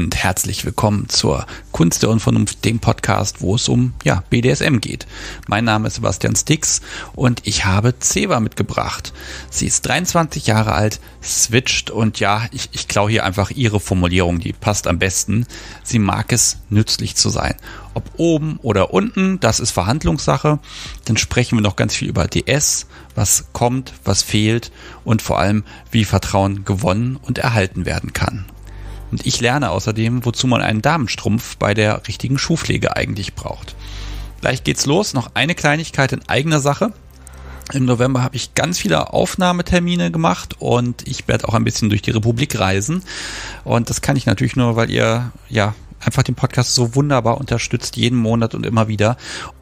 Und herzlich willkommen zur Kunst der Unvernunft, dem Podcast, wo es um ja, BDSM geht. Mein Name ist Sebastian Stix und ich habe Ceva mitgebracht. Sie ist 23 Jahre alt, switcht und ja, ich, ich klaue hier einfach ihre Formulierung, die passt am besten. Sie mag es, nützlich zu sein. Ob oben oder unten, das ist Verhandlungssache. Dann sprechen wir noch ganz viel über DS, was kommt, was fehlt und vor allem, wie Vertrauen gewonnen und erhalten werden kann. Und ich lerne außerdem, wozu man einen Damenstrumpf bei der richtigen Schuhpflege eigentlich braucht. Gleich geht's los. Noch eine Kleinigkeit in eigener Sache. Im November habe ich ganz viele Aufnahmetermine gemacht und ich werde auch ein bisschen durch die Republik reisen. Und das kann ich natürlich nur, weil ihr ja einfach den Podcast so wunderbar unterstützt, jeden Monat und immer wieder.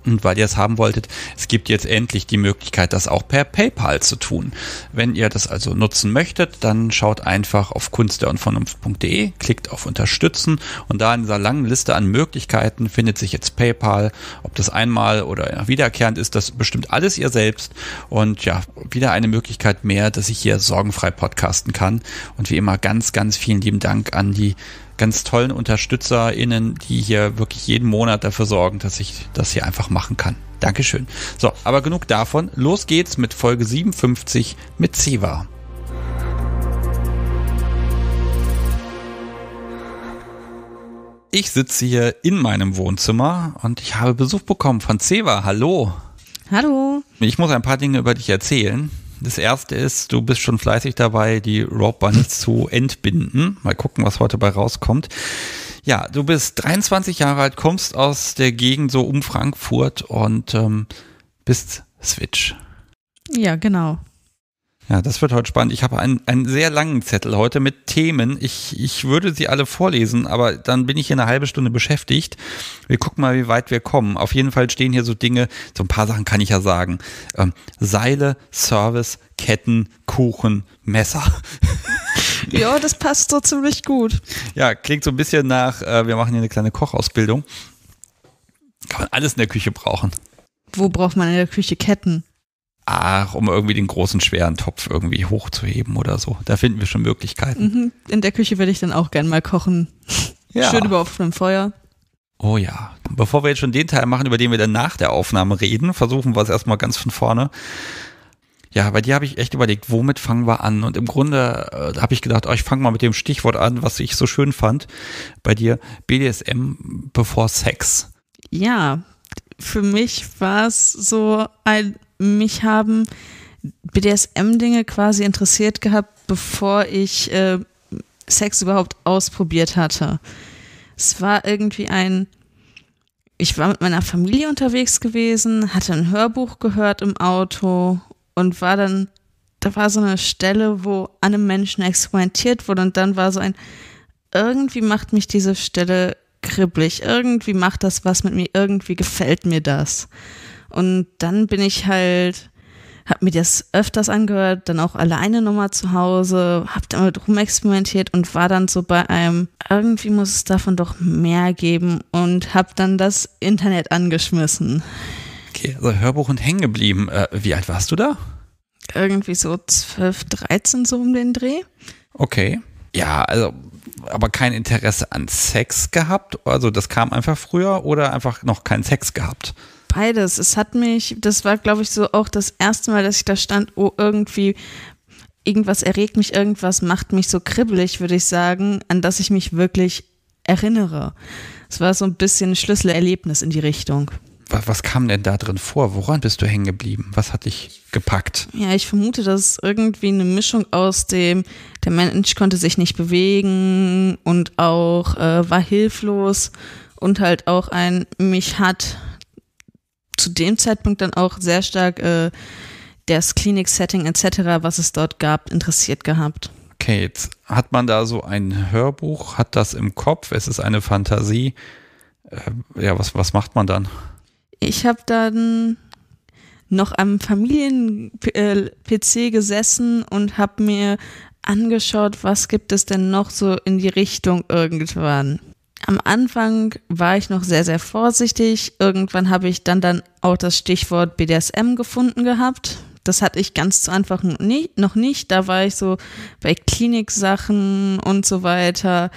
Und weil ihr es haben wolltet, es gibt jetzt endlich die Möglichkeit, das auch per PayPal zu tun. Wenn ihr das also nutzen möchtet, dann schaut einfach auf kunstderundvernunft.de, klickt auf Unterstützen und da in dieser langen Liste an Möglichkeiten findet sich jetzt PayPal. Ob das einmal oder wiederkehrend ist, das bestimmt alles ihr selbst. Und ja, wieder eine Möglichkeit mehr, dass ich hier sorgenfrei podcasten kann. Und wie immer ganz, ganz vielen lieben Dank an die ganz tollen UnterstützerInnen, die hier wirklich jeden Monat dafür sorgen, dass ich das hier einfach machen kann. Dankeschön. So, aber genug davon. Los geht's mit Folge 57 mit Ceva. Ich sitze hier in meinem Wohnzimmer und ich habe Besuch bekommen von Ceva. Hallo. Hallo. Ich muss ein paar Dinge über dich erzählen. Das erste ist, du bist schon fleißig dabei, die Rope Bunnies zu entbinden. Mal gucken, was heute bei rauskommt. Ja, du bist 23 Jahre alt, kommst aus der Gegend so um Frankfurt und ähm, bist Switch. Ja, genau. Ja, das wird heute spannend. Ich habe einen, einen sehr langen Zettel heute mit Themen. Ich, ich würde sie alle vorlesen, aber dann bin ich hier eine halbe Stunde beschäftigt. Wir gucken mal, wie weit wir kommen. Auf jeden Fall stehen hier so Dinge, so ein paar Sachen kann ich ja sagen. Ähm, Seile, Service, Ketten, Kuchen, Messer. Ja, das passt so ziemlich gut. Ja, klingt so ein bisschen nach, äh, wir machen hier eine kleine Kochausbildung. Kann man alles in der Küche brauchen. Wo braucht man in der Küche Ketten? Ach, um irgendwie den großen, schweren Topf irgendwie hochzuheben oder so. Da finden wir schon Möglichkeiten. Mhm. In der Küche würde ich dann auch gern mal kochen. Ja. Schön über offenem Feuer. Oh ja. Bevor wir jetzt schon den Teil machen, über den wir dann nach der Aufnahme reden, versuchen wir es erstmal ganz von vorne. Ja, bei dir habe ich echt überlegt, womit fangen wir an? Und im Grunde äh, habe ich gedacht, oh, ich fange mal mit dem Stichwort an, was ich so schön fand. Bei dir BDSM bevor Sex. Ja, für mich war es so ein, mich haben BDSM-Dinge quasi interessiert gehabt, bevor ich äh, Sex überhaupt ausprobiert hatte. Es war irgendwie ein, ich war mit meiner Familie unterwegs gewesen, hatte ein Hörbuch gehört im Auto und war dann, da war so eine Stelle, wo an einem Menschen experimentiert wurde und dann war so ein, irgendwie macht mich diese Stelle kribbelig, irgendwie macht das was mit mir, irgendwie gefällt mir das. Und dann bin ich halt, hab mir das öfters angehört, dann auch alleine nochmal zu Hause, hab damit rumexperimentiert und war dann so bei einem, irgendwie muss es davon doch mehr geben und hab dann das Internet angeschmissen. Okay, also Hörbuch und hängen geblieben. Äh, wie alt warst du da? Irgendwie so 12, 13 so um den Dreh. Okay. Ja, also, aber kein Interesse an Sex gehabt? Also das kam einfach früher oder einfach noch keinen Sex gehabt? Beides. Es hat mich, das war, glaube ich, so auch das erste Mal, dass ich da stand, oh, irgendwie, irgendwas erregt mich, irgendwas macht mich so kribbelig, würde ich sagen, an das ich mich wirklich erinnere. Es war so ein bisschen ein Schlüsselerlebnis in die Richtung. Was, kam denn da drin vor? Woran bist du hängen geblieben? Was hat dich gepackt? Ja, ich vermute, dass es irgendwie eine Mischung aus dem, der Mensch konnte sich nicht bewegen und auch äh, war hilflos und halt auch ein, mich hat zu dem Zeitpunkt dann auch sehr stark äh, das Klinik-Setting etc., was es dort gab, interessiert gehabt. Okay, jetzt hat man da so ein Hörbuch, hat das im Kopf, es ist eine Fantasie. Äh, ja, was, was macht man dann? Ich habe dann noch am Familien-PC gesessen und habe mir angeschaut, was gibt es denn noch so in die Richtung irgendwann. Am Anfang war ich noch sehr, sehr vorsichtig. Irgendwann habe ich dann, dann auch das Stichwort BDSM gefunden gehabt. Das hatte ich ganz zu Anfang noch nicht. Da war ich so bei Kliniksachen und so weiter.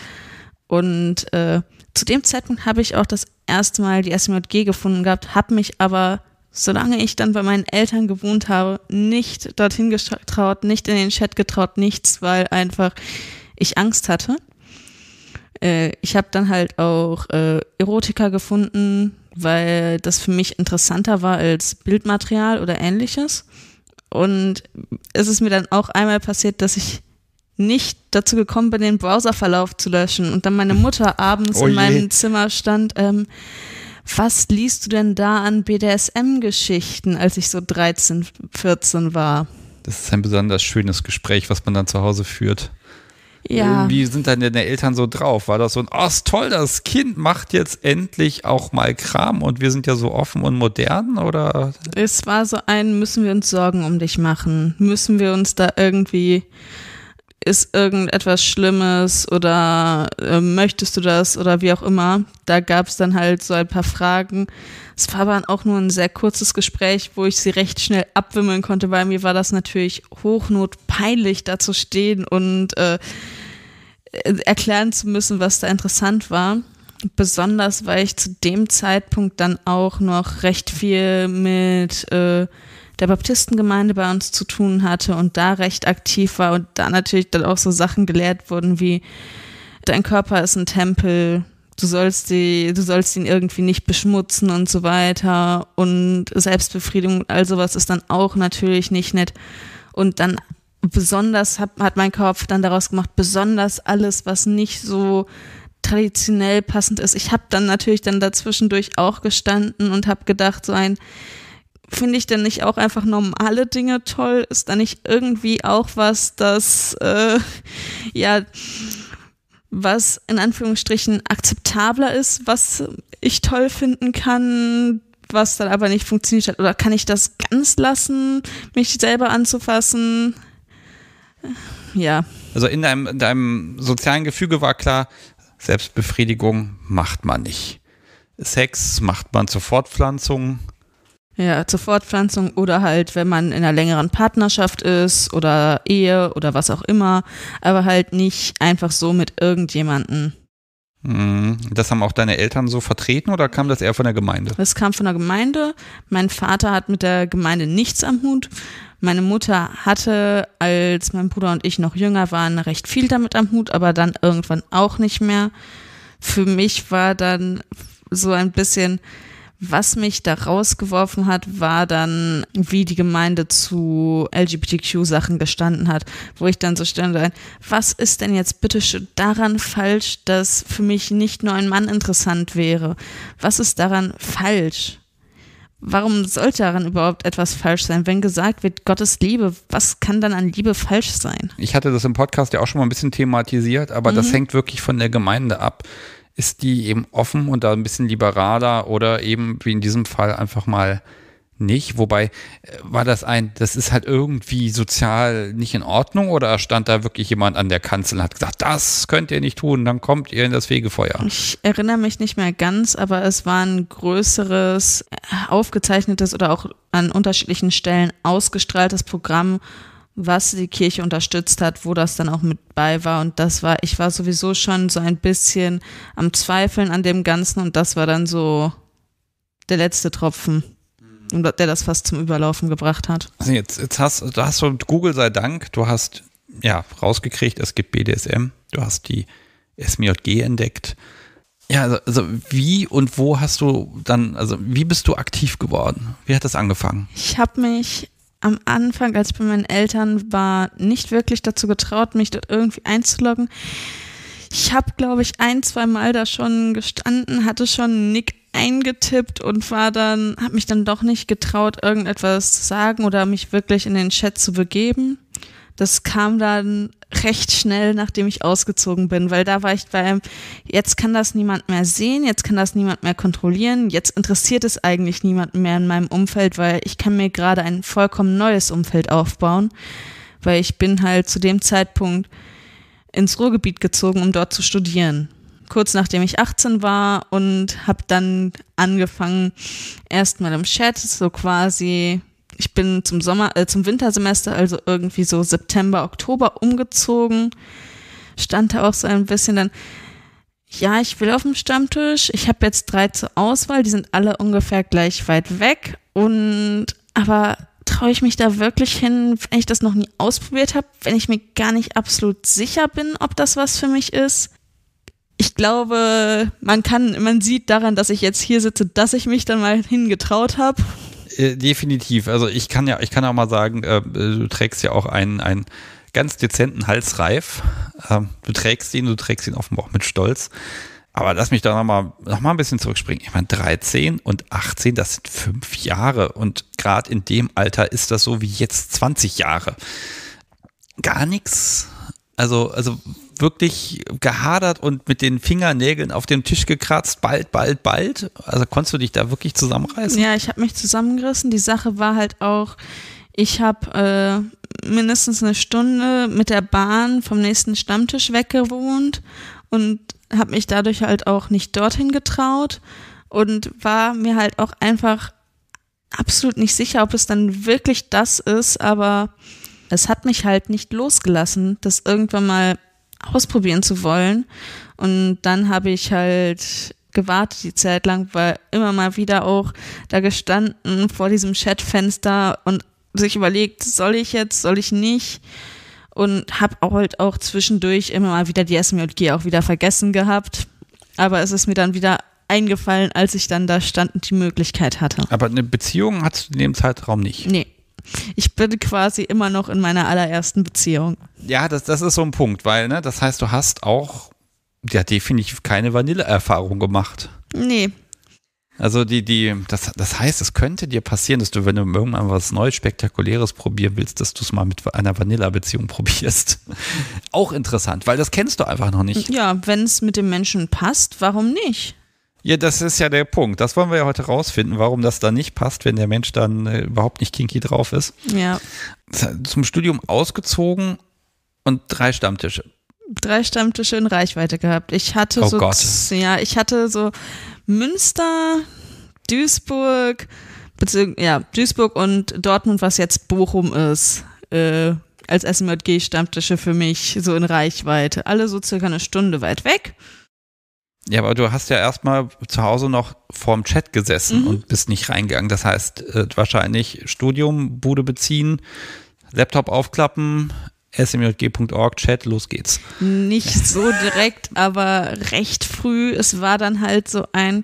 Und äh, zu dem Zeitpunkt habe ich auch das erste Mal die SMJG gefunden gehabt, habe mich aber, solange ich dann bei meinen Eltern gewohnt habe, nicht dorthin getraut, nicht in den Chat getraut, nichts, weil einfach ich Angst hatte. Äh, ich habe dann halt auch äh, Erotika gefunden, weil das für mich interessanter war als Bildmaterial oder ähnliches. Und es ist mir dann auch einmal passiert, dass ich nicht dazu gekommen bin, den Browserverlauf zu löschen und dann meine Mutter abends oh in meinem Zimmer stand, ähm, was liest du denn da an BDSM-Geschichten, als ich so 13, 14 war? Das ist ein besonders schönes Gespräch, was man dann zu Hause führt. Ja. Wie sind dann deine Eltern so drauf? War das so ein, oh, ist toll, das Kind macht jetzt endlich auch mal Kram und wir sind ja so offen und modern oder? Es war so ein, müssen wir uns Sorgen um dich machen? Müssen wir uns da irgendwie ist irgendetwas Schlimmes oder äh, möchtest du das oder wie auch immer. Da gab es dann halt so ein paar Fragen. Es war aber auch nur ein sehr kurzes Gespräch, wo ich sie recht schnell abwimmeln konnte, weil mir war das natürlich hochnotpeinlich, da zu stehen und äh, erklären zu müssen, was da interessant war. Besonders, weil ich zu dem Zeitpunkt dann auch noch recht viel mit äh, der Baptistengemeinde bei uns zu tun hatte und da recht aktiv war und da natürlich dann auch so Sachen gelehrt wurden wie dein Körper ist ein Tempel, du sollst die, du sollst ihn irgendwie nicht beschmutzen und so weiter und Selbstbefriedigung und all sowas ist dann auch natürlich nicht nett und dann besonders hat, hat mein Kopf dann daraus gemacht, besonders alles, was nicht so traditionell passend ist. Ich habe dann natürlich dann dazwischendurch auch gestanden und habe gedacht, so ein finde ich denn nicht auch einfach normale Dinge toll? Ist da nicht irgendwie auch was, das äh, ja was in Anführungsstrichen akzeptabler ist, was ich toll finden kann, was dann aber nicht funktioniert hat? Oder kann ich das ganz lassen, mich selber anzufassen? Ja. Also in deinem, in deinem sozialen Gefüge war klar, Selbstbefriedigung macht man nicht. Sex macht man zur Fortpflanzung, ja, zur Fortpflanzung oder halt, wenn man in einer längeren Partnerschaft ist oder Ehe oder was auch immer, aber halt nicht einfach so mit irgendjemanden. Mhm. Das haben auch deine Eltern so vertreten oder kam das eher von der Gemeinde? Das kam von der Gemeinde. Mein Vater hat mit der Gemeinde nichts am Hut. Meine Mutter hatte, als mein Bruder und ich noch jünger waren, recht viel damit am Hut, aber dann irgendwann auch nicht mehr. Für mich war dann so ein bisschen, was mich da rausgeworfen hat, war dann, wie die Gemeinde zu LGBTQ-Sachen gestanden hat, wo ich dann so stand, was ist denn jetzt bitte daran falsch, dass für mich nicht nur ein Mann interessant wäre? Was ist daran falsch? Warum sollte daran überhaupt etwas falsch sein? Wenn gesagt wird, Gottes Liebe, was kann dann an Liebe falsch sein? Ich hatte das im Podcast ja auch schon mal ein bisschen thematisiert, aber mhm. das hängt wirklich von der Gemeinde ab ist die eben offen und da ein bisschen liberaler oder eben wie in diesem Fall einfach mal nicht. Wobei äh, war das ein, das ist halt irgendwie sozial nicht in Ordnung oder stand da wirklich jemand an der Kanzel und hat gesagt, das könnt ihr nicht tun, dann kommt ihr in das Fegefeuer? Ich erinnere mich nicht mehr ganz, aber es war ein größeres, aufgezeichnetes oder auch an unterschiedlichen Stellen ausgestrahltes Programm, was die Kirche unterstützt hat, wo das dann auch mit bei war. Und das war, ich war sowieso schon so ein bisschen am Zweifeln an dem Ganzen und das war dann so der letzte Tropfen, der das fast zum Überlaufen gebracht hat. Also jetzt, jetzt hast du hast Google sei Dank, du hast ja rausgekriegt, es gibt BDSM, du hast die SMJG entdeckt. Ja, also, also wie und wo hast du dann, also wie bist du aktiv geworden? Wie hat das angefangen? Ich habe mich am Anfang, als bei meinen Eltern war, nicht wirklich dazu getraut, mich dort irgendwie einzuloggen. Ich habe, glaube ich, ein, zwei Mal da schon gestanden, hatte schon Nick eingetippt und war dann, habe mich dann doch nicht getraut, irgendetwas zu sagen oder mich wirklich in den Chat zu begeben. Das kam dann recht schnell, nachdem ich ausgezogen bin, weil da war ich beim, jetzt kann das niemand mehr sehen, jetzt kann das niemand mehr kontrollieren, jetzt interessiert es eigentlich niemanden mehr in meinem Umfeld, weil ich kann mir gerade ein vollkommen neues Umfeld aufbauen, weil ich bin halt zu dem Zeitpunkt ins Ruhrgebiet gezogen, um dort zu studieren. Kurz nachdem ich 18 war und habe dann angefangen, erstmal im Chat, so quasi ich bin zum Sommer, äh, zum Wintersemester, also irgendwie so September, Oktober umgezogen. Stand da auch so ein bisschen dann, ja, ich will auf dem Stammtisch. Ich habe jetzt drei zur Auswahl, die sind alle ungefähr gleich weit weg. Und aber traue ich mich da wirklich hin, wenn ich das noch nie ausprobiert habe, wenn ich mir gar nicht absolut sicher bin, ob das was für mich ist? Ich glaube, man kann, man sieht daran, dass ich jetzt hier sitze, dass ich mich dann mal hingetraut habe. Äh, definitiv. Also ich kann ja, ich kann auch mal sagen, äh, du trägst ja auch einen, einen ganz dezenten Halsreif. Ähm, du trägst ihn, du trägst ihn offenbar auch mit Stolz. Aber lass mich da nochmal noch mal ein bisschen zurückspringen. Ich meine, 13 und 18, das sind fünf Jahre. Und gerade in dem Alter ist das so wie jetzt 20 Jahre. Gar nichts. Also, also wirklich gehadert und mit den Fingernägeln auf dem Tisch gekratzt, bald, bald, bald. Also konntest du dich da wirklich zusammenreißen? Ja, ich habe mich zusammengerissen. Die Sache war halt auch, ich habe äh, mindestens eine Stunde mit der Bahn vom nächsten Stammtisch weggewohnt und habe mich dadurch halt auch nicht dorthin getraut und war mir halt auch einfach absolut nicht sicher, ob es dann wirklich das ist, aber es hat mich halt nicht losgelassen, das irgendwann mal ausprobieren zu wollen. Und dann habe ich halt gewartet die Zeit lang, war immer mal wieder auch da gestanden vor diesem Chatfenster und sich überlegt, soll ich jetzt, soll ich nicht? und habe auch halt auch zwischendurch immer mal wieder die SMJG auch wieder vergessen gehabt. Aber es ist mir dann wieder eingefallen, als ich dann da stand und die Möglichkeit hatte. Aber eine Beziehung hattest du in dem Zeitraum nicht? Nee. Ich bin quasi immer noch in meiner allerersten Beziehung. Ja, das, das ist so ein Punkt, weil, ne, das heißt, du hast auch ja definitiv keine Vanille-Erfahrung gemacht. Nee, also die, die, das, das heißt, es könnte dir passieren, dass du, wenn du irgendwann was Neues, Spektakuläres probieren willst, dass du es mal mit einer Vanilla-Beziehung probierst. Auch interessant, weil das kennst du einfach noch nicht. Ja, wenn es mit dem Menschen passt, warum nicht? Ja, das ist ja der Punkt. Das wollen wir ja heute rausfinden, warum das da nicht passt, wenn der Mensch dann äh, überhaupt nicht kinky drauf ist. Ja. Zum Studium ausgezogen und drei Stammtische. Drei Stammtische in Reichweite gehabt. Ich hatte oh so, Gott. ja, ich hatte so Münster, Duisburg, ja, Duisburg und Dortmund, was jetzt Bochum ist, äh, als SMJG-Stammtische für mich so in Reichweite. Alle so circa eine Stunde weit weg. Ja, aber du hast ja erstmal zu Hause noch vorm Chat gesessen mhm. und bist nicht reingegangen. Das heißt, äh, wahrscheinlich Studium, Bude beziehen, Laptop aufklappen, smjg.org, Chat, los geht's. Nicht so direkt, aber recht früh. Es war dann halt so ein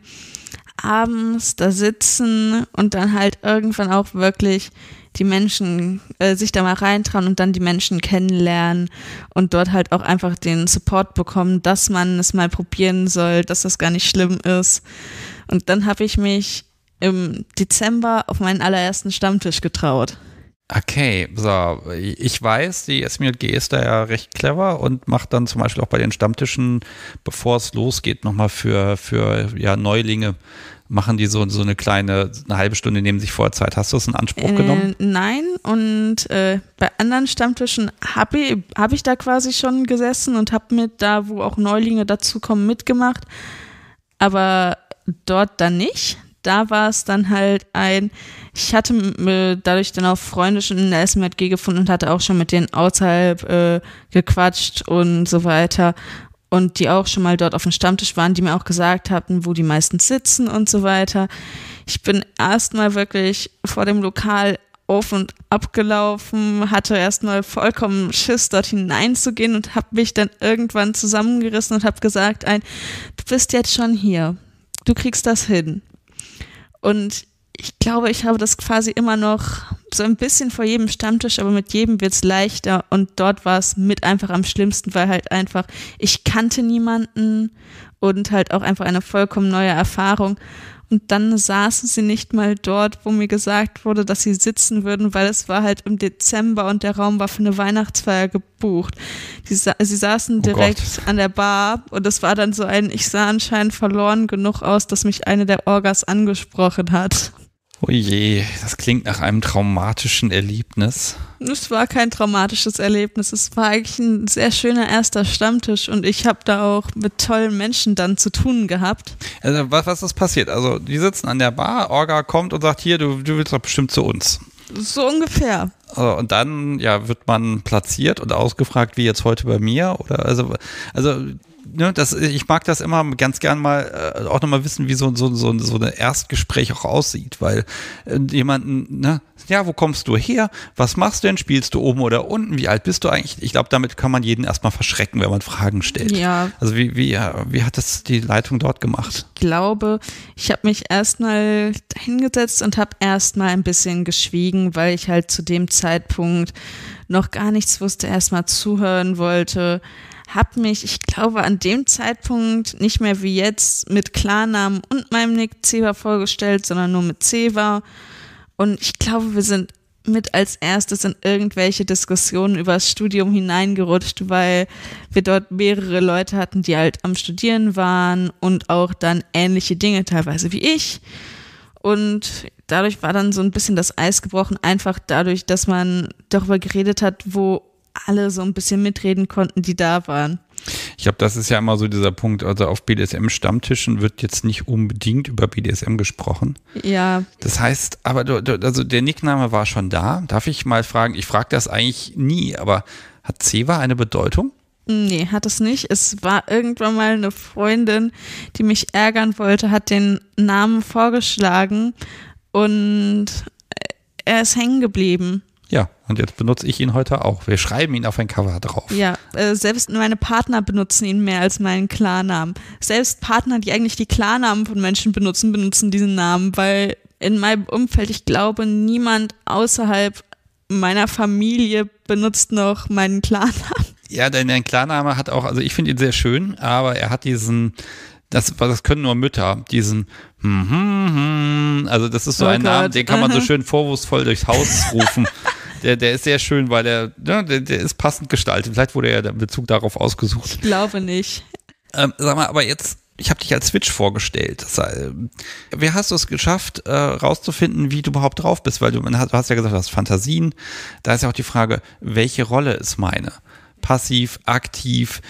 abends da sitzen und dann halt irgendwann auch wirklich die Menschen äh, sich da mal reintrauen und dann die Menschen kennenlernen und dort halt auch einfach den Support bekommen, dass man es mal probieren soll, dass das gar nicht schlimm ist. Und dann habe ich mich im Dezember auf meinen allerersten Stammtisch getraut. Okay, so, ich weiß, die SMLG ist da ja recht clever und macht dann zum Beispiel auch bei den Stammtischen, bevor es losgeht, nochmal für, für ja, Neulinge, machen die so, so eine kleine, eine halbe Stunde nehmen sich vorher Zeit. Hast du das in Anspruch äh, genommen? Nein, und äh, bei anderen Stammtischen habe ich, hab ich da quasi schon gesessen und habe mit da, wo auch Neulinge dazukommen, mitgemacht, aber dort dann nicht. Da war es dann halt ein, ich hatte dadurch dann auch Freunde schon in der SMG gefunden und hatte auch schon mit denen außerhalb äh, gequatscht und so weiter. Und die auch schon mal dort auf dem Stammtisch waren, die mir auch gesagt hatten, wo die meistens sitzen und so weiter. Ich bin erstmal wirklich vor dem Lokal auf und abgelaufen, hatte erstmal vollkommen Schiss, dort hineinzugehen und habe mich dann irgendwann zusammengerissen und habe gesagt, ein, du bist jetzt schon hier, du kriegst das hin. Und ich glaube, ich habe das quasi immer noch so ein bisschen vor jedem Stammtisch, aber mit jedem wird es leichter und dort war es mit einfach am schlimmsten, weil halt einfach, ich kannte niemanden und halt auch einfach eine vollkommen neue Erfahrung. Und dann saßen sie nicht mal dort, wo mir gesagt wurde, dass sie sitzen würden, weil es war halt im Dezember und der Raum war für eine Weihnachtsfeier gebucht. Die, sie saßen oh direkt oh an der Bar und es war dann so ein, ich sah anscheinend verloren genug aus, dass mich eine der Orgas angesprochen hat. Oh je, das klingt nach einem traumatischen Erlebnis. Es war kein traumatisches Erlebnis. Es war eigentlich ein sehr schöner erster Stammtisch und ich habe da auch mit tollen Menschen dann zu tun gehabt. Also was, was ist passiert? Also die sitzen an der Bar, Orga kommt und sagt, hier, du, du willst doch bestimmt zu uns. So ungefähr. Also, und dann ja, wird man platziert und ausgefragt, wie jetzt heute bei mir. Oder also, also ne, das, ich mag das immer ganz gern mal äh, auch nochmal wissen, wie so, so, so, so ein Erstgespräch auch aussieht, weil äh, jemanden, ne, ja, wo kommst du her? Was machst du denn? Spielst du oben oder unten? Wie alt bist du eigentlich? Ich glaube, damit kann man jeden erstmal verschrecken, wenn man Fragen stellt. Ja. Also wie, wie, wie hat das die Leitung dort gemacht? Ich glaube, ich habe mich erstmal hingesetzt und habe erstmal ein bisschen geschwiegen, weil ich halt zu dem Zeitpunkt noch gar nichts wusste, erstmal zuhören wollte. Hab mich, ich glaube, an dem Zeitpunkt nicht mehr wie jetzt mit Klarnamen und meinem Nick Ceva vorgestellt, sondern nur mit Ceva. Und ich glaube, wir sind mit als erstes in irgendwelche Diskussionen über das Studium hineingerutscht, weil wir dort mehrere Leute hatten, die halt am Studieren waren und auch dann ähnliche Dinge teilweise wie ich. Und dadurch war dann so ein bisschen das Eis gebrochen, einfach dadurch, dass man darüber geredet hat, wo alle so ein bisschen mitreden konnten, die da waren. Ich glaube, das ist ja immer so dieser Punkt. Also auf BDSM-Stammtischen wird jetzt nicht unbedingt über BDSM gesprochen. Ja. Das heißt, aber du, du, also der Nickname war schon da. Darf ich mal fragen? Ich frage das eigentlich nie, aber hat Ceva eine Bedeutung? Nee, hat es nicht. Es war irgendwann mal eine Freundin, die mich ärgern wollte, hat den Namen vorgeschlagen und er ist hängen geblieben. Und jetzt benutze ich ihn heute auch. Wir schreiben ihn auf ein Cover drauf. Ja, äh, selbst meine Partner benutzen ihn mehr als meinen Klarnamen. Selbst Partner, die eigentlich die Klarnamen von Menschen benutzen, benutzen diesen Namen, weil in meinem Umfeld, ich glaube, niemand außerhalb meiner Familie benutzt noch meinen Klarnamen. Ja, denn dein Klarname hat auch, also ich finde ihn sehr schön, aber er hat diesen, das, das können nur Mütter, diesen, hm, hm, hm, also das ist so Oh ein Name, Gott. den kann man so schön vorwurfsvoll durchs Haus rufen. Der, der ist sehr schön, weil der, ja, der, der ist passend gestaltet. Vielleicht wurde ja der Bezug darauf ausgesucht. Ich glaube nicht. Ähm, sag mal, aber jetzt, ich habe dich als Switch vorgestellt. Das, äh, wie hast du es geschafft, äh, rauszufinden, wie du überhaupt drauf bist? Weil du, man hat, du hast ja gesagt, du hast Fantasien. Da ist ja auch die Frage, welche Rolle ist meine? Passiv, aktiv?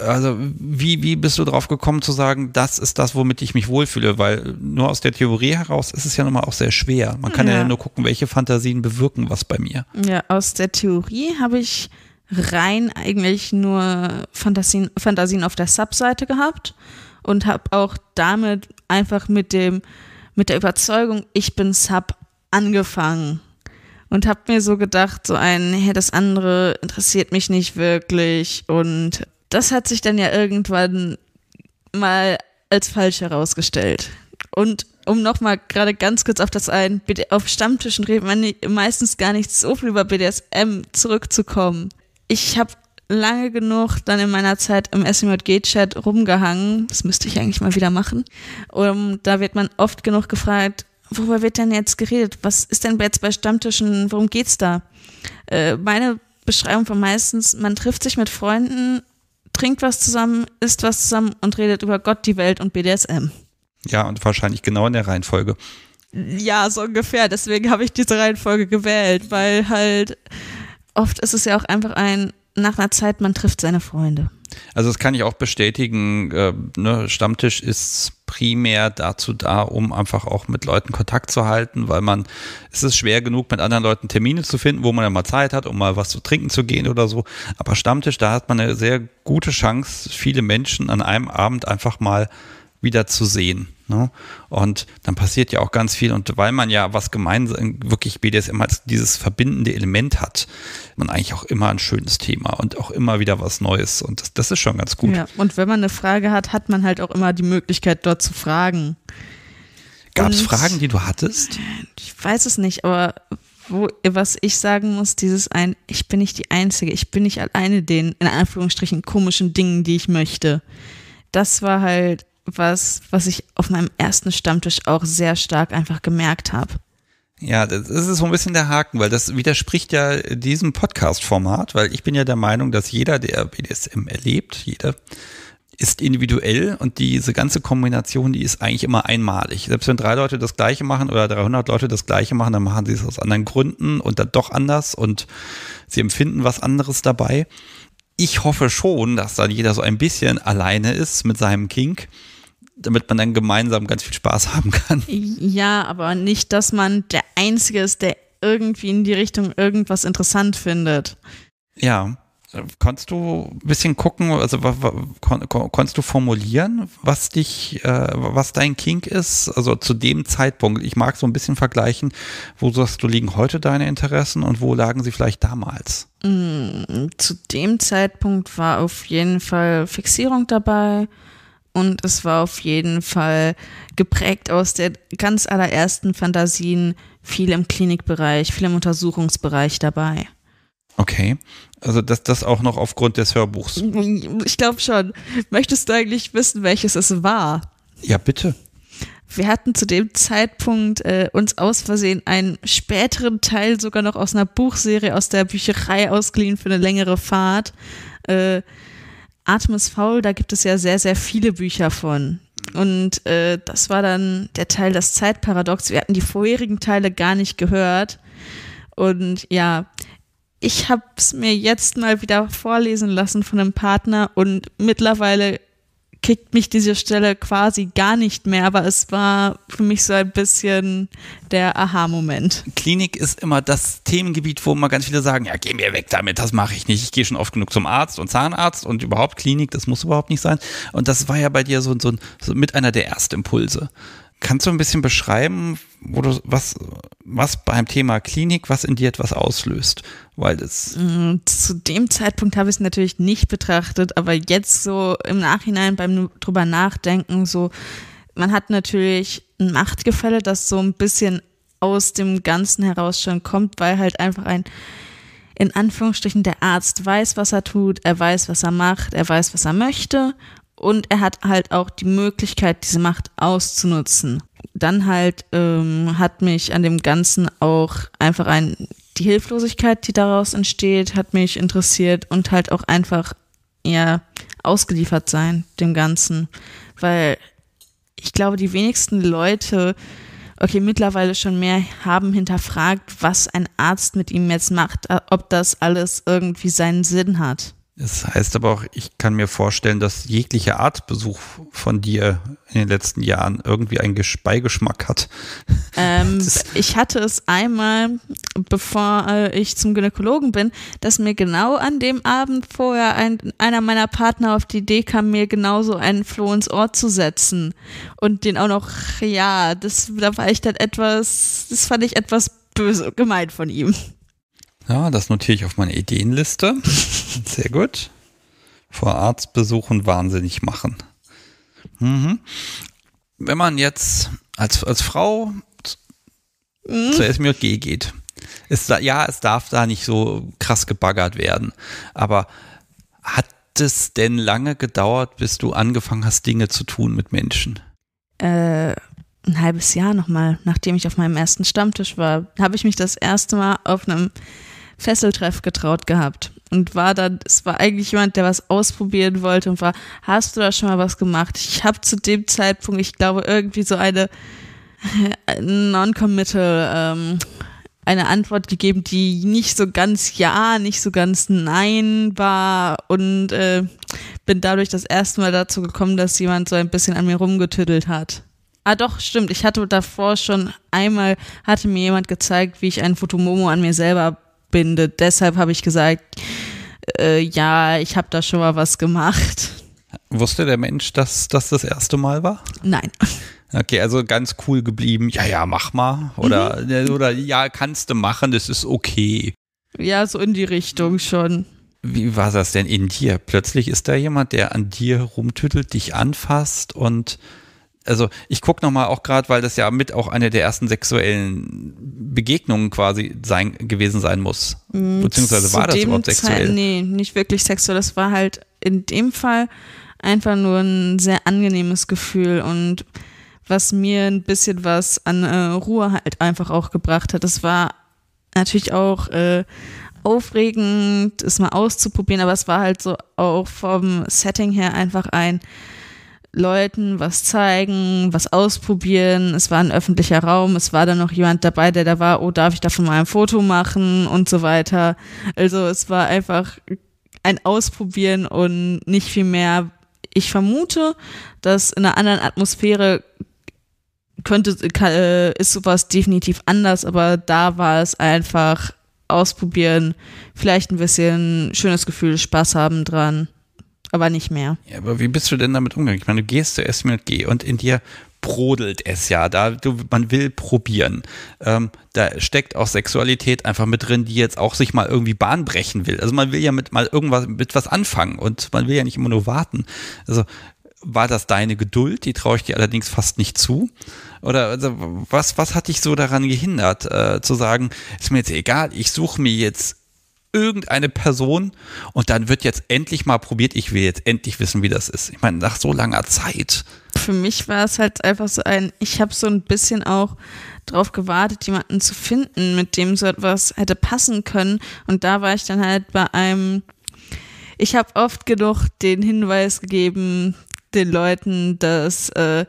Also wie, wie bist du drauf gekommen zu sagen, das ist das, womit ich mich wohlfühle? Weil nur aus der Theorie heraus ist es ja nochmal auch sehr schwer. Man kann ja. Ja. nur gucken, welche Fantasien bewirken was bei mir. Ja, aus der Theorie habe ich rein eigentlich nur Fantasien, Fantasien auf der Subseite gehabt und habe auch damit einfach mit dem mit der Überzeugung, ich bin Sub angefangen und habe mir so gedacht, so ein, hey, das andere interessiert mich nicht wirklich und das hat sich dann ja irgendwann mal als falsch herausgestellt. Und um nochmal gerade ganz kurz auf das ein, auf Stammtischen redet man meistens gar nicht so viel über BDSM zurückzukommen. Ich habe lange genug dann in meiner Zeit im SMJG-Chat rumgehangen. Das müsste ich eigentlich mal wieder machen. Und da wird man oft genug gefragt, worüber wird denn jetzt geredet? Was ist denn jetzt bei Stammtischen? Worum geht's da? Äh, meine Beschreibung war meistens, man trifft sich mit Freunden, trinkt was zusammen, isst was zusammen und redet über Gott, die Welt und BDSM. Ja, und wahrscheinlich genau in der Reihenfolge. Ja, so ungefähr. Deswegen habe ich diese Reihenfolge gewählt, weil halt oft ist es ja auch einfach ein, nach einer Zeit, man trifft seine Freunde. Also das kann ich auch bestätigen. Äh, ne, Stammtisch ist primär dazu da, um einfach auch mit Leuten Kontakt zu halten, weil man es ist schwer genug, mit anderen Leuten Termine zu finden, wo man ja mal Zeit hat, um mal was zu trinken zu gehen oder so. Aber Stammtisch, da hat man eine sehr gute Chance, viele Menschen an einem Abend einfach mal wieder zu sehen. Ne? Und dann passiert ja auch ganz viel. Und weil man ja was gemeinsam, wirklich BDSM als dieses verbindende Element hat, man eigentlich auch immer ein schönes Thema und auch immer wieder was Neues. Und das, das ist schon ganz gut. Ja, und wenn man eine Frage hat, hat man halt auch immer die Möglichkeit, dort zu fragen. Gab es Fragen, die du hattest? Ich weiß es nicht, aber wo, was ich sagen muss, dieses ein, ich bin nicht die Einzige, ich bin nicht alleine den, in Anführungsstrichen, komischen Dingen, die ich möchte. Das war halt was, was ich auf meinem ersten Stammtisch auch sehr stark einfach gemerkt habe. Ja, das ist so ein bisschen der Haken, weil das widerspricht ja diesem Podcast-Format, weil ich bin ja der Meinung, dass jeder, der BDSM erlebt, jeder ist individuell und diese ganze Kombination, die ist eigentlich immer einmalig. Selbst wenn drei Leute das Gleiche machen oder 300 Leute das Gleiche machen, dann machen sie es aus anderen Gründen und dann doch anders und sie empfinden was anderes dabei. Ich hoffe schon, dass dann jeder so ein bisschen alleine ist mit seinem Kink, damit man dann gemeinsam ganz viel Spaß haben kann. Ja, aber nicht, dass man der Einzige ist, der irgendwie in die Richtung irgendwas interessant findet. Ja, Konntest du ein bisschen gucken, also kon, kon, konntest du formulieren, was dich, äh, was dein Kink ist? Also zu dem Zeitpunkt, ich mag so ein bisschen vergleichen, wo sagst du, liegen heute deine Interessen und wo lagen sie vielleicht damals? Mm, zu dem Zeitpunkt war auf jeden Fall Fixierung dabei und es war auf jeden Fall geprägt aus der ganz allerersten Fantasien, viel im Klinikbereich, viel im Untersuchungsbereich dabei. Okay. Also das, das auch noch aufgrund des Hörbuchs. Ich glaube schon. Möchtest du eigentlich wissen, welches es war? Ja, bitte. Wir hatten zu dem Zeitpunkt äh, uns aus Versehen einen späteren Teil sogar noch aus einer Buchserie aus der Bücherei ausgeliehen für eine längere Fahrt. Äh, Atem ist faul, da gibt es ja sehr, sehr viele Bücher von. Und äh, das war dann der Teil das Zeitparadox. Wir hatten die vorherigen Teile gar nicht gehört. Und ja, ich habe es mir jetzt mal wieder vorlesen lassen von einem Partner und mittlerweile kickt mich diese Stelle quasi gar nicht mehr, aber es war für mich so ein bisschen der Aha-Moment. Klinik ist immer das Themengebiet, wo immer ganz viele sagen, ja, geh mir weg damit, das mache ich nicht. Ich gehe schon oft genug zum Arzt und Zahnarzt und überhaupt Klinik, das muss überhaupt nicht sein. Und das war ja bei dir so, so, so mit einer der Erstimpulse. Kannst du ein bisschen beschreiben, wo du, was, was beim Thema Klinik, was in dir etwas auslöst? Weil das mm, Zu dem Zeitpunkt habe ich es natürlich nicht betrachtet, aber jetzt so im Nachhinein beim drüber nachdenken, so, man hat natürlich ein Machtgefälle, das so ein bisschen aus dem Ganzen heraus schon kommt, weil halt einfach ein, in Anführungsstrichen, der Arzt weiß, was er tut, er weiß, was er macht, er weiß, was er möchte und er hat halt auch die Möglichkeit, diese Macht auszunutzen. Dann halt ähm, hat mich an dem Ganzen auch einfach ein, die Hilflosigkeit, die daraus entsteht, hat mich interessiert und halt auch einfach ja ausgeliefert sein dem Ganzen, weil ich glaube, die wenigsten Leute, okay, mittlerweile schon mehr haben hinterfragt, was ein Arzt mit ihm jetzt macht, ob das alles irgendwie seinen Sinn hat. Das heißt aber auch, ich kann mir vorstellen, dass jeglicher Arztbesuch von dir in den letzten Jahren irgendwie einen Beigeschmack hat. Ähm, ich hatte es einmal, bevor äh, ich zum Gynäkologen bin, dass mir genau an dem Abend vorher ein, einer meiner Partner auf die Idee kam, mir genauso einen Floh ins Ohr zu setzen. Und den auch noch, ja, das, da war ich dann etwas, das fand ich etwas böse, gemeint von ihm. Ja, das notiere ich auf meine Ideenliste. Sehr gut. Vor Arztbesuchen wahnsinnig machen. Mhm. Wenn man jetzt als, als Frau mhm. zur SMJG geht, ist da, ja, es darf da nicht so krass gebaggert werden. Aber hat es denn lange gedauert, bis du angefangen hast, Dinge zu tun mit Menschen? Äh, ein halbes Jahr nochmal, nachdem ich auf meinem ersten Stammtisch war, habe ich mich das erste Mal auf einem Fesseltreff getraut gehabt und war dann, es war eigentlich jemand, der was ausprobieren wollte und war, hast du da schon mal was gemacht? Ich habe zu dem Zeitpunkt, ich glaube, irgendwie so eine non-committal, ähm, eine Antwort gegeben, die nicht so ganz ja, nicht so ganz nein war und äh, bin dadurch das erste Mal dazu gekommen, dass jemand so ein bisschen an mir rumgetüttelt hat. Ah, doch, stimmt. Ich hatte davor schon einmal, hatte mir jemand gezeigt, wie ich ein Fotomomo an mir selber bindet. Deshalb habe ich gesagt, äh, ja, ich habe da schon mal was gemacht. Wusste der Mensch, dass das das erste Mal war? Nein. Okay, also ganz cool geblieben. Ja, ja, mach mal. Oder, mhm. oder ja, kannst du machen, das ist okay. Ja, so in die Richtung schon. Wie war das denn in dir? Plötzlich ist da jemand, der an dir rumtüttelt, dich anfasst und also ich gucke nochmal auch gerade, weil das ja mit auch eine der ersten sexuellen Begegnungen quasi sein, gewesen sein muss. Mm, Beziehungsweise war das überhaupt sexuell? Zeit, nee, nicht wirklich sexuell. Das war halt in dem Fall einfach nur ein sehr angenehmes Gefühl und was mir ein bisschen was an äh, Ruhe halt einfach auch gebracht hat. Das war natürlich auch äh, aufregend, es mal auszuprobieren, aber es war halt so auch vom Setting her einfach ein Leuten was zeigen, was ausprobieren. Es war ein öffentlicher Raum, es war dann noch jemand dabei, der da war, oh, darf ich davon mal ein Foto machen und so weiter. Also es war einfach ein Ausprobieren und nicht viel mehr. Ich vermute, dass in einer anderen Atmosphäre könnte, äh, ist sowas definitiv anders, aber da war es einfach ausprobieren, vielleicht ein bisschen schönes Gefühl, Spaß haben dran, aber nicht mehr. Ja, aber wie bist du denn damit umgegangen? Ich meine, du gehst zu SMG und in dir brodelt es ja. Da du, man will probieren. Ähm, da steckt auch Sexualität einfach mit drin, die jetzt auch sich mal irgendwie Bahn brechen will. Also man will ja mit mal irgendwas mit was anfangen und man will ja nicht immer nur warten. Also war das deine Geduld? Die traue ich dir allerdings fast nicht zu. Oder also, was, was hat dich so daran gehindert, äh, zu sagen, ist mir jetzt egal, ich suche mir jetzt irgendeine Person und dann wird jetzt endlich mal probiert, ich will jetzt endlich wissen, wie das ist. Ich meine, nach so langer Zeit. Für mich war es halt einfach so ein, ich habe so ein bisschen auch drauf gewartet, jemanden zu finden, mit dem so etwas hätte passen können. Und da war ich dann halt bei einem, ich habe oft genug den Hinweis gegeben den Leuten, dass äh,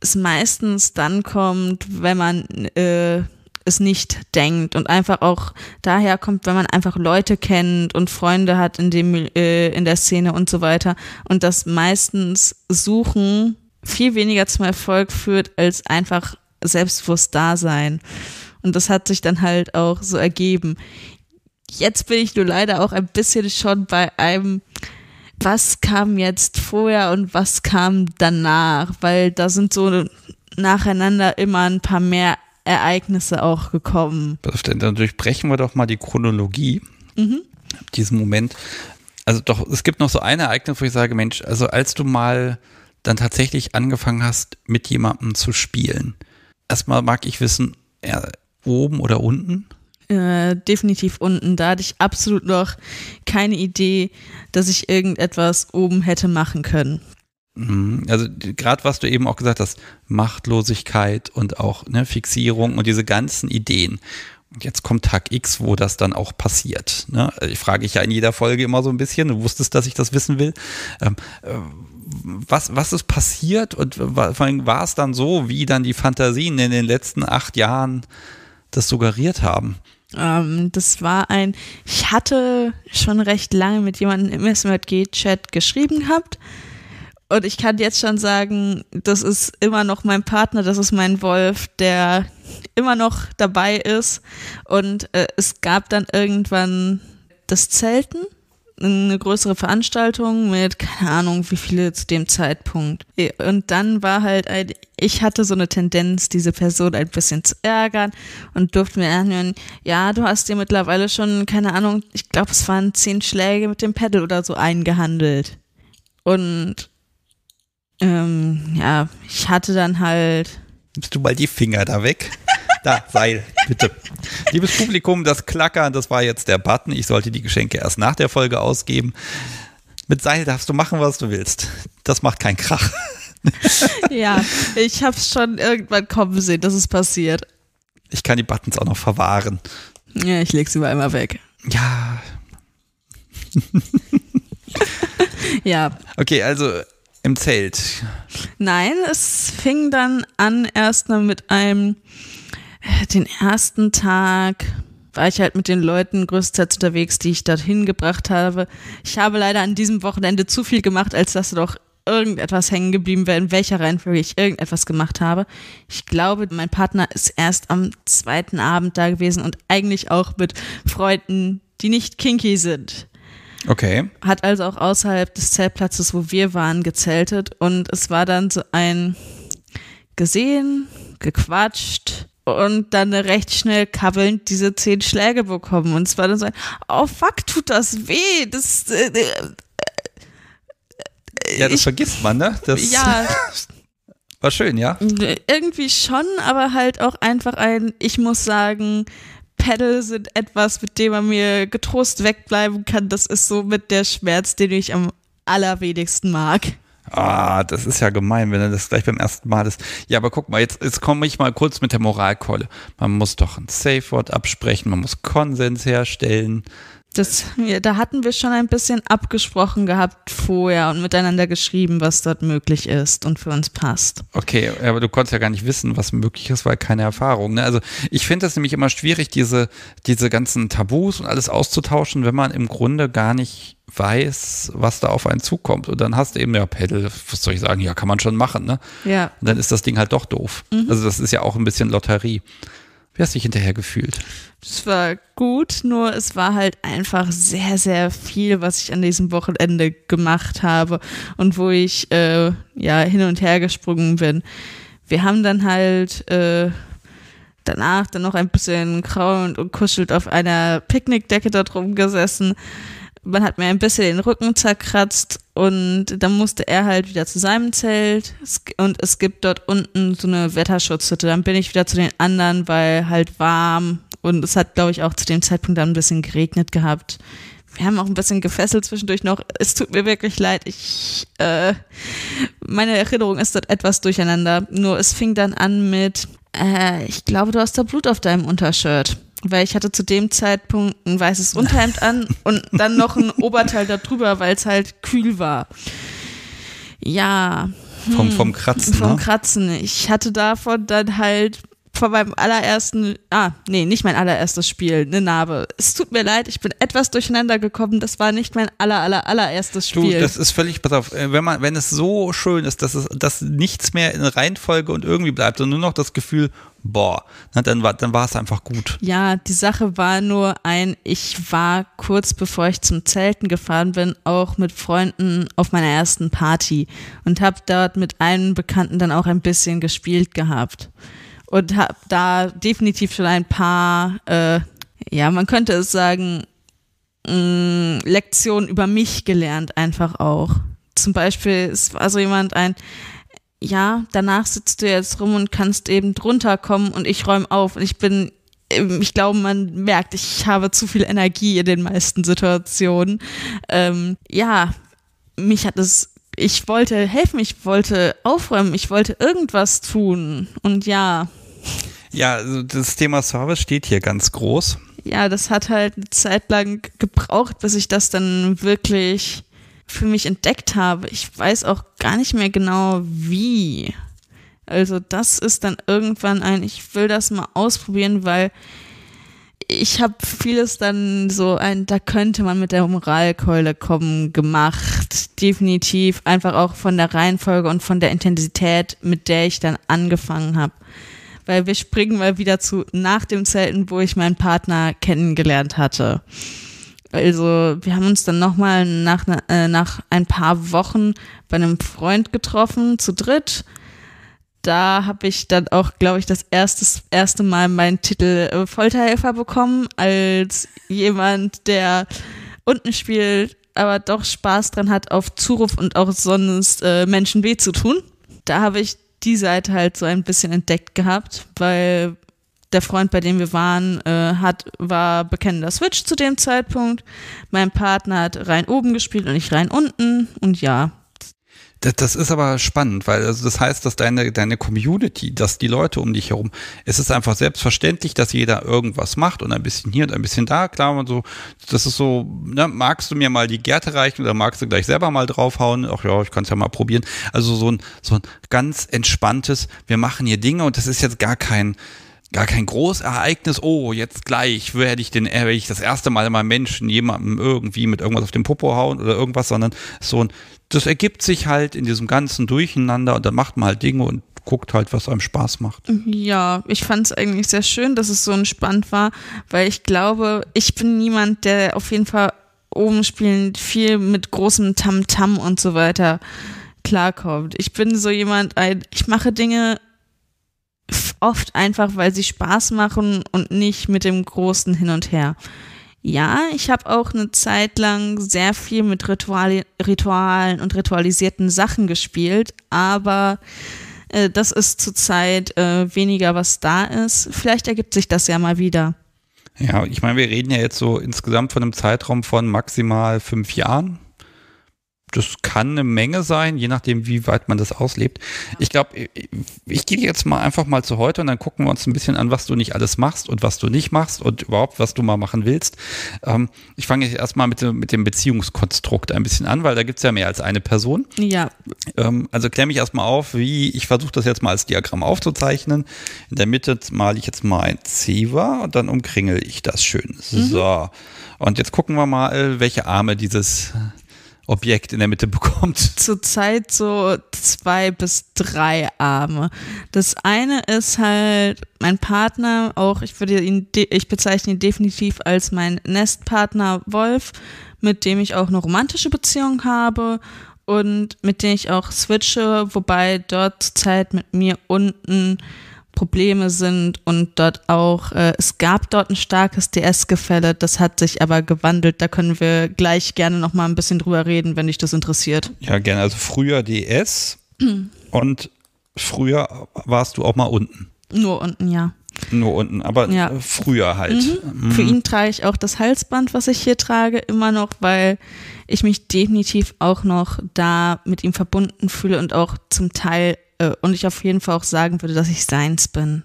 es meistens dann kommt, wenn man äh, es nicht denkt und einfach auch daher kommt, wenn man einfach Leute kennt und Freunde hat in dem äh, in der Szene und so weiter. Und das meistens Suchen viel weniger zum Erfolg führt als einfach selbstbewusst da sein. Und das hat sich dann halt auch so ergeben. Jetzt bin ich nur leider auch ein bisschen schon bei einem was kam jetzt vorher und was kam danach, weil da sind so nacheinander immer ein paar mehr Ereignisse auch gekommen. Dann durchbrechen wir doch mal die Chronologie. Mhm. Diesen Moment. Also doch, es gibt noch so ein Ereignis, wo ich sage, Mensch, also als du mal dann tatsächlich angefangen hast, mit jemandem zu spielen. Erstmal mag ich wissen, oben oder unten? Äh, definitiv unten. Da hatte ich absolut noch keine Idee, dass ich irgendetwas oben hätte machen können. Mhm. Also gerade was du eben auch gesagt hast, Machtlosigkeit und auch ne, Fixierung und diese ganzen Ideen. Und jetzt kommt Tag X, wo das dann auch passiert. Ne? Ich frage ich ja in jeder Folge immer so ein bisschen. Du wusstest, dass ich das wissen will. Ähm, äh, was, was ist passiert und vor allem war es dann so, wie dann die Fantasien in den letzten acht Jahren das suggeriert haben? Ähm, das war ein, ich hatte schon recht lange mit jemandem im SMG-Chat geschrieben gehabt und ich kann jetzt schon sagen, das ist immer noch mein Partner, das ist mein Wolf, der immer noch dabei ist. Und äh, es gab dann irgendwann das Zelten, eine größere Veranstaltung mit, keine Ahnung, wie viele zu dem Zeitpunkt. Und dann war halt ein, ich hatte so eine Tendenz, diese Person ein bisschen zu ärgern und durfte mir anhören, ja, du hast dir mittlerweile schon, keine Ahnung, ich glaube, es waren zehn Schläge mit dem Pedal oder so eingehandelt. Und ähm, ja, ich hatte dann halt. Nimmst du mal die Finger da weg? Da, Seil, bitte. Liebes Publikum, das Klackern, das war jetzt der Button. Ich sollte die Geschenke erst nach der Folge ausgeben. Mit Seil darfst du machen, was du willst. Das macht keinen Krach. ja, ich habe es schon irgendwann kommen sehen, dass es passiert. Ich kann die Buttons auch noch verwahren. Ja, ich leg sie mal einmal weg. Ja. ja. Okay, also im Zelt. Nein, es fing dann an erstmal mit einem, äh, den ersten Tag war ich halt mit den Leuten größtenteils unterwegs, die ich dorthin gebracht habe. Ich habe leider an diesem Wochenende zu viel gemacht, als dass doch irgendetwas hängen geblieben wäre, in welcher Reihenfolge ich irgendetwas gemacht habe. Ich glaube, mein Partner ist erst am zweiten Abend da gewesen und eigentlich auch mit Freunden, die nicht kinky sind. Okay. Hat also auch außerhalb des Zeltplatzes, wo wir waren, gezeltet und es war dann so ein gesehen, gequatscht und dann recht schnell kabbelnd diese zehn Schläge bekommen und es war dann so ein, oh fuck, tut das weh, das äh, äh, ja, das ich, vergisst man, ne? Das ja. war schön, ja? Irgendwie schon, aber halt auch einfach ein, ich muss sagen, Pedal sind etwas, mit dem man mir getrost wegbleiben kann. Das ist so mit der Schmerz, den ich am allerwenigsten mag. Ah, das ist ja gemein, wenn er das gleich beim ersten Mal ist. Ja, aber guck mal, jetzt, jetzt komme ich mal kurz mit der Moralkeule. Man muss doch ein Safe Word absprechen, man muss Konsens herstellen. Das, ja, da hatten wir schon ein bisschen abgesprochen gehabt vorher und miteinander geschrieben, was dort möglich ist und für uns passt. Okay, aber du konntest ja gar nicht wissen, was möglich ist, weil keine Erfahrung. Ne? Also ich finde es nämlich immer schwierig, diese, diese ganzen Tabus und alles auszutauschen, wenn man im Grunde gar nicht weiß, was da auf einen zukommt. Und dann hast du eben, ja, Pedal, was soll ich sagen, ja, kann man schon machen, ne? Ja. Und dann ist das Ding halt doch doof. Mhm. Also das ist ja auch ein bisschen Lotterie. Wie hast du dich hinterher gefühlt? Es war gut, nur es war halt einfach sehr, sehr viel, was ich an diesem Wochenende gemacht habe und wo ich äh, ja hin und her gesprungen bin. Wir haben dann halt äh, danach dann noch ein bisschen kraulend und kuschelt auf einer Picknickdecke dort rumgesessen. Man hat mir ein bisschen den Rücken zerkratzt und dann musste er halt wieder zu seinem Zelt und es gibt dort unten so eine Wetterschutzhütte. Dann bin ich wieder zu den anderen, weil halt warm und es hat, glaube ich, auch zu dem Zeitpunkt dann ein bisschen geregnet gehabt. Wir haben auch ein bisschen gefesselt zwischendurch noch. Es tut mir wirklich leid. Ich, äh, meine Erinnerung ist dort etwas durcheinander. Nur es fing dann an mit, äh, ich glaube, du hast da Blut auf deinem Untershirt. Weil ich hatte zu dem Zeitpunkt ein weißes Unterhemd an und dann noch ein Oberteil darüber, weil es halt kühl war. Ja. Vom, vom Kratzen. Vom ne? Kratzen. Ich hatte davon dann halt vor meinem allerersten, ah, nee, nicht mein allererstes Spiel, eine Narbe. Es tut mir leid, ich bin etwas durcheinander gekommen. Das war nicht mein aller, aller, allererstes Spiel. Du, das ist völlig, pass auf, wenn man, wenn es so schön ist, dass es, dass nichts mehr in Reihenfolge und irgendwie bleibt und nur noch das Gefühl, boah, na, dann war, dann war es einfach gut. Ja, die Sache war nur ein, ich war kurz bevor ich zum Zelten gefahren bin, auch mit Freunden auf meiner ersten Party und habe dort mit einem Bekannten dann auch ein bisschen gespielt gehabt und habe da definitiv schon ein paar, äh, ja, man könnte es sagen, mh, mm, Lektionen über mich gelernt, einfach auch. Zum Beispiel, es war so jemand ein, ja, danach sitzt du jetzt rum und kannst eben drunter kommen und ich räume auf und ich bin ähm, ich glaube, man merkt, ich habe zu viel Energie in den meisten Situationen. Ähm, ja, mich hat es ich wollte helfen, ich wollte aufräumen, ich wollte irgendwas tun. Und ja. Ja, also das Thema Service steht hier ganz groß. Ja, das hat halt eine Zeit lang gebraucht, bis ich das dann wirklich für mich entdeckt habe. Ich weiß auch gar nicht mehr genau wie. Also das ist dann irgendwann ein, ich will das mal ausprobieren, weil ich habe vieles dann so ein, da könnte man mit der Moralkeule kommen, gemacht. Definitiv. Einfach auch von der Reihenfolge und von der Intensität, mit der ich dann angefangen habe. Weil wir springen mal wieder zu nach dem Zelten, wo ich meinen Partner kennengelernt hatte. Also wir haben uns dann nochmal nach, äh, nach ein paar Wochen bei einem Freund getroffen, zu dritt da habe ich dann auch, glaube ich, das erste, erste Mal meinen Titel äh, Folterhelfer bekommen, als jemand, der unten spielt, aber doch Spaß dran hat, auf Zuruf und auch sonst äh, Menschen weh zu tun. Da habe ich die Seite halt so ein bisschen entdeckt gehabt, weil der Freund, bei dem wir waren, äh, hat, war bekennender Switch zu dem Zeitpunkt. Mein Partner hat rein oben gespielt und ich rein unten. Und ja, das, ist aber spannend, weil also das heißt, dass deine, deine Community, dass die Leute um dich herum, es ist einfach selbstverständlich, dass jeder irgendwas macht und ein bisschen hier und ein bisschen da, klar und so, das ist so, ne, magst du mir mal die Gärte reichen oder magst du gleich selber mal draufhauen? Ach ja, ich kann es ja mal probieren. Also so ein, so ein ganz entspanntes, wir machen hier Dinge und das ist jetzt gar kein, gar kein Großereignis, oh, jetzt gleich werde ich den, werde ich das erste Mal mal Menschen jemandem irgendwie mit irgendwas auf den Popo hauen oder irgendwas, sondern so ein, das ergibt sich halt in diesem ganzen Durcheinander und dann macht man halt Dinge und guckt halt, was einem Spaß macht. Ja, ich fand es eigentlich sehr schön, dass es so entspannt war, weil ich glaube, ich bin niemand, der auf jeden Fall oben spielend viel mit großem Tamtam -Tam und so weiter klarkommt. Ich bin so jemand, ich mache Dinge oft einfach, weil sie Spaß machen und nicht mit dem großen Hin und Her. Ja, ich habe auch eine Zeit lang sehr viel mit Ritual Ritualen und ritualisierten Sachen gespielt, aber äh, das ist zurzeit äh, weniger, was da ist. Vielleicht ergibt sich das ja mal wieder. Ja, ich meine, wir reden ja jetzt so insgesamt von einem Zeitraum von maximal fünf Jahren das kann eine Menge sein, je nachdem, wie weit man das auslebt. Ich glaube, ich, ich gehe jetzt mal einfach mal zu heute und dann gucken wir uns ein bisschen an, was du nicht alles machst und was du nicht machst und überhaupt, was du mal machen willst. Ähm, ich fange jetzt erstmal mit, mit dem Beziehungskonstrukt ein bisschen an, weil da gibt es ja mehr als eine Person. Ja. Ähm, also klär mich erstmal auf, wie, ich versuche das jetzt mal als Diagramm aufzuzeichnen. In der Mitte male ich jetzt mal ein Zewa und dann umkringel ich das schön. Mhm. So. Und jetzt gucken wir mal, welche Arme dieses Objekt in der Mitte bekommt? Zurzeit so zwei bis drei Arme. Das eine ist halt mein Partner, auch ich würde ihn, ich bezeichne ihn definitiv als mein Nestpartner Wolf, mit dem ich auch eine romantische Beziehung habe und mit dem ich auch switche, wobei dort zurzeit mit mir unten Probleme sind und dort auch, äh, es gab dort ein starkes DS-Gefälle, das hat sich aber gewandelt. Da können wir gleich gerne noch mal ein bisschen drüber reden, wenn dich das interessiert. Ja, gerne. Also früher DS und früher warst du auch mal unten. Nur unten, ja. Nur unten, aber ja. früher halt. Mhm. Mhm. Für ihn trage ich auch das Halsband, was ich hier trage, immer noch, weil ich mich definitiv auch noch da mit ihm verbunden fühle und auch zum Teil äh, und ich auf jeden Fall auch sagen würde, dass ich seins bin.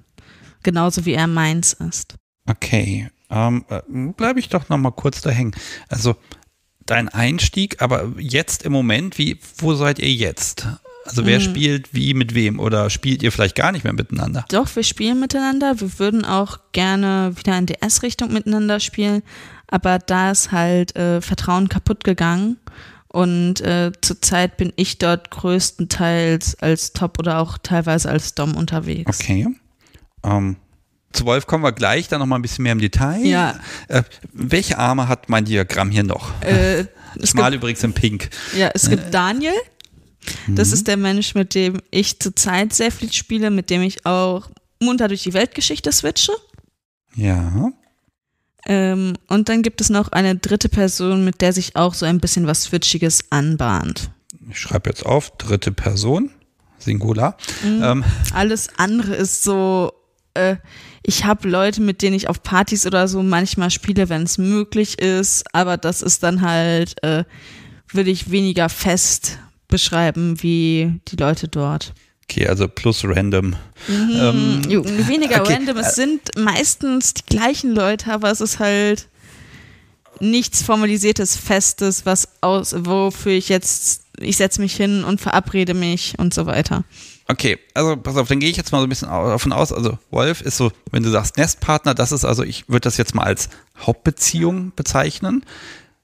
Genauso wie er meins ist. Okay. Ähm, äh, Bleibe ich doch noch mal kurz da hängen. Also dein Einstieg, aber jetzt im Moment, wie, wo seid ihr jetzt? Also wer mhm. spielt wie mit wem oder spielt ihr vielleicht gar nicht mehr miteinander? Doch, wir spielen miteinander. Wir würden auch gerne wieder in DS-Richtung miteinander spielen, aber da ist halt äh, Vertrauen kaputt gegangen und äh, zurzeit bin ich dort größtenteils als Top oder auch teilweise als Dom unterwegs. Okay. Ähm, zu Wolf kommen wir gleich, dann nochmal ein bisschen mehr im Detail. Ja. Äh, welche Arme hat mein Diagramm hier noch? Äh, ich mal übrigens in Pink. Ja, es gibt äh. Daniel. Das mhm. ist der Mensch, mit dem ich zurzeit sehr viel spiele, mit dem ich auch munter durch die Weltgeschichte switche. Ja. Ähm, und dann gibt es noch eine dritte Person, mit der sich auch so ein bisschen was Switchiges anbahnt. Ich schreibe jetzt auf, dritte Person, Singular. Mhm. Ähm. Alles andere ist so, äh, ich habe Leute, mit denen ich auf Partys oder so manchmal spiele, wenn es möglich ist, aber das ist dann halt, äh, würde ich weniger fest beschreiben wie die Leute dort. Okay, also plus random. Mhm, ähm, weniger okay. random. Es sind meistens die gleichen Leute, aber es ist halt nichts formalisiertes, festes, was aus, wofür ich jetzt, ich setze mich hin und verabrede mich und so weiter. Okay, also pass auf, dann gehe ich jetzt mal so ein bisschen davon aus. Also Wolf ist so, wenn du sagst Nestpartner, das ist also, ich würde das jetzt mal als Hauptbeziehung bezeichnen.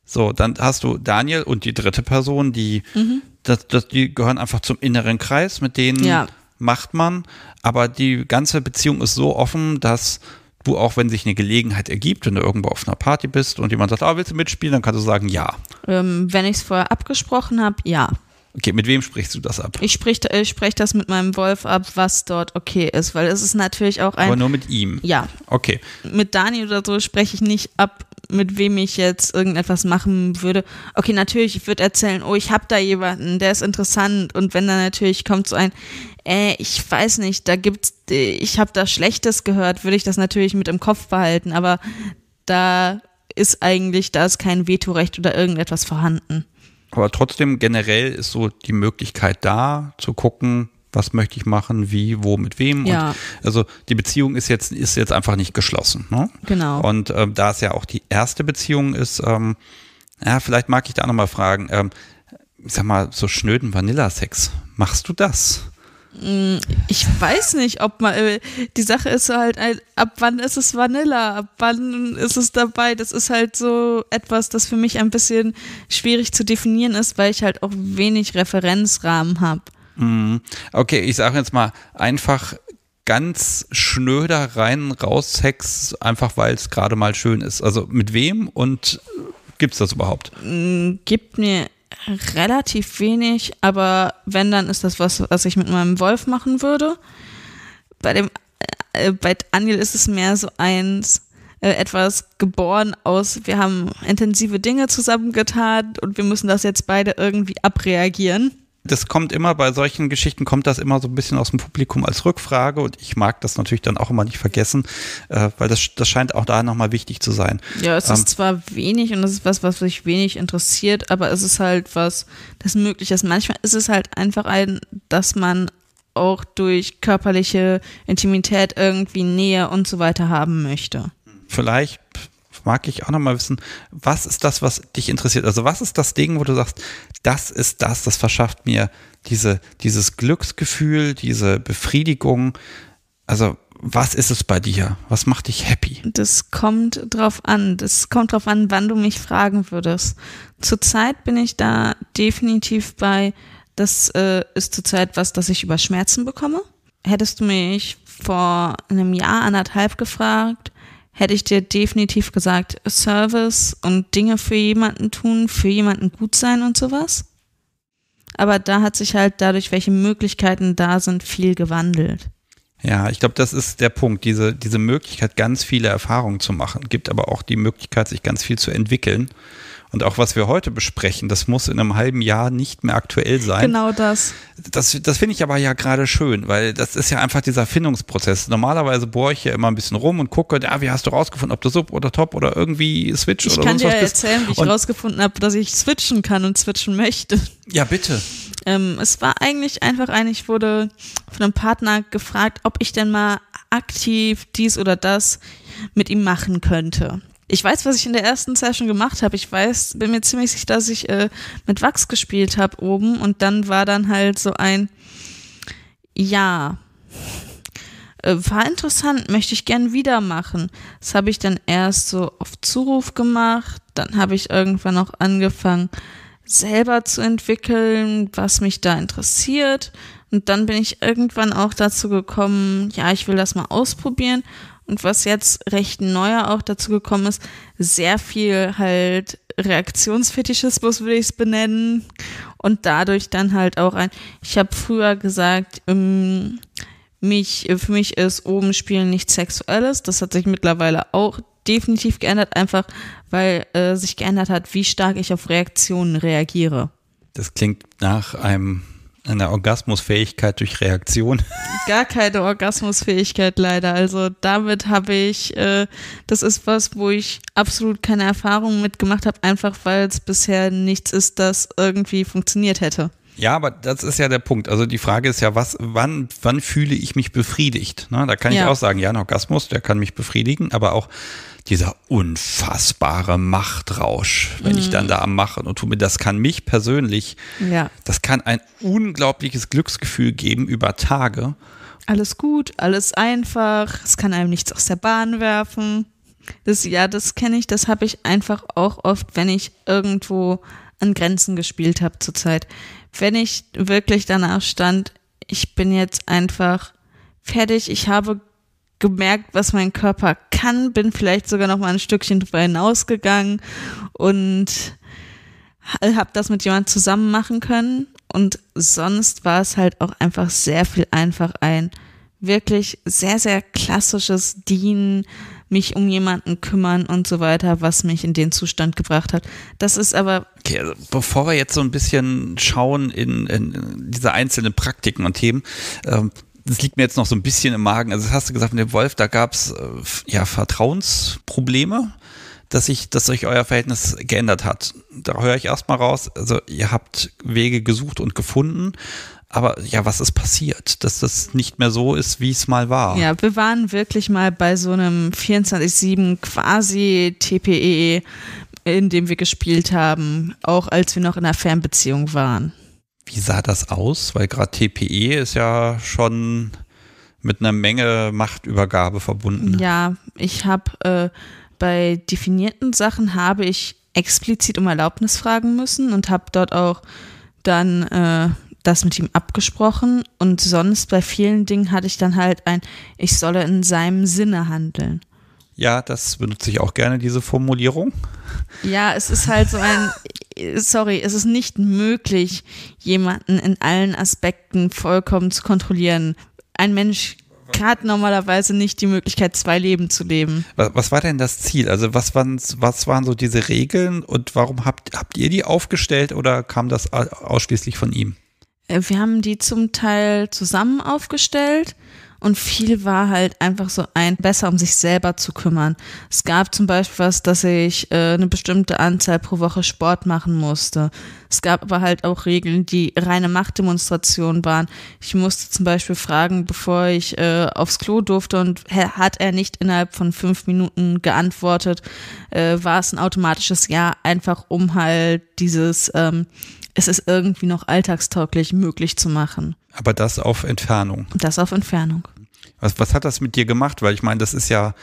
So, dann hast du Daniel und die dritte Person, die mhm das, das, die gehören einfach zum inneren Kreis, mit denen ja. macht man. Aber die ganze Beziehung ist so offen, dass du auch, wenn sich eine Gelegenheit ergibt, wenn du irgendwo auf einer Party bist und jemand sagt, ah, willst du mitspielen, dann kannst du sagen, ja. Ähm, wenn ich es vorher abgesprochen habe, ja. Okay, mit wem sprichst du das ab? Ich spreche ich sprech das mit meinem Wolf ab, was dort okay ist, weil es ist natürlich auch ein. Aber nur mit ihm? Ja. Okay. Mit Dani oder so spreche ich nicht ab, mit wem ich jetzt irgendetwas machen würde. Okay, natürlich, ich würde erzählen, oh, ich habe da jemanden, der ist interessant. Und wenn dann natürlich kommt so ein, äh, ich weiß nicht, da gibt's, ich habe da Schlechtes gehört, würde ich das natürlich mit im Kopf behalten. Aber da ist eigentlich, da ist kein Vetorecht oder irgendetwas vorhanden. Aber trotzdem generell ist so die Möglichkeit da, zu gucken, was möchte ich machen, wie, wo, mit wem. Ja. Und also die Beziehung ist jetzt, ist jetzt einfach nicht geschlossen. Ne? Genau. Und ähm, da es ja auch die erste Beziehung ist, ähm, ja, vielleicht mag ich da nochmal fragen, ähm, ich sag mal, so schnöden Vanillasex, machst du das? Mm, ich weiß nicht, ob man, äh, die Sache ist halt, ab wann ist es Vanilla, ab wann ist es dabei, das ist halt so etwas, das für mich ein bisschen schwierig zu definieren ist, weil ich halt auch wenig Referenzrahmen habe. Mhm. Okay, ich sage jetzt mal einfach ganz schnöder rein raus Sex, einfach weil es gerade mal schön ist. Also mit wem und gibt es das überhaupt? Mm, gibt mir relativ wenig, aber wenn, dann ist das was, was ich mit meinem Wolf machen würde. Bei dem, äh, bei Daniel ist es mehr so eins, äh, etwas geboren aus, wir haben intensive Dinge zusammengetan und wir müssen das jetzt beide irgendwie abreagieren das kommt immer bei solchen Geschichten, kommt das immer so ein bisschen aus dem Publikum als Rückfrage und ich mag das natürlich dann auch immer nicht vergessen, äh, weil das, das scheint auch da nochmal wichtig zu sein. Ja, es ähm, ist zwar wenig und es ist was, was mich wenig interessiert, aber es ist halt was, das möglich ist. Manchmal ist es halt einfach ein, dass man auch durch körperliche Intimität irgendwie Nähe und so weiter haben möchte. Vielleicht mag ich auch nochmal wissen, was ist das, was dich interessiert? Also was ist das Ding, wo du sagst, das ist das, das verschafft mir diese, dieses Glücksgefühl, diese Befriedigung. Also, was ist es bei dir? Was macht dich happy? Das kommt drauf an. Das kommt drauf an, wann du mich fragen würdest. Zurzeit bin ich da definitiv bei, das äh, ist zurzeit was, das ich über Schmerzen bekomme. Hättest du mich vor einem Jahr, anderthalb gefragt, hätte ich dir definitiv gesagt, Service und Dinge für jemanden tun, für jemanden gut sein und sowas. Aber da hat sich halt dadurch, welche Möglichkeiten da sind, viel gewandelt. Ja, ich glaube, das ist der Punkt, diese, diese Möglichkeit, ganz viele Erfahrungen zu machen, gibt aber auch die Möglichkeit, sich ganz viel zu entwickeln. Und auch was wir heute besprechen, das muss in einem halben Jahr nicht mehr aktuell sein. Genau das. Das, das finde ich aber ja gerade schön, weil das ist ja einfach dieser Findungsprozess. Normalerweise bohre ich ja immer ein bisschen rum und gucke, ja, wie hast du rausgefunden, ob du Sub oder Top oder irgendwie Switch ich oder kann sonst dir was bist. erzählen, wie ich Und- rausgefunden habe, dass ich switchen kann und switchen möchte. Ja, bitte. Ähm, es war eigentlich einfach ein, ich wurde von einem Partner gefragt, ob ich denn mal aktiv dies oder das mit ihm machen könnte. Ich weiß, was ich in der ersten Session gemacht habe. Ich weiß, bin mir ziemlich sicher, dass ich äh, mit Wachs gespielt habe oben und dann war dann halt so ein Ja. Äh, war interessant, möchte ich gern wieder machen. Das habe ich dann erst so auf Zuruf gemacht. Dann habe ich irgendwann noch angefangen, selber zu entwickeln, was mich da interessiert. Und dann bin ich irgendwann auch dazu gekommen, ja, ich will das mal ausprobieren. Und was jetzt recht neuer auch dazu gekommen ist, sehr viel halt Reaktionsfetischismus würde ich es benennen. Und dadurch dann halt auch ein, ich habe früher gesagt, ähm, mich, für mich ist oben spielen nichts Sexuelles. Das hat sich mittlerweile auch definitiv geändert, einfach weil äh, sich geändert hat, wie stark ich auf Reaktionen reagiere. Das klingt nach einem, einer Orgasmusfähigkeit durch Reaktion. Gar keine Orgasmusfähigkeit leider. Also damit habe ich, äh, das ist was, wo ich absolut keine Erfahrung mitgemacht habe, einfach weil es bisher nichts ist, das irgendwie funktioniert hätte. Ja, aber das ist ja der Punkt. Also die Frage ist ja, was, wann, wann fühle ich mich befriedigt? Ne? Da kann ich Ja. auch sagen, ja, ein Orgasmus, der kann mich befriedigen, aber auch dieser unfassbare Machtrausch, wenn ich dann da am Machen und tue mir, das kann mich persönlich, Ja. das kann ein unglaubliches Glücksgefühl geben über Tage. alles gut, alles einfach, es kann einem nichts aus der Bahn werfen. Das, ja, das kenne ich, das habe ich einfach auch oft, wenn ich irgendwo an Grenzen gespielt habe zurzeit. Wenn ich wirklich danach stand, ich bin jetzt einfach fertig, ich habe gemerkt, was mein Körper kann, bin vielleicht sogar noch mal ein Stückchen drüber hinausgegangen und habe das mit jemand zusammen machen können. Und sonst war es halt auch einfach sehr viel einfach ein wirklich sehr, sehr klassisches Dienen, mich um jemanden kümmern und so weiter, was mich in den Zustand gebracht hat. Das ist aber, Okay, also bevor wir jetzt so ein bisschen schauen in, in diese einzelnen Praktiken und Themen, ähm, das liegt mir jetzt noch so ein bisschen im Magen. Also das hast du gesagt, mit dem Wolf, da gab es äh, ja Vertrauensprobleme, dass sich, dass sich euer Verhältnis geändert hat. Da höre ich erstmal raus, also ihr habt Wege gesucht und gefunden, aber ja, was ist passiert, dass das nicht mehr so ist, wie es mal war? ja, wir waren wirklich mal bei so einem 24-7 quasi TPE, in dem wir gespielt haben, auch als wir noch in einer Fernbeziehung waren. Wie sah das aus? Weil gerade TPE ist ja schon mit einer Menge Machtübergabe verbunden. Ja, ich habe äh, bei definierten Sachen habe ich explizit um Erlaubnis fragen müssen und habe dort auch dann äh, das mit ihm abgesprochen und sonst bei vielen Dingen hatte ich dann halt ein, ich solle in seinem Sinne handeln. Ja, das benutze ich auch gerne, diese Formulierung. Ja, es ist halt so ein, sorry, es ist nicht möglich, jemanden in allen Aspekten vollkommen zu kontrollieren. Ein Mensch hat normalerweise nicht die Möglichkeit, zwei Leben zu leben. Was, war denn das Ziel? Also was waren, was waren so diese Regeln und warum habt, habt ihr die aufgestellt oder kam das au- ausschließlich von ihm? Äh, Wir haben die zum Teil zusammen aufgestellt und viel war halt einfach so ein, besser um sich selber zu kümmern. Es gab zum Beispiel was, dass ich äh, eine bestimmte Anzahl pro Woche Sport machen musste. Es gab aber halt auch Regeln, die reine Machtdemonstration waren. Ich musste zum Beispiel fragen, bevor ich äh, aufs Klo durfte und hat er nicht innerhalb von fünf Minuten geantwortet, äh, war es ein automatisches Ja, einfach um halt dieses ähm, es ist irgendwie noch alltagstauglich möglich zu machen. Aber das auf Entfernung. Das auf Entfernung. Was, was hat das mit dir gemacht? Weil ich meine, das ist ja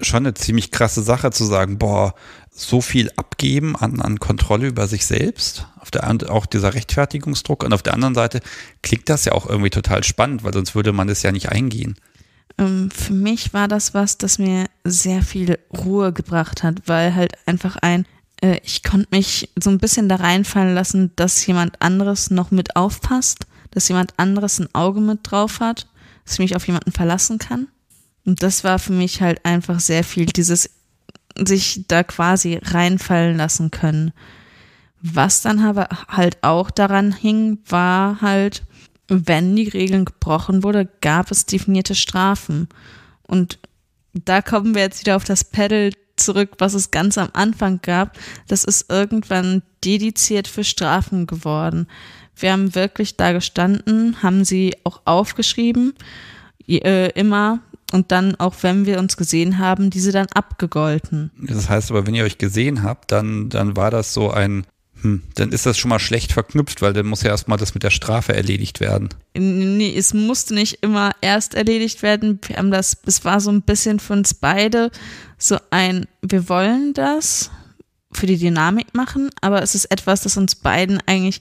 schon eine ziemlich krasse Sache zu sagen, boah, so viel abgeben an, an Kontrolle über sich selbst, auf der auch dieser Rechtfertigungsdruck und auf der anderen Seite klingt das ja auch irgendwie total spannend, weil sonst würde man es ja nicht eingehen. Ähm, für mich war das was, das mir sehr viel Ruhe gebracht hat, weil halt einfach ein, äh, ich konnte mich so ein bisschen da reinfallen lassen, dass jemand anderes noch mit aufpasst, dass jemand anderes ein Auge mit drauf hat, dass ich mich auf jemanden verlassen kann. Und das war für mich halt einfach sehr viel, dieses sich da quasi reinfallen lassen können. Was dann aber halt auch daran hing, war halt, wenn die Regeln gebrochen wurde, gab es definierte Strafen. Und da kommen wir jetzt wieder auf das Pedal zurück, was es ganz am Anfang gab. Das ist irgendwann dediziert für Strafen geworden. Wir haben wirklich da gestanden, haben sie auch aufgeschrieben, äh, immer und dann, auch wenn wir uns gesehen haben, diese dann abgegolten. Das heißt aber, wenn ihr euch gesehen habt, dann, dann war das so ein, hm, dann ist das schon mal schlecht verknüpft, weil dann muss ja erstmal das mit der Strafe erledigt werden. Nee, es musste nicht immer erst erledigt werden. Wir haben das, es war so ein bisschen für uns beide so ein, wir wollen das für die Dynamik machen, aber es ist etwas, das uns beiden eigentlich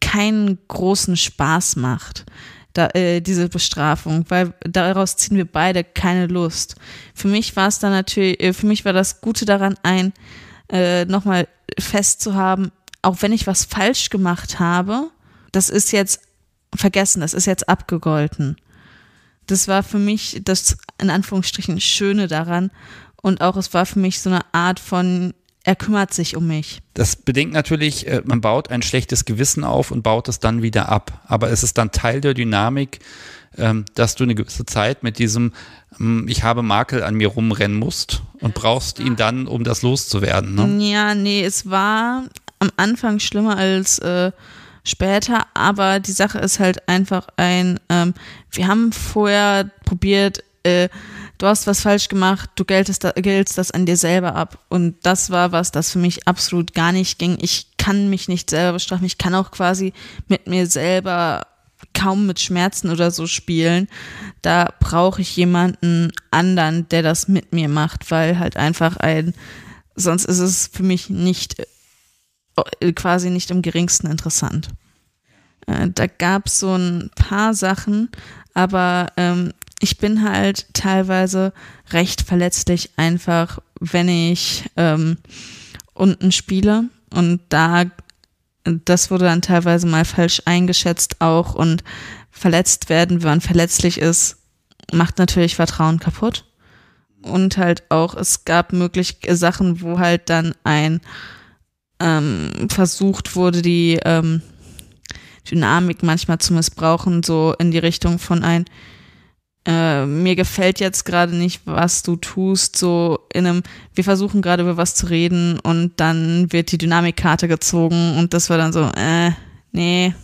keinen großen Spaß macht da, äh, diese Bestrafung, weil daraus ziehen wir beide keine Lust. Für mich war es dann natürlich, äh, für mich war das Gute daran ein, äh, nochmal festzuhaben, auch wenn ich was falsch gemacht habe, das ist jetzt vergessen, das ist jetzt abgegolten. Das war für mich das in Anführungsstrichen Schöne daran und auch es war für mich so eine Art von er kümmert sich um mich. Das bedingt natürlich, äh, man baut ein schlechtes Gewissen auf und baut es dann wieder ab. Aber es ist dann Teil der Dynamik, ähm, dass du eine gewisse Zeit mit diesem ähm, Ich habe Makel an mir rumrennen musst und brauchst ihn dann, um das loszuwerden. Ne? Ja, nee, es war am Anfang schlimmer als äh, später, aber die Sache ist halt einfach ein, ähm, wir haben vorher probiert, äh, du hast was falsch gemacht, du geltest, geltst das an dir selber ab. Und das war was, das für mich absolut gar nicht ging. Ich kann mich nicht selber bestrafen. Ich kann auch quasi mit mir selber kaum mit Schmerzen oder so spielen. Da brauche ich jemanden anderen, der das mit mir macht, weil halt einfach ein, sonst ist es für mich nicht, quasi nicht im geringsten interessant. Äh, da gab es so ein paar Sachen, aber ähm, ich bin halt teilweise recht verletzlich einfach, wenn ich ähm, unten spiele und da das wurde dann teilweise mal falsch eingeschätzt auch und verletzt werden, wenn man verletzlich ist, macht natürlich Vertrauen kaputt. Und halt auch, es gab möglich Sachen, wo halt dann ein ähm, versucht wurde, die ähm, Dynamik manchmal zu missbrauchen, so in die Richtung von ein, äh, mir gefällt jetzt gerade nicht, was du tust, so in einem, wir versuchen gerade über was zu reden und dann wird die Dynamikkarte gezogen und das war dann so, äh, nee.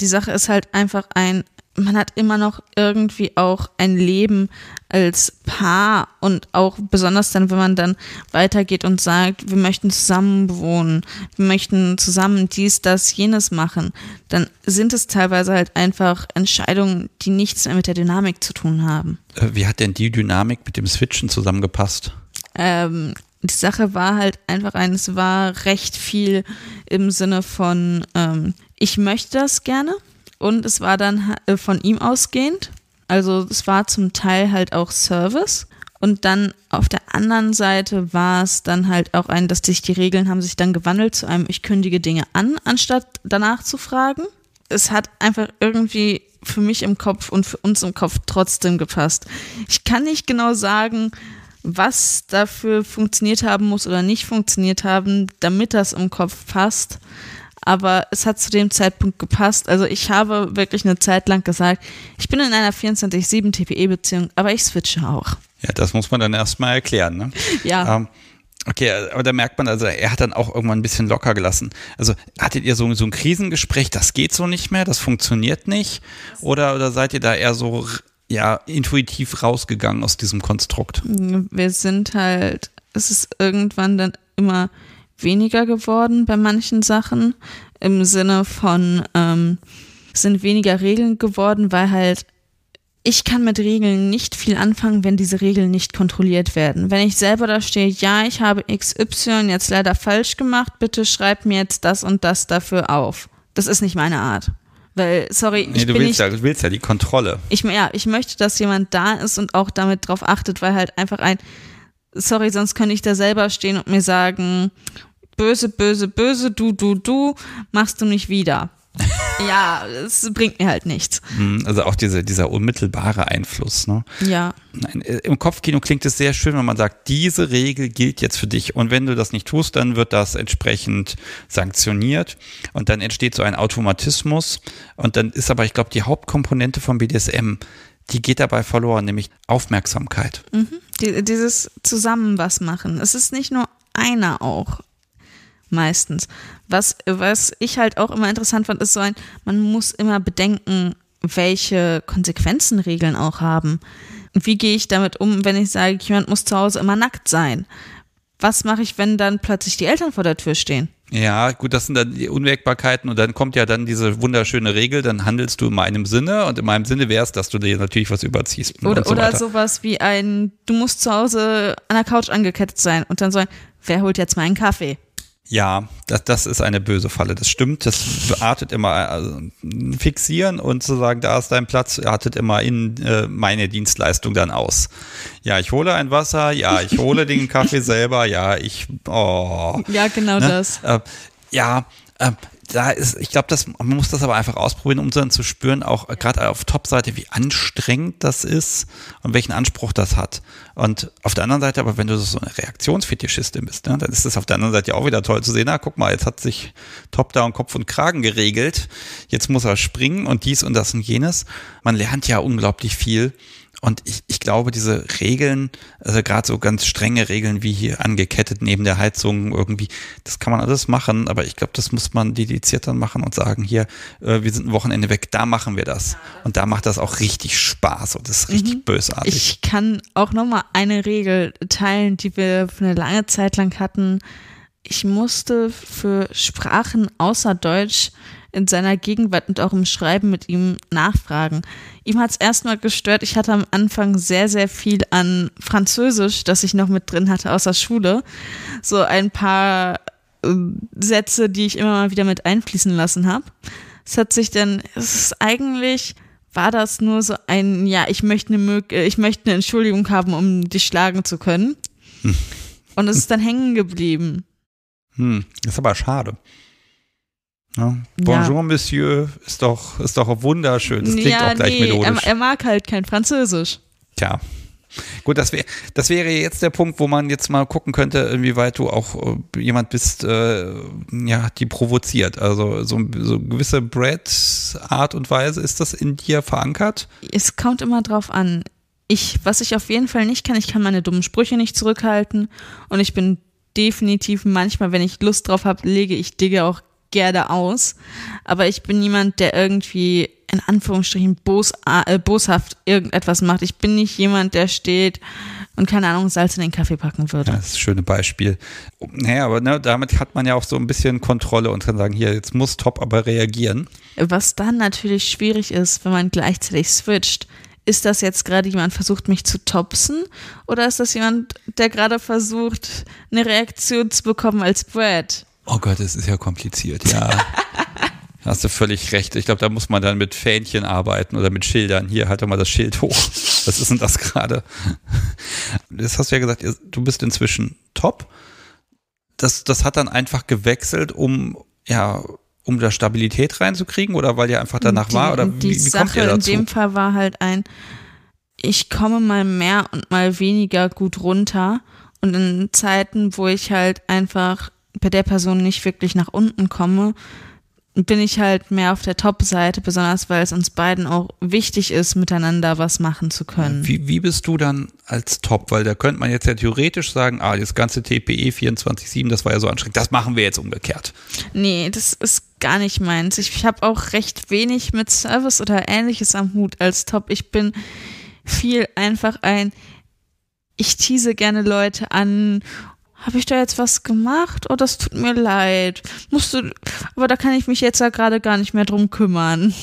Die Sache ist halt einfach ein, man hat immer noch irgendwie auch ein Leben als Paar und auch besonders dann, wenn man dann weitergeht und sagt, wir möchten zusammen wohnen, wir möchten zusammen dies, das, jenes machen, dann sind es teilweise halt einfach Entscheidungen, die nichts mehr mit der Dynamik zu tun haben. Äh, wie hat denn die Dynamik mit dem Switchen zusammengepasst? Ähm, die Sache war halt einfach ein, es war recht viel im Sinne von, ähm, ich möchte das gerne und es war dann äh, von ihm ausgehend. Also es war zum Teil halt auch Service. Und dann auf der anderen Seite war es dann halt auch ein, dass sich die Regeln haben sich dann gewandelt zu einem, ich kündige Dinge an, anstatt danach zu fragen. Es hat einfach irgendwie für mich im Kopf und für uns im Kopf trotzdem gepasst. Ich kann nicht genau sagen, was dafür funktioniert haben muss oder nicht funktioniert haben, damit das im Kopf passt aber es hat zu dem Zeitpunkt gepasst. Also ich habe wirklich eine Zeit lang gesagt, ich bin in einer 24-7 TPE-Beziehung, aber ich switche auch. Ja, das muss man dann erstmal erklären. Ne? Ja. Ähm, okay, aber da merkt man, also er hat dann auch irgendwann ein bisschen locker gelassen. Also hattet ihr so, so ein Krisengespräch, das geht so nicht mehr, das funktioniert nicht? Oder, oder seid ihr da eher so ja, intuitiv rausgegangen aus diesem Konstrukt? Wir sind halt, es ist irgendwann dann immer weniger geworden bei manchen Sachen im Sinne von ähm, sind weniger Regeln geworden, weil halt ich kann mit Regeln nicht viel anfangen, wenn diese Regeln nicht kontrolliert werden. Wenn ich selber da stehe, ja, ich habe XY jetzt leider falsch gemacht, bitte schreib mir jetzt das und das dafür auf. Das ist nicht meine Art. Weil, sorry, nee, ich du bin willst nicht, ja, du willst ja die Kontrolle. ich, ja, ich möchte, dass jemand da ist und auch damit drauf achtet, weil halt einfach ein, sorry, sonst könnte ich da selber stehen und mir sagen, böse, böse, böse, du, du, du, machst du nicht wieder. ja, es bringt mir halt nichts. Hm, Also auch diese, dieser unmittelbare Einfluss. Ne? Ja. Nein, äh, Im Kopfkino klingt es sehr schön, wenn man sagt, diese Regel gilt jetzt für dich. Und wenn du das nicht tust, dann wird das entsprechend sanktioniert. Und dann entsteht so ein Automatismus. Und dann ist aber, ich glaube, die Hauptkomponente vom BDSM, die geht dabei verloren, nämlich Aufmerksamkeit. Die, dieses Zusammen was machen. Es ist nicht nur einer auch. Meistens. Was, was ich halt auch immer interessant fand, ist so ein, man muss immer bedenken, welche Konsequenzen Regeln auch haben. Und wie gehe ich damit um, wenn ich sage, jemand muss zu Hause immer nackt sein? Was mache ich, wenn dann plötzlich die Eltern vor der Tür stehen? Ja, gut, das sind dann die Unwägbarkeiten und dann kommt ja dann diese wunderschöne Regel, dann handelst du in meinem Sinne und in meinem Sinne wäre es, dass du dir natürlich was überziehst. Oder, so oder sowas wie ein, du musst zu Hause an der Couch angekettet sein und dann so ein, wer holt jetzt meinen Kaffee? Ja, das, das ist eine böse Falle. Das stimmt. Das artet immer also, fixieren und zu sagen, da ist dein Platz, artet immer in äh, meine Dienstleistung dann aus. Ja, ich hole ein Wasser. Ja, ich hole den Kaffee selber. Ja, ich. Oh. Ja, genau Ne? das. Äh, ja, äh, da ist, ich glaube, das, man muss das aber einfach ausprobieren, um dann zu spüren, auch äh, gerade auf Top-Seite, wie anstrengend das ist und welchen Anspruch das hat. Und auf der anderen Seite, aber wenn du so eine Reaktionsfetischistin bist, ne, dann ist es auf der anderen Seite ja auch wieder toll zu sehen, na, guck mal, jetzt hat sich Top-Down Kopf und Kragen geregelt, jetzt muss er springen und dies und das und jenes. Man lernt ja unglaublich viel. Und ich, ich glaube, diese Regeln, also gerade so ganz strenge Regeln wie hier angekettet neben der Heizung irgendwie, das kann man alles machen, aber ich glaube, das muss man dediziert dann machen und sagen, hier, äh, wir sind ein Wochenende weg, da machen wir das. Und da macht das auch richtig Spaß und das ist richtig bösartig. Ich kann auch nochmal eine Regel teilen, die wir für eine lange Zeit lang hatten. Ich musste für Sprachen außer Deutsch in seiner Gegenwart und auch im Schreiben mit ihm nachfragen. Ihm hat es erstmal gestört. Ich hatte am Anfang sehr, sehr viel an Französisch, das ich noch mit drin hatte aus der Schule. So ein paar äh, Sätze, die ich immer mal wieder mit einfließen lassen habe. Es hat sich dann, es ist eigentlich, war das nur so ein, ja, ich möchte eine, äh, ich möchte eine Entschuldigung haben, um dich schlagen zu können. Und es ist dann hängen geblieben. Hm, ist aber schade. Ja. Bonjour, Monsieur, ist doch, ist doch wunderschön. Das klingt auch gleich er, melodisch. er mag halt kein Französisch. Tja. Gut, das, wär, das wäre jetzt der Punkt, wo man jetzt mal gucken könnte, inwieweit du auch äh, jemand bist, äh, ja, die provoziert. Also so, so gewisse Brad-Art und Weise, ist das in dir verankert? Es kommt immer drauf an. Ich, was ich auf jeden Fall nicht kann, ich kann meine dummen Sprüche nicht zurückhalten und ich bin definitiv manchmal, wenn ich Lust drauf habe, lege ich Dinge auch gerne aus. Aber ich bin niemand, der irgendwie in Anführungsstrichen bos, äh, boshaft irgendetwas macht. Ich bin nicht jemand, der steht und keine Ahnung, Salz in den Kaffee packen würde. Ja, das ist ein schönes Beispiel. Naja, aber ne, damit hat man ja auch so ein bisschen Kontrolle und kann sagen, hier, jetzt muss Top aber reagieren. Was dann natürlich schwierig ist, wenn man gleichzeitig switcht. Ist das jetzt gerade jemand versucht, mich zu topsen? Oder ist das jemand, der gerade versucht, eine Reaktion zu bekommen als Brad? Oh Gott, es ist ja kompliziert, ja. Hast du völlig recht. Ich glaube, da muss man dann mit Fähnchen arbeiten oder mit Schildern. Hier, halt doch mal das Schild hoch. Was ist denn das gerade? Das hast du ja gesagt, du bist inzwischen top. Das, das hat dann einfach gewechselt, um, ja, um da Stabilität reinzukriegen oder weil ihr einfach danach die, war? Oder die wie, wie Sache kommt ihr dazu? in dem Fall war halt ein, ich komme mal mehr und mal weniger gut runter. Und in Zeiten, wo ich halt einfach bei der Person nicht wirklich nach unten komme, bin ich halt mehr auf der Top-Seite, besonders weil es uns beiden auch wichtig ist, miteinander was machen zu können. Wie, wie bist du dann als Top? Weil da könnte man jetzt ja theoretisch sagen, ah, das ganze TPE 24-7, das war ja so anstrengend, das machen wir jetzt umgekehrt. Nee, das ist gar nicht meins. Ich, ich habe auch recht wenig mit Service oder ähnliches am Hut als Top. Ich bin viel einfach ein, ich tease gerne Leute an habe ich da jetzt was gemacht? Oh, das tut mir leid. Musst du, aber da kann ich mich jetzt ja gerade gar nicht mehr drum kümmern.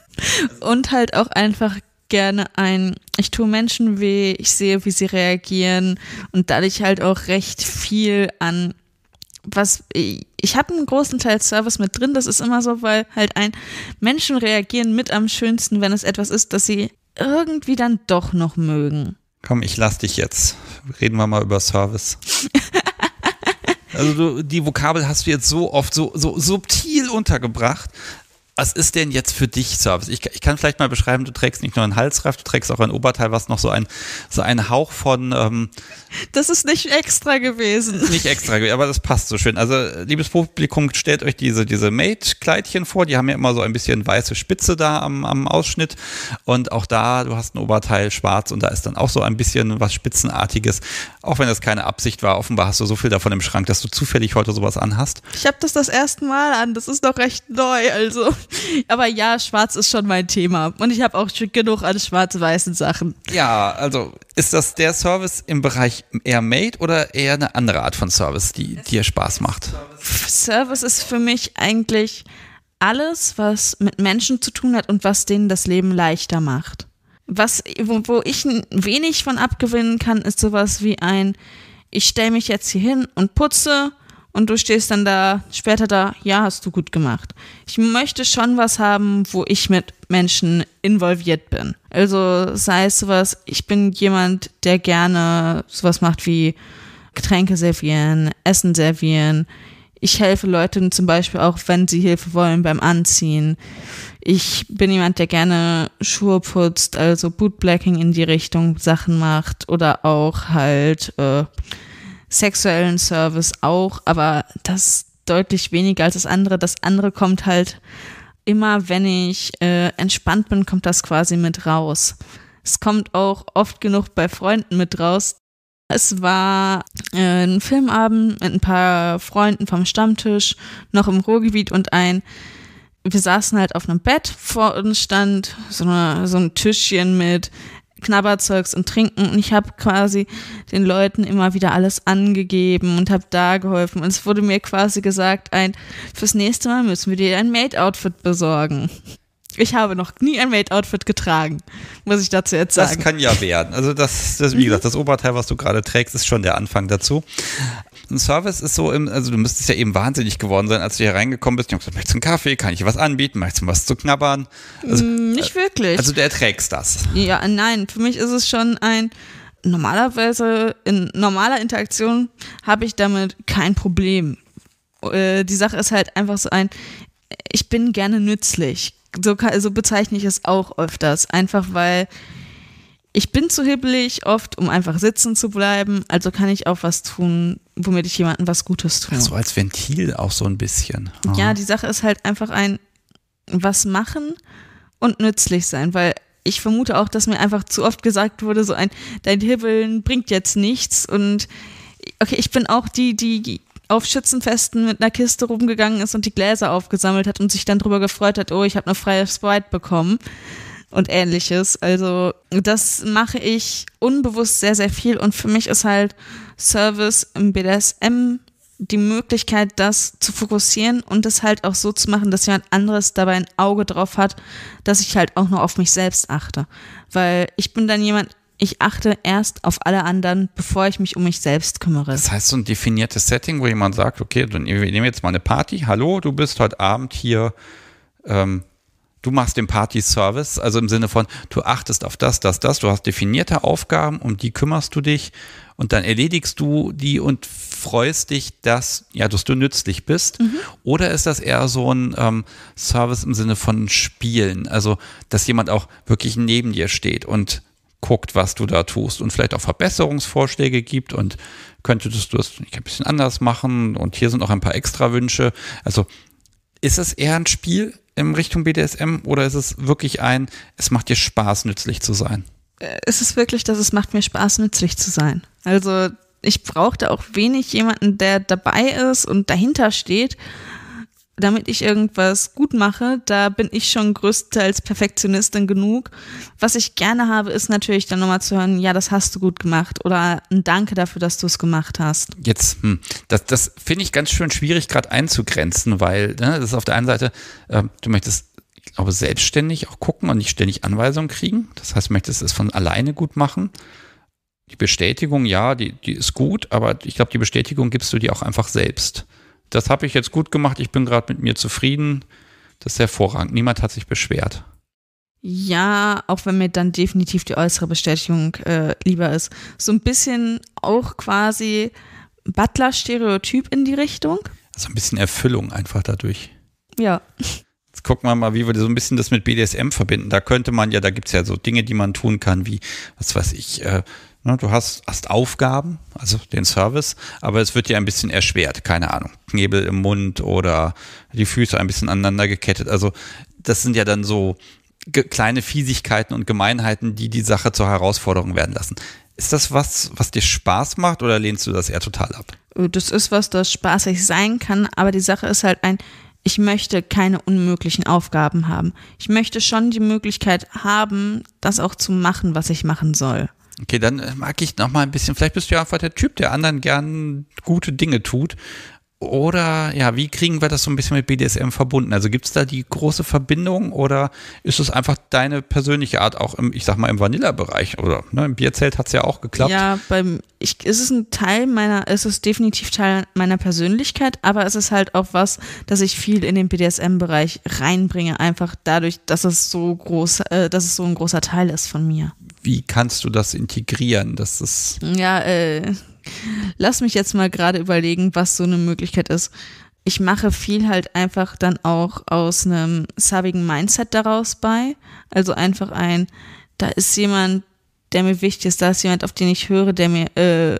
Und halt auch einfach gerne ein, ich tue Menschen weh, ich sehe, wie sie reagieren und dadurch halt auch recht viel an was ich habe einen großen Teil Service mit drin, das ist immer so, weil halt ein Menschen reagieren mit am schönsten, wenn es etwas ist, das sie irgendwie dann doch noch mögen. Komm, ich lass dich jetzt. Reden wir mal über Service. also du, die Vokabel hast du jetzt so oft so, so subtil untergebracht, was ist denn jetzt für dich Service? Ich, ich, kann vielleicht mal beschreiben, du trägst nicht nur ein Halsreif, du trägst auch ein Oberteil, was noch so ein, so ein Hauch von. Ähm, das ist nicht extra gewesen. Nicht extra gewesen, aber das passt so schön. Also, liebes Publikum, stellt euch diese, diese Mate-Kleidchen vor, die haben ja immer so ein bisschen weiße Spitze da am, am Ausschnitt. Und auch da, du hast ein Oberteil schwarz und da ist dann auch so ein bisschen was Spitzenartiges. Auch wenn das keine Absicht war, offenbar hast du so viel davon im Schrank, dass du zufällig heute sowas anhast. Ich habe das das erste Mal an, das ist doch recht neu, also. Aber ja, schwarz ist schon mein Thema. Und ich habe auch genug an schwarz-weißen Sachen. Ja, also ist das der Service im Bereich eher Made oder eher eine andere Art von Service, die dir Spaß macht? Service ist für mich eigentlich alles, was mit Menschen zu tun hat und was denen das Leben leichter macht. Was, wo, wo ich wenig von abgewinnen kann, ist sowas wie ein, ich stelle mich jetzt hier hin und putze und du stehst dann da später da, ja, hast du gut gemacht. Ich möchte schon was haben, wo ich mit Menschen involviert bin. Also sei es sowas, ich bin jemand, der gerne sowas macht wie Getränke servieren, Essen servieren. Ich helfe Leuten zum Beispiel auch, wenn sie Hilfe wollen beim Anziehen. Ich bin jemand, der gerne Schuhe putzt, also Bootblacking in die Richtung Sachen macht oder auch halt äh, sexuellen Service auch, aber das deutlich weniger als das andere. Das andere kommt halt immer, wenn ich äh, entspannt bin, kommt das quasi mit raus. Es kommt auch oft genug bei Freunden mit raus. Es war äh, ein Filmabend mit ein paar Freunden vom Stammtisch, noch im Ruhrgebiet und ein wir saßen halt auf einem Bett, vor uns stand so, eine, so ein Tischchen mit Knabberzeugs und Trinken und ich habe quasi den Leuten immer wieder alles angegeben und habe da geholfen und es wurde mir quasi gesagt, ein fürs nächste Mal müssen wir dir ein Maid-Outfit besorgen. Ich habe noch nie ein Maid-Outfit getragen, muss ich dazu jetzt sagen. Das kann ja werden. Also das, das wie gesagt, das Oberteil, was du gerade trägst, ist schon der Anfang dazu ein Service ist so, im, also du müsstest ja eben wahnsinnig geworden sein, als du hier reingekommen bist. Ich habe gesagt, möchtest du einen Kaffee? Kann ich dir was anbieten? Möchtest du was zu knabbern? Also, mm, Nicht wirklich. Also du erträgst das. Ja, nein, für mich ist es schon ein, normalerweise in normaler Interaktion habe ich damit kein Problem. Äh, die Sache ist halt einfach so ein, ich bin gerne nützlich. So, so bezeichne ich es auch öfters. Einfach weil ich bin zu hibbelig oft, um einfach sitzen zu bleiben. Also kann ich auch was tun, womit ich jemandem was Gutes tue. So als Ventil auch so ein bisschen. Oh. Ja, die Sache ist halt einfach ein was machen und nützlich sein, weil ich vermute auch, dass mir einfach zu oft gesagt wurde, so ein, dein Hibbeln bringt jetzt nichts und okay, ich bin auch die, die auf Schützenfesten mit einer Kiste rumgegangen ist und die Gläser aufgesammelt hat und sich dann darüber gefreut hat, oh, ich habe eine freie Sprite bekommen und ähnliches. Also das mache ich unbewusst sehr, sehr viel und für mich ist halt Service im BDSM die Möglichkeit, das zu fokussieren und das halt auch so zu machen, dass jemand anderes dabei ein Auge drauf hat, dass ich halt auch nur auf mich selbst achte. Weil ich bin dann jemand, ich achte erst auf alle anderen, bevor ich mich um mich selbst kümmere. Das heißt, so ein definiertes Setting, wo jemand sagt, okay, wir nehmen jetzt mal eine Party, hallo, du bist heute Abend hier ähm, du machst den Party-Service, also im Sinne von, du achtest auf das, das, das, du hast definierte Aufgaben, um die kümmerst du dich und dann erledigst du die und freust dich, dass, ja, dass du nützlich bist. Mhm. Oder ist das eher so ein ähm, Service im Sinne von Spielen, also dass jemand auch wirklich neben dir steht und guckt, was du da tust und vielleicht auch Verbesserungsvorschläge gibt und könntest du das ein bisschen anders machen und hier sind auch ein paar extra Wünsche. Also ist es eher ein Spiel in Richtung BDSM oder ist es wirklich ein, es macht dir Spaß, nützlich zu sein? Äh, ist es wirklich, dass es macht mir Spaß, nützlich zu sein? Also ich brauchte auch wenig jemanden, der dabei ist und dahinter steht, damit ich irgendwas gut mache, da bin ich schon größtenteils Perfektionistin genug. Was ich gerne habe, ist natürlich dann nochmal zu hören, ja, das hast du gut gemacht oder ein Danke dafür, dass du es gemacht hast. Jetzt, hm, das, das finde ich ganz schön schwierig gerade einzugrenzen, weil ne, das ist auf der einen Seite, äh, du möchtest glaube, selbstständig auch gucken und nicht ständig Anweisungen kriegen. Das heißt, du möchtest es von alleine gut machen. Die Bestätigung, ja, die, die ist gut, aber ich glaube, die Bestätigung gibst du dir auch einfach selbst. Das habe ich jetzt gut gemacht, ich bin gerade mit mir zufrieden. Das ist hervorragend. Niemand hat sich beschwert. Ja, auch wenn mir dann definitiv die äußere Bestätigung äh, lieber ist. So ein bisschen auch quasi Butler-Stereotyp in die Richtung. Also ein bisschen Erfüllung einfach dadurch. Ja. Jetzt gucken wir mal, wie wir so ein bisschen das mit BDSM verbinden. Da könnte man ja, da gibt es ja so Dinge, die man tun kann, wie, was weiß ich, äh, du hast, hast Aufgaben, also den Service, aber es wird dir ein bisschen erschwert, keine Ahnung, Knebel im Mund oder die Füße ein bisschen aneinander gekettet. Also das sind ja dann so kleine Fiesigkeiten und Gemeinheiten, die die Sache zur Herausforderung werden lassen. Ist das was, was dir Spaß macht oder lehnst du das eher total ab? Das ist was, das spaßig sein kann, aber die Sache ist halt ein, ich möchte keine unmöglichen Aufgaben haben. Ich möchte schon die Möglichkeit haben, das auch zu machen, was ich machen soll. Okay, dann mag ich noch mal ein bisschen, vielleicht bist du ja einfach der Typ, der anderen gern gute Dinge tut oder ja, wie kriegen wir das so ein bisschen mit BDSM verbunden? Also gibt es da die große Verbindung oder ist es einfach deine persönliche Art auch im, ich sag mal, im Vanilla-Bereich? Oder ne, im Bierzelt hat es ja auch geklappt. Ja, beim ich, ist es ein Teil meiner, ist es definitiv Teil meiner Persönlichkeit, aber es ist halt auch was, dass ich viel in den BDSM-Bereich reinbringe, einfach dadurch, dass es so groß, äh, dass es so ein großer Teil ist von mir. Wie kannst du das integrieren? Dass es ja, äh, lass mich jetzt mal gerade überlegen, was so eine Möglichkeit ist. Ich mache viel halt einfach dann auch aus einem subbigen Mindset daraus bei. Also einfach ein, da ist jemand, der mir wichtig ist, da ist jemand, auf den ich höre, der mir, äh,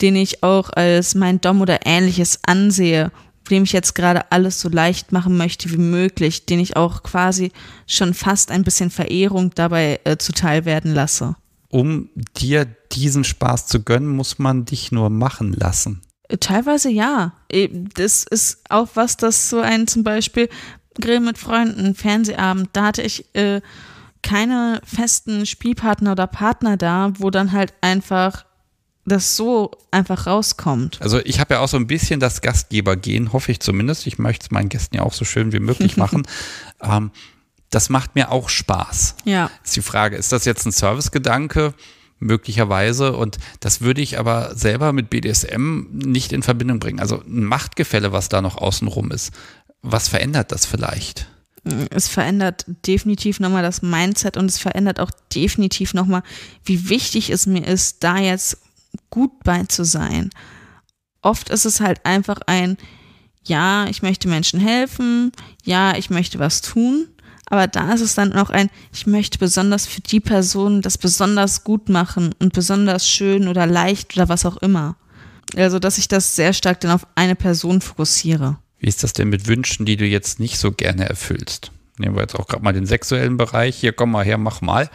den ich auch als mein Dom oder ähnliches ansehe, dem ich jetzt gerade alles so leicht machen möchte wie möglich, den ich auch quasi schon fast ein bisschen Verehrung dabei äh, zuteil werden lasse um dir diesen Spaß zu gönnen, muss man dich nur machen lassen. Teilweise ja. Das ist auch was, das so ein zum Beispiel Grill mit Freunden, Fernsehabend, da hatte ich äh, keine festen Spielpartner oder Partner da, wo dann halt einfach das so einfach rauskommt. Also ich habe ja auch so ein bisschen das Gastgebergehen, hoffe ich zumindest. Ich möchte es meinen Gästen ja auch so schön wie möglich machen. ähm, das macht mir auch Spaß. Ja. Ist die Frage, ist das jetzt ein Servicegedanke? Möglicherweise. Und das würde ich aber selber mit BDSM nicht in Verbindung bringen. Also ein Machtgefälle, was da noch außenrum ist. Was verändert das vielleicht? Es verändert definitiv nochmal das Mindset und es verändert auch definitiv nochmal, wie wichtig es mir ist, da jetzt gut bei zu sein. Oft ist es halt einfach ein, ja, ich möchte Menschen helfen, ja, ich möchte was tun, aber da ist es dann auch ein, ich möchte besonders für die Person das besonders gut machen und besonders schön oder leicht oder was auch immer. Also, dass ich das sehr stark dann auf eine Person fokussiere. Wie ist das denn mit Wünschen, die du jetzt nicht so gerne erfüllst? Nehmen wir jetzt auch gerade mal den sexuellen Bereich. Hier, komm mal her, mach mal.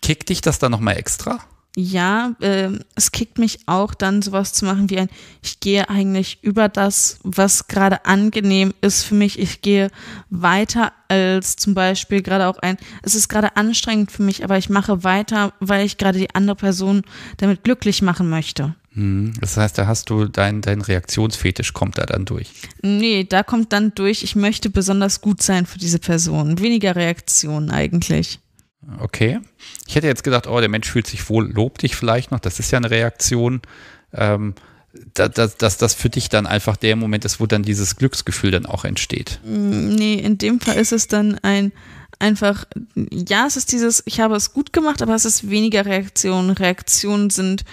Kickt dich das dann nochmal extra? Ja, äh, es kickt mich auch dann sowas zu machen wie ein, ich gehe eigentlich über das, was gerade angenehm ist für mich. Ich gehe weiter als zum Beispiel gerade auch ein, es ist gerade anstrengend für mich, aber ich mache weiter, weil ich gerade die andere Person damit glücklich machen möchte. Hm, das heißt, da hast du dein, dein Reaktionsfetisch kommt da dann durch. Nee, da kommt dann durch, ich möchte besonders gut sein für diese Person. Weniger Reaktionen eigentlich. Okay. Ich hätte jetzt gedacht, oh, der Mensch fühlt sich wohl, lobt dich vielleicht noch. Das ist ja eine Reaktion. Ähm, dass, dass das für dich dann einfach der Moment ist, wo dann dieses Glücksgefühl dann auch entsteht. Mm, nee, in dem Fall ist es dann ein einfach, ja, es ist dieses, ich habe es gut gemacht, aber es ist weniger Reaktion. Reaktionen sind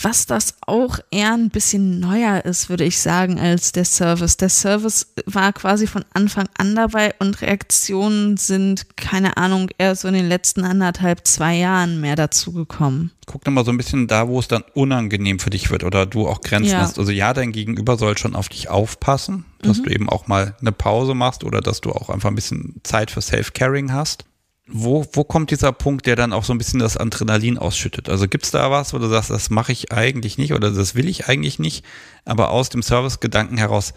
was das auch eher ein bisschen neuer ist, würde ich sagen, als der Service. Der Service war quasi von Anfang an dabei und Reaktionen sind, keine Ahnung, eher so in den letzten anderthalb, zwei Jahren mehr dazugekommen. Guck nochmal so ein bisschen da, wo es dann unangenehm für dich wird oder du auch Grenzen ja. hast. Also ja, dein Gegenüber soll schon auf dich aufpassen, dass mhm. du eben auch mal eine Pause machst oder dass du auch einfach ein bisschen Zeit für Self-Caring hast wo, wo kommt dieser Punkt, der dann auch so ein bisschen das Adrenalin ausschüttet? Also gibt es da was, wo du sagst, das mache ich eigentlich nicht oder das will ich eigentlich nicht, aber aus dem Service-Gedanken heraus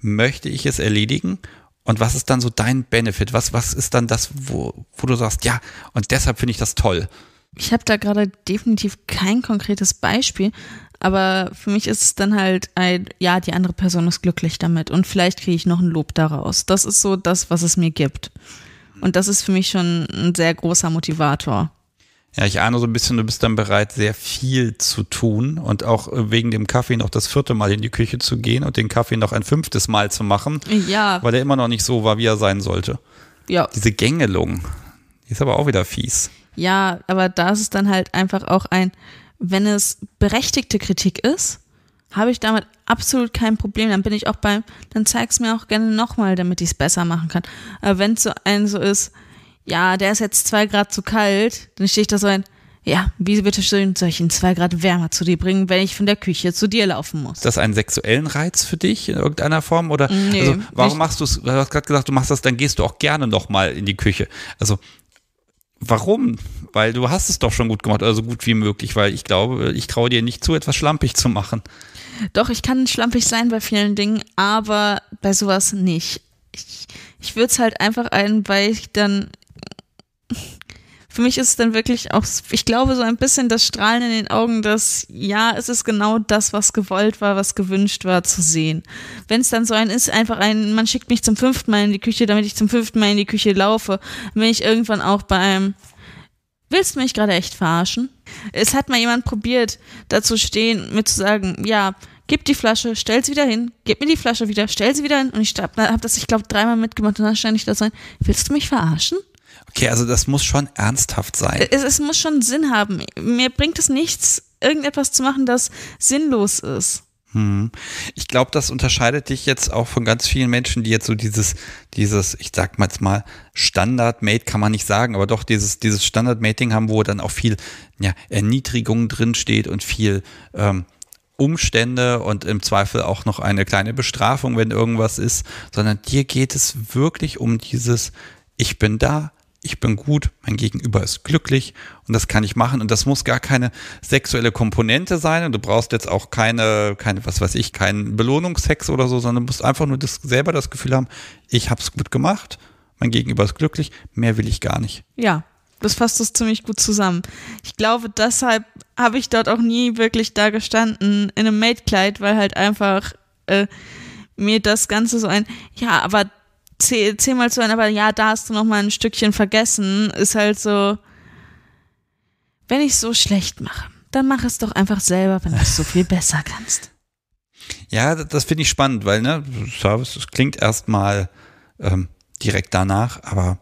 möchte ich es erledigen? Und was ist dann so dein Benefit? Was, was ist dann das, wo, wo du sagst, ja, und deshalb finde ich das toll? Ich habe da gerade definitiv kein konkretes Beispiel, Aber für mich ist es dann halt ein, ja, die andere Person ist glücklich damit und vielleicht kriege ich noch ein Lob daraus. Das ist so das, was es mir gibt. Und das ist für mich schon ein sehr großer Motivator. Ja, ich ahne so ein bisschen, du bist dann bereit, sehr viel zu tun und auch wegen dem Kaffee noch das vierte Mal in die Küche zu gehen und den Kaffee noch ein fünftes Mal zu machen. Ja. Weil er immer noch nicht so war, wie er sein sollte. Ja. Diese Gängelung, die ist aber auch wieder fies. Ja, aber da ist es dann halt einfach auch ein, wenn es berechtigte Kritik ist, habe ich damit absolut kein Problem. Dann bin ich auch beim, dann zeig es mir auch gerne nochmal, damit ich es besser machen kann. Aber wenn es so ein so ist, ja, der ist jetzt zwei Grad zu kalt, dann stehe ich da so ein, ja, wie bitte schön soll ich ihn zwei Grad wärmer zu dir bringen, wenn ich von der Küche zu dir laufen muss? Ist das einen sexuellen Reiz für dich in irgendeiner Form? Oder Nee, also, warum machst du es? Du hast gerade gesagt, du machst das, dann gehst du auch gerne nochmal in die Küche. Also warum? Weil du hast es doch schon gut gemacht, oder so gut wie möglich, weil ich glaube, ich traue dir nicht zu, etwas schlampig zu machen. Doch, ich kann schlampig sein bei vielen Dingen, aber bei sowas nicht. Ich, ich würde es halt einfach ein, weil ich dann. Für mich ist es dann wirklich auch, ich glaube, so ein bisschen das Strahlen in den Augen, dass ja, es ist genau das, was gewollt war, was gewünscht war, zu sehen. Wenn es dann so ein ist, einfach ein, man schickt mich zum fünften Mal in die Küche, damit ich zum fünften Mal in die Küche laufe, bin ich irgendwann auch bei einem, willst du mich gerade echt verarschen? Es hat mal jemand probiert, da zu stehen, mir zu sagen, ja, gib die Flasche, stell sie wieder hin, gib mir die Flasche wieder, stell sie wieder hin. Und ich habe das, ich glaube, dreimal mitgemacht und dann stand ich da so ein, willst du mich verarschen? Okay, also das muss schon ernsthaft sein. Es, es muss schon Sinn haben. Mir bringt es nichts, irgendetwas zu machen, das sinnlos ist. Hm. Ich glaube, das unterscheidet dich jetzt auch von ganz vielen Menschen, die jetzt so dieses, dieses, ich sag mal jetzt mal, Standard-Mate kann man nicht sagen, aber doch dieses, dieses Standard-Mating haben, wo dann auch viel ja, Erniedrigung drin steht und viel ähm, Umstände und im Zweifel auch noch eine kleine Bestrafung, wenn irgendwas ist, sondern dir geht es wirklich um dieses, ich bin da, ich bin gut, mein Gegenüber ist glücklich und das kann ich machen und das muss gar keine sexuelle Komponente sein und du brauchst jetzt auch keine, keine, was weiß ich, keinen Belohnungsex oder so, sondern du musst einfach nur das, selber das Gefühl haben, ich habe es gut gemacht, mein Gegenüber ist glücklich, mehr will ich gar nicht. Ja, das fasst es ziemlich gut zusammen. Ich glaube, deshalb habe ich dort auch nie wirklich da gestanden in einem Maidkleid, weil halt einfach äh, mir das Ganze so ein, ja, aber zähl, zähl mal zu ein, aber ja, da hast du noch mal ein Stückchen vergessen, ist halt so, wenn ich so schlecht mache, dann mach es doch einfach selber, wenn du es so viel besser kannst. Ja, das, finde ich spannend, weil ne, Service, das klingt erstmal ähm, direkt danach, aber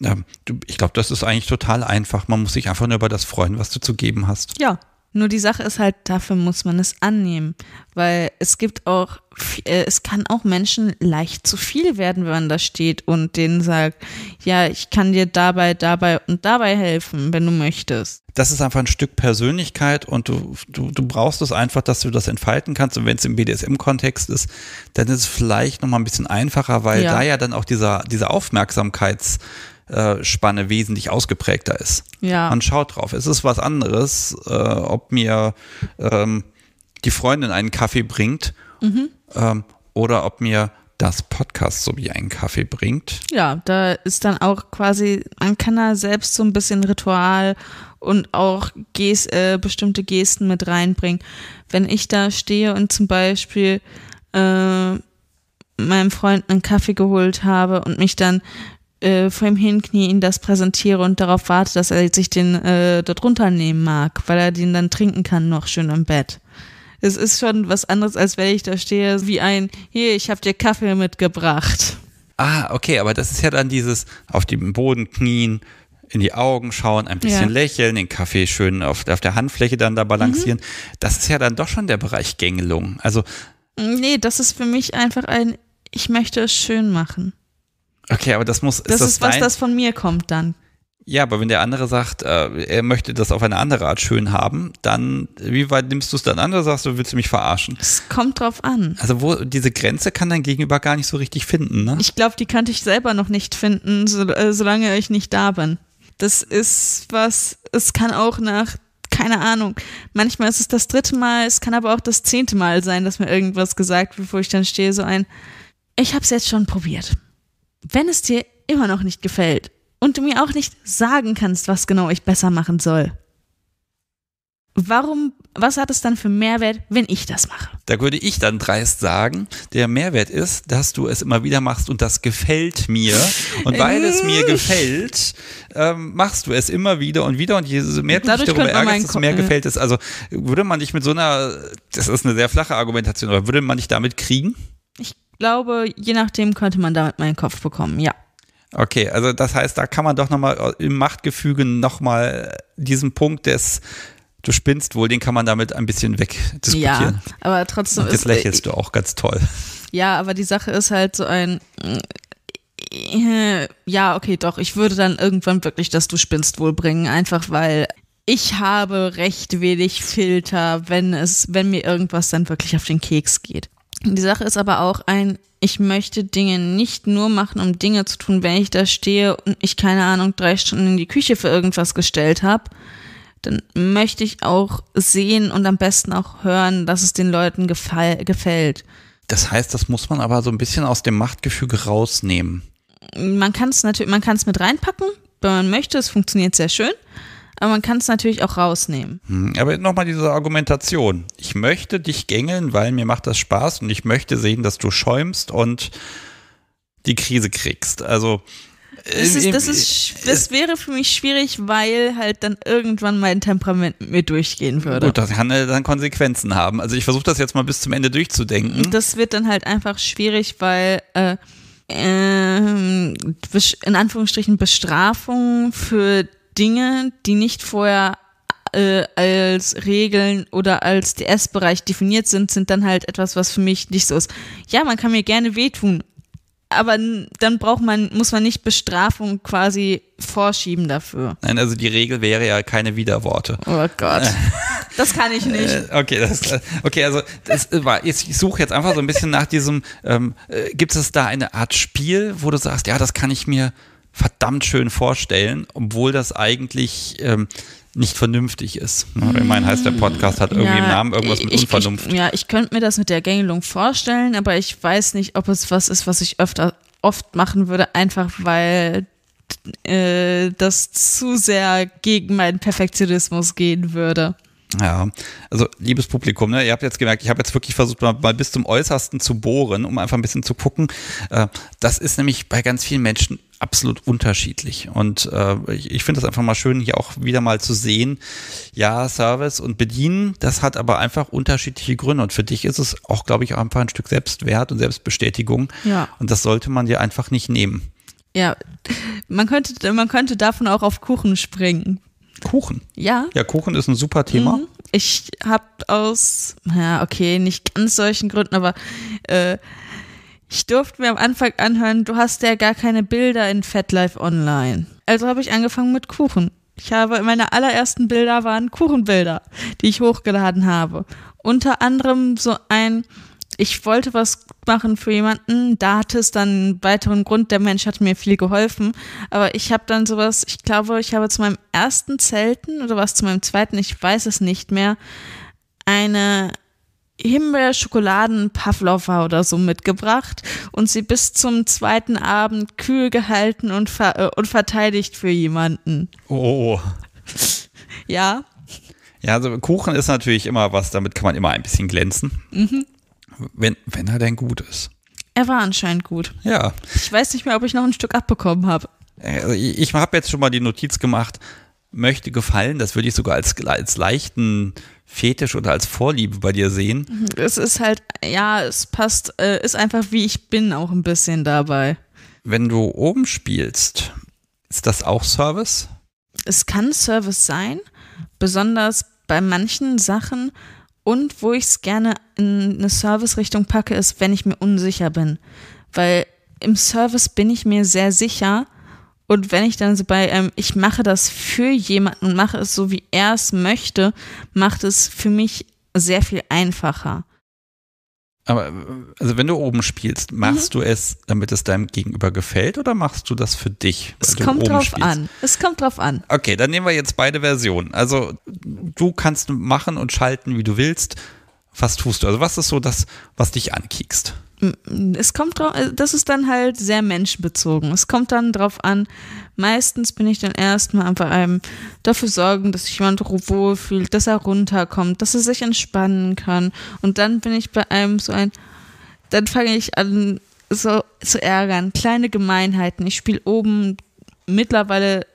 ähm, ich glaube, das ist eigentlich total einfach. Man muss sich einfach nur über das freuen, was du zu geben hast. Ja. Nur die Sache ist halt, dafür muss man es annehmen, weil es gibt auch, äh, es kann auch Menschen leicht zu viel werden, wenn man da steht und denen sagt, ja, ich kann dir dabei, dabei und dabei helfen, wenn du möchtest. Das ist einfach ein Stück Persönlichkeit und du, du, du brauchst es einfach, dass du das entfalten kannst. Und wenn es im BDSM-Kontext ist, dann ist es vielleicht nochmal ein bisschen einfacher, weil Ja. da ja dann auch dieser, diese Aufmerksamkeits- Spanne wesentlich ausgeprägter ist. Ja. Man schaut drauf. Es ist was anderes, äh, ob mir ähm, die Freundin einen Kaffee bringt ähm, oder ob mir das Podcast so wie einen Kaffee bringt. Ja, da ist dann auch quasi, man kann da selbst so ein bisschen Ritual und auch Ges äh, bestimmte Gesten mit reinbringen. Wenn ich da stehe und zum Beispiel äh, meinem Freund einen Kaffee geholt habe und mich dann äh, vor ihm hinknie, ihm das präsentiere und darauf warte, dass er sich den äh, dort runternehmen mag, weil er den dann trinken kann, noch schön im Bett. Es ist schon was anderes, als wenn ich da stehe wie ein, hier, ich habe dir Kaffee mitgebracht. Ah, okay, aber das ist ja dann dieses auf dem Boden knien, in die Augen schauen, ein bisschen Ja. lächeln, den Kaffee schön auf, auf der Handfläche dann da balancieren. Das ist ja dann doch schon der Bereich Gängelung. Also, Nee, das ist für mich einfach ein, ich möchte es schön machen. Okay, aber das muss. Das ist ist, was, das von mir kommt dann. Ja, aber wenn der andere sagt, äh, er möchte das auf eine andere Art schön haben, dann, wie weit nimmst du es dann an oder sagst du, willst du mich verarschen? Es kommt drauf an. Also wo diese Grenze kann dein Gegenüber gar nicht so richtig finden, ne? Ich glaube, die kannte ich selber noch nicht finden, so, äh, solange ich nicht da bin. Das ist was, es kann auch nach, keine Ahnung, manchmal ist es das dritte Mal, es kann aber auch das zehnte Mal sein, dass mir irgendwas gesagt wird, wo ich dann stehe, so ein, ich habe es jetzt schon probiert. Wenn es dir immer noch nicht gefällt und du mir auch nicht sagen kannst, was genau ich besser machen soll, warum was hat es dann für Mehrwert, wenn ich das mache? Da würde ich dann dreist sagen, der Mehrwert ist, dass du es immer wieder machst und das gefällt mir. Und weil es mir gefällt, ähm, machst du es immer wieder und wieder und je mehr du dich darüber ärgerst, desto mehr Ko- gefällt es. Also würde man dich mit so einer, das ist eine sehr flache Argumentation, aber würde man dich damit kriegen? Ich glaube, je nachdem könnte man damit meinen Kopf bekommen, ja. Okay, also das heißt, da kann man doch nochmal im Machtgefüge nochmal diesen Punkt des, du spinnst wohl, den kann man damit ein bisschen Ja, wegdiskutieren. aber trotzdem Und jetzt ist, lächelst du auch ganz toll. Ja, aber die Sache ist halt so ein. äh, Ja, okay, doch. Ich würde dann irgendwann wirklich das Du spinnst wohl bringen, einfach weil ich habe recht wenig Filter, wenn es, wenn mir irgendwas dann wirklich auf den Keks geht. Die Sache ist aber auch ein, ich möchte Dinge nicht nur machen, um Dinge zu tun, wenn ich da stehe und ich keine Ahnung drei Stunden in die Küche für irgendwas gestellt habe. Dann möchte ich auch sehen und am besten auch hören, dass es den Leuten gefällt. Das heißt, das muss man aber so ein bisschen aus dem Machtgefüge rausnehmen. man kann es natürlich, man kann es mit reinpacken, wenn man möchte. Es funktioniert sehr schön, aber man kann es natürlich auch rausnehmen. Hm, Aber nochmal diese Argumentation. Ich möchte dich gängeln, weil mir macht das Spaß und ich möchte sehen, dass du schäumst und die Krise kriegst. Also Das, ist, das, ist, sch- das wäre für mich schwierig, weil halt dann irgendwann mein Temperament mit mir durchgehen würde. Gut, das kann äh, dann Konsequenzen haben. Also ich versuche das jetzt mal bis zum Ende durchzudenken. Das wird dann halt einfach schwierig, weil äh, ähm, in Anführungsstrichen Bestrafungen für Dinge, die nicht vorher äh, als Regeln oder als DS-Bereich definiert sind, sind dann halt etwas, was für mich nicht so ist. Ja, man kann mir gerne wehtun, aber dann braucht man, muss man nicht Bestrafung quasi vorschieben dafür. Nein, also die Regel wäre ja keine Widerworte. Oh Gott. Das kann ich nicht. Äh, Okay, das, äh, okay, also das war, jetzt, ich suche jetzt einfach so ein bisschen nach diesem, ähm, äh, gibt es da eine Art Spiel, wo du sagst, ja, das kann ich mir verdammt schön vorstellen, obwohl das eigentlich ähm, nicht vernünftig ist. Ja, Ich meine, heißt der Podcast hat irgendwie im Namen irgendwas mit ich, Unvernunft. Ich, ja, ich könnte mir das mit der Gängelung vorstellen, aber ich weiß nicht, ob es was ist, was ich öfter oft machen würde, einfach weil äh, das zu sehr gegen meinen Perfektionismus gehen würde. Ja, also liebes Publikum, ne, ihr habt jetzt gemerkt, ich habe jetzt wirklich versucht, mal, mal bis zum Äußersten zu bohren, um einfach ein bisschen zu gucken. Äh, das ist nämlich bei ganz vielen Menschen absolut unterschiedlich. Und äh, ich, ich finde das einfach mal schön, hier auch wieder mal zu sehen, ja, Service und Bedienen, das hat aber einfach unterschiedliche Gründe. Und für dich ist es auch, glaube ich, auch einfach ein Stück Selbstwert und Selbstbestätigung. Ja. Und das sollte man dir einfach nicht nehmen. Ja, man könnte, man könnte davon auch auf Kuchen springen. Kuchen. Ja. Ja, Kuchen ist ein super Thema. Mhm. Ich habe aus, ja, okay, nicht ganz solchen Gründen, aber äh, ich durfte mir am Anfang anhören, du hast ja gar keine Bilder in FatLife Online. Also habe ich angefangen mit Kuchen. Ich habe, meine allerersten Bilder waren Kuchenbilder, die ich hochgeladen habe. Unter anderem so ein, ich wollte was machen für jemanden, da hatte es dann einen weiteren Grund, der Mensch hat mir viel geholfen, aber ich habe dann sowas, ich glaube, ich habe zu meinem ersten Zelten oder was zu meinem zweiten, ich weiß es nicht mehr, eine Himbeer-Schokoladen-Pavlova oder so mitgebracht und sie bis zum zweiten Abend kühl gehalten und, ver äh, und verteidigt für jemanden. Oh. Ja, Ja, also Kuchen ist natürlich immer was, damit kann man immer ein bisschen glänzen. Wenn, wenn er denn gut ist. er war anscheinend gut. Ja, Ich weiß nicht mehr, ob ich noch ein Stück abbekommen habe. also ich, ich habe jetzt schon mal die Notiz gemacht, möchte gefallen, das würde ich sogar als, als leichten Fetisch oder als Vorliebe bei dir sehen. Es ist halt, ja, es passt, äh, ist einfach wie ich bin auch ein bisschen dabei. Wenn du oben spielst, ist das auch Service? Es kann Service sein, besonders bei manchen Sachen. Und wo ich es gerne in eine Service-Richtung packe, ist, wenn ich mir unsicher bin. Weil im Service bin ich mir sehr sicher. Und wenn ich dann so bei, ähm, ich mache das für jemanden und mache es so, wie er es möchte, macht es für mich sehr viel einfacher. Aber also wenn du oben spielst, machst du es, damit es deinem Gegenüber gefällt oder machst du das für dich? Es kommt drauf spielst? an. Es kommt drauf an. Okay, dann nehmen wir jetzt beide Versionen. Also du kannst machen und schalten, wie du willst. was tust du? Also was ist so das, was dich ankiekst? Es kommt drauf, äh, das ist dann halt sehr menschenbezogen. Es kommt dann drauf an, meistens bin ich dann erstmal einfach einem dafür sorgen, dass sich jemand wohlfühlt, dass er runterkommt, dass er sich entspannen kann. Und dann bin ich bei einem so ein, dann fange ich an, so zu ärgern. Kleine Gemeinheiten. Ich spiele oben mittlerweile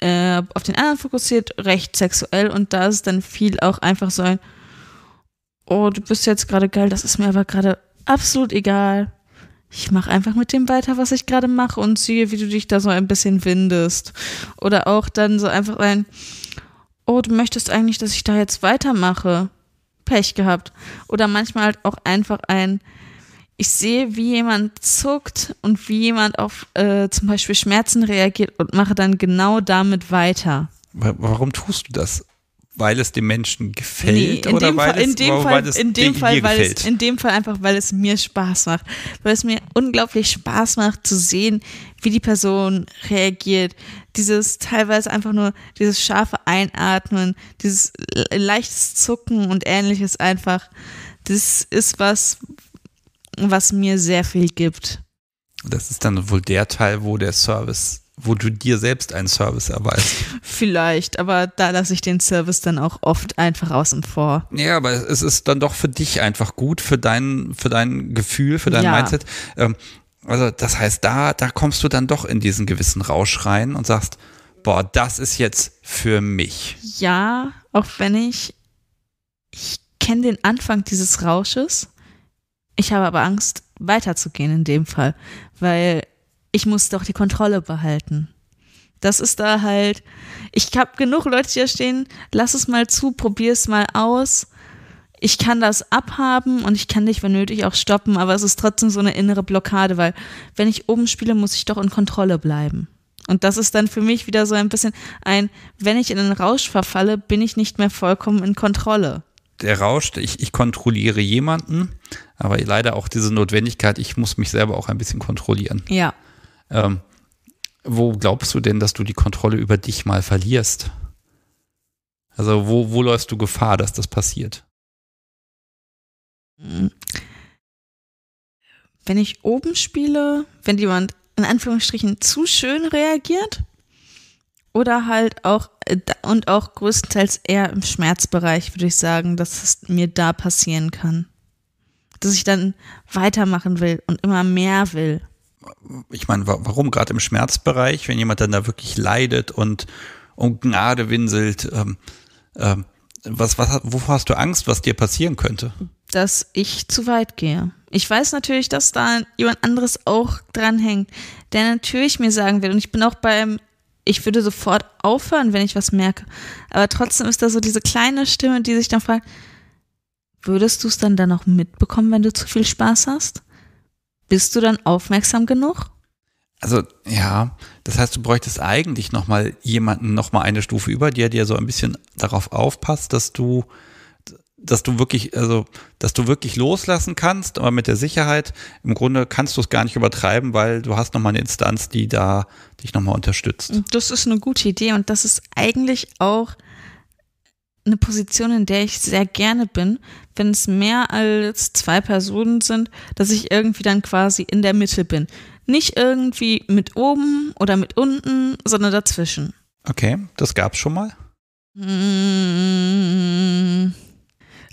äh, auf den anderen fokussiert, recht sexuell und da ist dann viel auch einfach so ein, oh, du bist jetzt gerade geil, das ist mir aber gerade absolut egal. Ich mache einfach mit dem weiter, was ich gerade mache und sehe, wie du dich da so ein bisschen windest. Oder auch dann so einfach ein, oh, du möchtest eigentlich, dass ich da jetzt weitermache. Pech gehabt. Oder manchmal halt auch einfach ein, ich sehe, wie jemand zuckt und wie jemand auf äh, zum Beispiel Schmerzen reagiert und mache dann genau damit weiter. Warum tust du das? Weil es dem Menschen gefällt nee, oder weil Fall, es, Fall, es in dem Fall, weil gefällt? Es, in dem Fall einfach, weil es mir Spaß macht, weil es mir unglaublich Spaß macht zu sehen, wie die Person reagiert. Dieses teilweise einfach nur dieses scharfe Einatmen, dieses leichtes Zucken und ähnliches einfach. Das ist was, was mir sehr viel gibt. Das ist dann wohl der Teil, wo der Service wo du dir selbst einen Service erweist. Vielleicht, aber da lasse ich den Service dann auch oft einfach außen vor. Ja, aber es ist dann doch für dich einfach gut, für dein, für dein Gefühl, für dein ja. Mindset. Ähm, also das heißt, da, da kommst du dann doch in diesen gewissen Rausch rein und sagst, boah, das ist jetzt für mich. Ja, auch wenn ich, ich kenne den Anfang dieses Rausches. Ich habe aber Angst, weiterzugehen in dem Fall, weil ich muss doch die Kontrolle behalten. Das ist da halt, ich habe genug Leute hier stehen, lass es mal zu, probier es mal aus. Ich kann das abhaben und ich kann dich, wenn nötig, auch stoppen, aber es ist trotzdem so eine innere Blockade, weil wenn ich oben spiele, muss ich doch in Kontrolle bleiben. Und das ist dann für mich wieder so ein bisschen ein, wenn ich in den Rausch verfalle, bin ich nicht mehr vollkommen in Kontrolle. Der Rausch, ich, ich kontrolliere jemanden, aber leider auch diese Notwendigkeit, ich muss mich selber auch ein bisschen kontrollieren. Ja. Ähm, wo glaubst du denn, dass du die Kontrolle über dich mal verlierst? Also wo, wo läufst du Gefahr, dass das passiert? Wenn ich oben spiele, wenn jemand in Anführungsstrichen zu schön reagiert oder halt auch äh, und auch größtenteils eher im Schmerzbereich, würde ich sagen, dass es mir da passieren kann. Dass ich dann weitermachen will und immer mehr will ich meine, warum gerade im Schmerzbereich, wenn jemand dann da wirklich leidet und um Gnade winselt, ähm, ähm, was, was, wovor hast du Angst, was dir passieren könnte? Dass ich zu weit gehe. Ich weiß natürlich, dass da jemand anderes auch dranhängt, der natürlich mir sagen will, und ich bin auch beim, ich würde sofort aufhören, wenn ich was merke. Aber trotzdem ist da so diese kleine Stimme, die sich dann fragt, würdest du es dann da noch mitbekommen, wenn du zu viel Spaß hast? Bist du dann aufmerksam genug? Also ja, das heißt, du bräuchtest eigentlich nochmal jemanden nochmal eine Stufe über dir, der so ein bisschen darauf aufpasst, dass du, dass du wirklich, also, dass du wirklich loslassen kannst, aber mit der Sicherheit, im Grunde kannst du es gar nicht übertreiben, weil du hast nochmal eine Instanz, die da dich nochmal unterstützt. Das ist eine gute Idee und das ist eigentlich auch eine Position, in der ich sehr gerne bin, wenn es mehr als zwei Personen sind, dass ich irgendwie dann quasi in der Mitte bin. Nicht irgendwie mit oben oder mit unten, sondern dazwischen. Okay, das gab's schon mal? Mmh,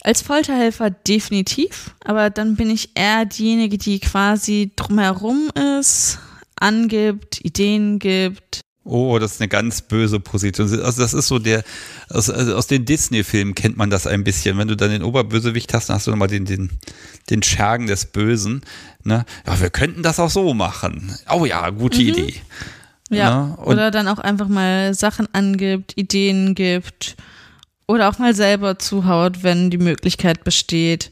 als Folterhelfer definitiv, aber dann bin ich eher diejenige, die quasi drumherum ist, angibt, Ideen gibt, Oh, das ist eine ganz böse Position. Also das ist so der, aus, also aus den Disney-Filmen kennt man das ein bisschen. Wenn du dann den Oberbösewicht hast, dann hast du nochmal den, den, den Schergen des Bösen. Ne? Ja, wir könnten das auch so machen. Oh ja, gute mhm. Idee. Ja, ne? oder dann auch einfach mal Sachen angibt, Ideen gibt oder auch mal selber zuhaut, wenn die Möglichkeit besteht.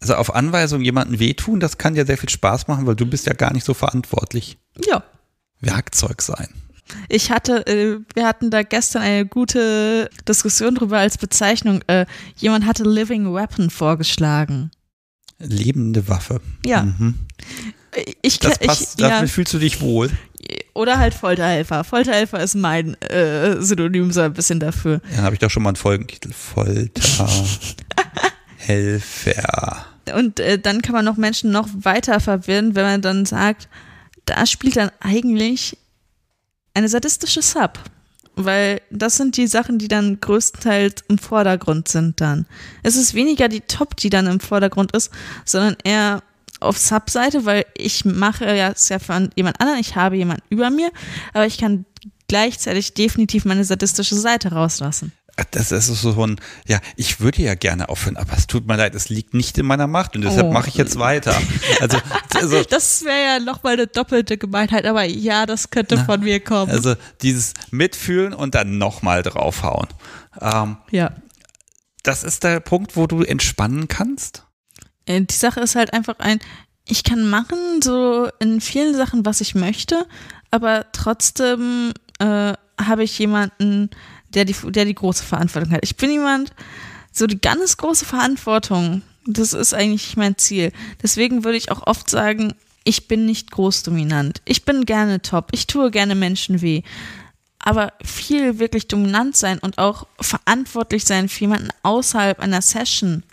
Also auf Anweisung jemanden wehtun, das kann ja sehr viel Spaß machen, weil du bist ja gar nicht so verantwortlich. Ja, Werkzeug sein. Ich hatte, äh, wir hatten da gestern eine gute Diskussion drüber als Bezeichnung. Äh, jemand hatte Living Weapon vorgeschlagen. Lebende Waffe. Ja. Mhm. Ich, das passt, ich, damit ja. fühlst du dich wohl. Oder halt Folterhelfer. Folterhelfer ist mein äh, Synonym so ein bisschen dafür. Dann habe ich doch schon mal einen Folgentitel. Folterhelfer. Helfer. Und äh, dann kann man noch Menschen noch weiter verwirren, wenn man dann sagt, da spielt dann eigentlich eine sadistische Sub. Weil das sind die Sachen, die dann größtenteils im Vordergrund sind dann. Es ist weniger die Top, die dann im Vordergrund ist, sondern eher auf Sub-Seite, weil ich mache ja es ja für jemand anderen, ich habe jemanden über mir, aber ich kann gleichzeitig definitiv meine sadistische Seite rauslassen. Das ist so ein, ja, ich würde ja gerne aufhören, aber es tut mir leid, es liegt nicht in meiner Macht und deshalb oh. mache ich jetzt weiter. Also, also das wäre ja nochmal eine doppelte Gemeinheit, aber ja, das könnte na, von mir kommen. Also dieses Mitfühlen und dann nochmal draufhauen. Ähm, ja. Das ist der Punkt, wo du entspannen kannst? Äh, die Sache ist halt einfach ein, ich kann machen so in vielen Sachen, was ich möchte, aber trotzdem äh, habe ich jemanden, der die, der die große Verantwortung hat. Ich bin jemand, so die ganz große Verantwortung, das ist eigentlich mein Ziel. Deswegen würde ich auch oft sagen, ich bin nicht großdominant. Ich bin gerne top. Ich tue gerne Menschen weh. Aber viel wirklich dominant sein und auch verantwortlich sein für jemanden außerhalb einer Session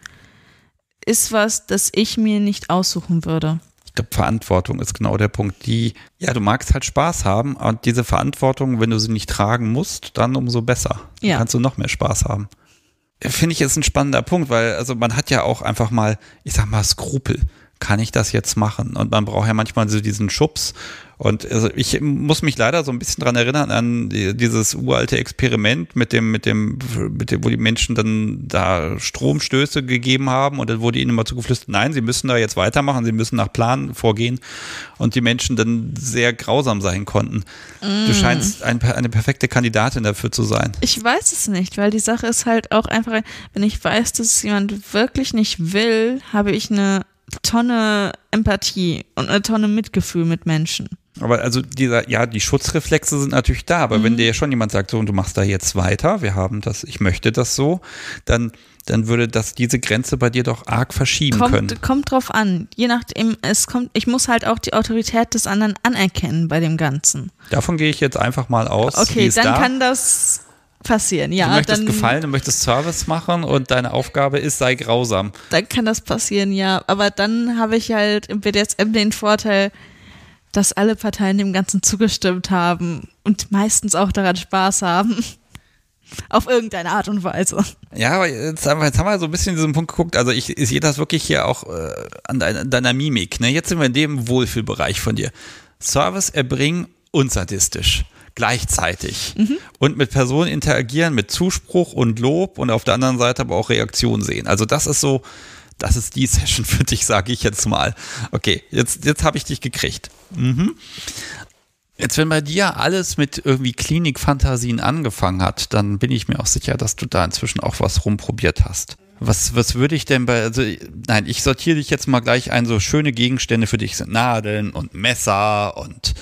ist was, das ich mir nicht aussuchen würde glaube, Verantwortung ist genau der Punkt. Die, ja, du magst halt Spaß haben und diese Verantwortung, wenn du sie nicht tragen musst, dann umso besser. Ja. Dann kannst du noch mehr Spaß haben. Finde ich ist ein spannender Punkt, weil also man hat ja auch einfach mal, ich sag mal, Skrupel. Kann ich das jetzt machen? Und man braucht ja manchmal so diesen Schubs und also ich muss mich leider so ein bisschen dran erinnern an dieses uralte Experiment mit dem, mit dem, mit dem, wo die Menschen dann da Stromstöße gegeben haben und dann wurde ihnen immer zugeflüstert, nein, sie müssen da jetzt weitermachen, sie müssen nach Plan vorgehen und die Menschen dann sehr grausam sein konnten. Mm. Du scheinst ein, eine perfekte Kandidatin dafür zu sein. Ich weiß es nicht, weil die Sache ist halt auch einfach, wenn ich weiß, dass es jemand wirklich nicht will, habe ich eine Tonne Empathie und eine Tonne Mitgefühl mit Menschen. Aber also dieser, ja, die Schutzreflexe sind natürlich da, aber mhm. wenn dir schon jemand sagt, so und du machst da jetzt weiter, wir haben das, ich möchte das so, dann, dann würde das diese Grenze bei dir doch arg verschieben kommt, können. Kommt drauf an. Je nachdem, es kommt, ich muss halt auch die Autorität des anderen anerkennen bei dem Ganzen. Davon gehe ich jetzt einfach mal aus. Okay, dann da. kann das passieren, ja. Du möchtest dann, gefallen, du möchtest Service machen und deine Aufgabe ist, sei grausam. Dann kann das passieren, ja. Aber dann habe ich halt im BDSM den Vorteil, dass alle Parteien dem Ganzen zugestimmt haben und meistens auch daran Spaß haben. Auf irgendeine Art und Weise. Ja, aber jetzt haben, wir, jetzt haben wir so ein bisschen diesen Punkt geguckt. Also ich, ich sehe das wirklich hier auch äh, an deiner, deiner Mimik. Ne? Jetzt sind wir in dem Wohlfühlbereich von dir. Service erbringen und sadistisch gleichzeitig mhm. und mit Personen interagieren, mit Zuspruch und Lob und auf der anderen Seite aber auch Reaktion sehen. Also das ist so, das ist die Session für dich, sage ich jetzt mal. Okay, jetzt, jetzt habe ich dich gekriegt. Mhm. Jetzt, wenn bei dir alles mit irgendwie Klinikfantasien angefangen hat, dann bin ich mir auch sicher, dass du da inzwischen auch was rumprobiert hast. Was, was würde ich denn bei, also, nein, ich sortiere dich jetzt mal gleich ein, so schöne Gegenstände für dich sind Nadeln und Messer und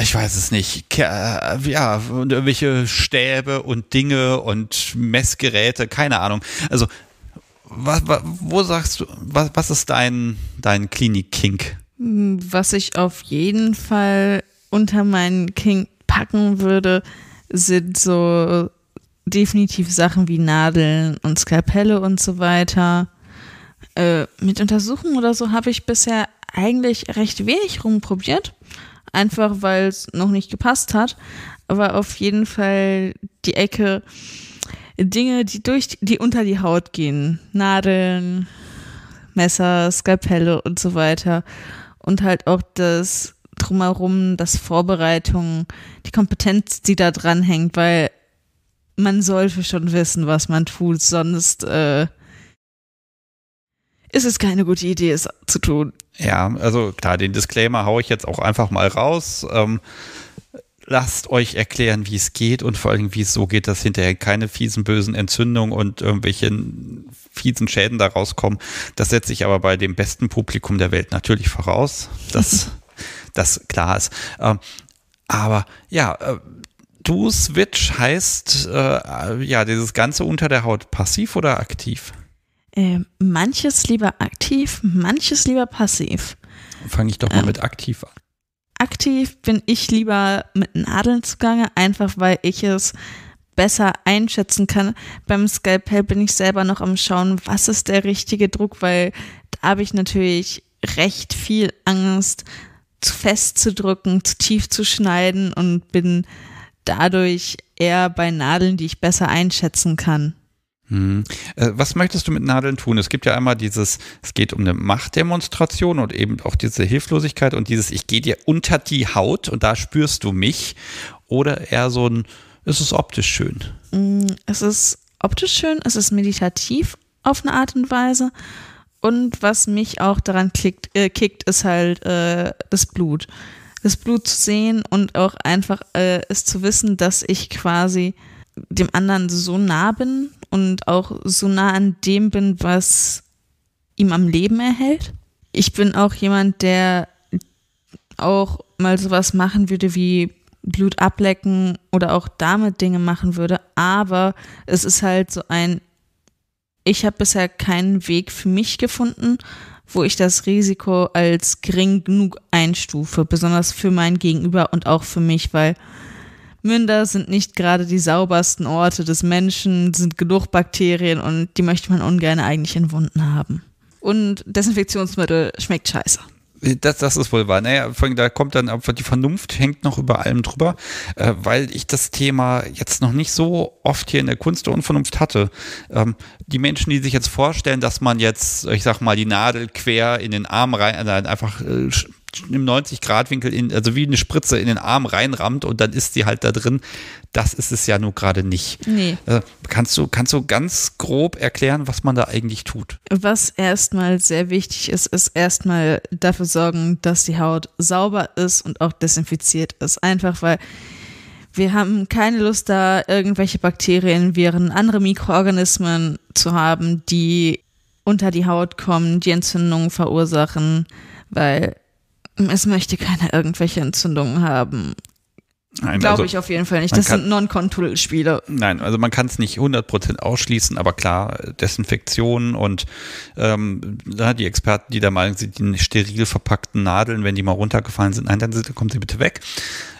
ich weiß es nicht, ja, irgendwelche Stäbe und Dinge und Messgeräte, keine Ahnung. Also, was, wo sagst du, was, was ist dein, dein Klinik-Kink? Was ich auf jeden Fall unter meinen Kink packen würde, sind so definitiv Sachen wie Nadeln und Skalpelle und so weiter. Äh, mit Untersuchungen oder so habe ich bisher eigentlich recht wenig rumprobiert einfach weil es noch nicht gepasst hat. Aber auf jeden Fall die Ecke Dinge, die durch die unter die Haut gehen. Nadeln, Messer, Skalpelle und so weiter. Und halt auch das drumherum, das Vorbereitung, die Kompetenz, die da dran hängt, weil man sollte schon wissen, was man tut, sonst äh, ist es keine gute Idee, es zu tun. Ja, also klar, den Disclaimer haue ich jetzt auch einfach mal raus. Ähm, lasst euch erklären, wie es geht und vor allem, wie es so geht, dass hinterher keine fiesen, bösen Entzündungen und irgendwelche fiesen Schäden daraus kommen. Das setze ich aber bei dem besten Publikum der Welt natürlich voraus, dass das klar ist. Ähm, aber ja, äh, Du Switch heißt äh, ja dieses Ganze unter der Haut passiv oder aktiv? Äh, manches lieber aktiv, manches lieber passiv. Fange ich doch mal ähm, mit aktiv an. Aktiv bin ich lieber mit Nadeln zugange, einfach weil ich es besser einschätzen kann. Beim Skalpell bin ich selber noch am Schauen, was ist der richtige Druck, weil da habe ich natürlich recht viel Angst, zu fest zu drücken, zu tief zu schneiden und bin dadurch eher bei Nadeln, die ich besser einschätzen kann. Hm. Äh, was möchtest du mit Nadeln tun? Es gibt ja einmal dieses, es geht um eine Machtdemonstration und eben auch diese Hilflosigkeit und dieses, ich gehe dir unter die Haut und da spürst du mich. Oder eher so ein, es ist optisch schön. Mm, es ist optisch schön, es ist meditativ auf eine Art und Weise. Und was mich auch daran klickt, äh, kickt, ist halt äh, das Blut. Das Blut zu sehen und auch einfach äh, es zu wissen, dass ich quasi dem anderen so nah bin und auch so nah an dem bin, was ihm am Leben erhält. Ich bin auch jemand, der auch mal sowas machen würde wie Blut ablecken oder auch damit Dinge machen würde, aber es ist halt so ein ich habe bisher keinen Weg für mich gefunden, wo ich das Risiko als gering genug einstufe, besonders für mein Gegenüber und auch für mich, weil Münder sind nicht gerade die saubersten Orte des Menschen, sind genug Bakterien und die möchte man ungern eigentlich in Wunden haben. Und Desinfektionsmittel schmeckt scheiße. Das, das ist wohl wahr. Naja, vor allem, da kommt dann einfach die Vernunft hängt noch über allem drüber, äh, weil ich das Thema jetzt noch nicht so oft hier in der Kunst der Unvernunft hatte. Ähm, die Menschen, die sich jetzt vorstellen, dass man jetzt, ich sag mal, die Nadel quer in den Arm rein, also einfach äh, im 90-Grad-Winkel, in, also wie eine Spritze in den Arm reinrammt und dann ist sie halt da drin. Das ist es ja nur gerade nicht. Nee. Äh, kannst, du, kannst du ganz grob erklären, was man da eigentlich tut? Was erstmal sehr wichtig ist, ist erstmal dafür sorgen, dass die Haut sauber ist und auch desinfiziert ist. Einfach weil wir haben keine Lust, da irgendwelche Bakterien, Viren, andere Mikroorganismen zu haben, die unter die Haut kommen, die Entzündungen verursachen, weil es möchte keiner irgendwelche Entzündungen haben. Glaube also, ich auf jeden Fall nicht. Das kann, sind Non-Control-Spiele. Nein, also man kann es nicht 100% ausschließen, aber klar, Desinfektion und ähm, die Experten, die der Meinung sind, die steril verpackten Nadeln, wenn die mal runtergefallen sind, nein, dann sind, kommen sie bitte weg.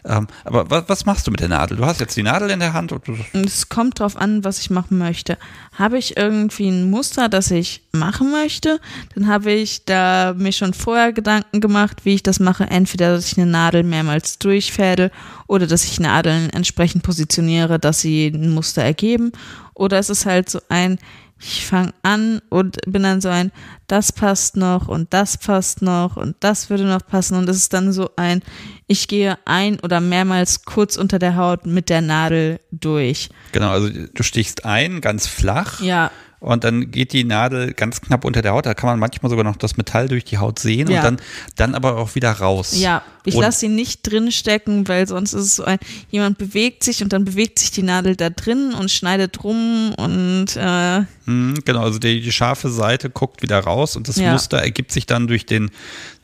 Ähm, aber was, was, machst du mit der Nadel? Du hast jetzt die Nadel in der Hand. Es kommt drauf an, was ich machen möchte. Habe ich irgendwie ein Muster, das ich machen möchte, dann habe ich da mir schon vorher Gedanken gemacht, wie ich das mache. Entweder, dass ich eine Nadel mehrmals durchfädel oder dass ich Nadeln entsprechend positioniere, dass sie ein Muster ergeben. Oder es ist halt so ein, ich fange an und bin dann so ein, das passt noch und das passt noch und das würde noch passen und es ist dann so ein, ich gehe ein oder mehrmals kurz unter der Haut mit der Nadel durch. Genau, also du stichst ein, ganz flach. Ja und dann geht die Nadel ganz knapp unter der Haut. Da kann man manchmal sogar noch das Metall durch die Haut sehen ja. und dann, dann aber auch wieder raus. Ja, ich lasse sie nicht drin stecken, weil sonst ist es so ein, jemand bewegt sich und dann bewegt sich die Nadel da drin und schneidet rum und äh hm, genau, also die, die, scharfe Seite guckt wieder raus und das ja. Muster ergibt sich dann durch den,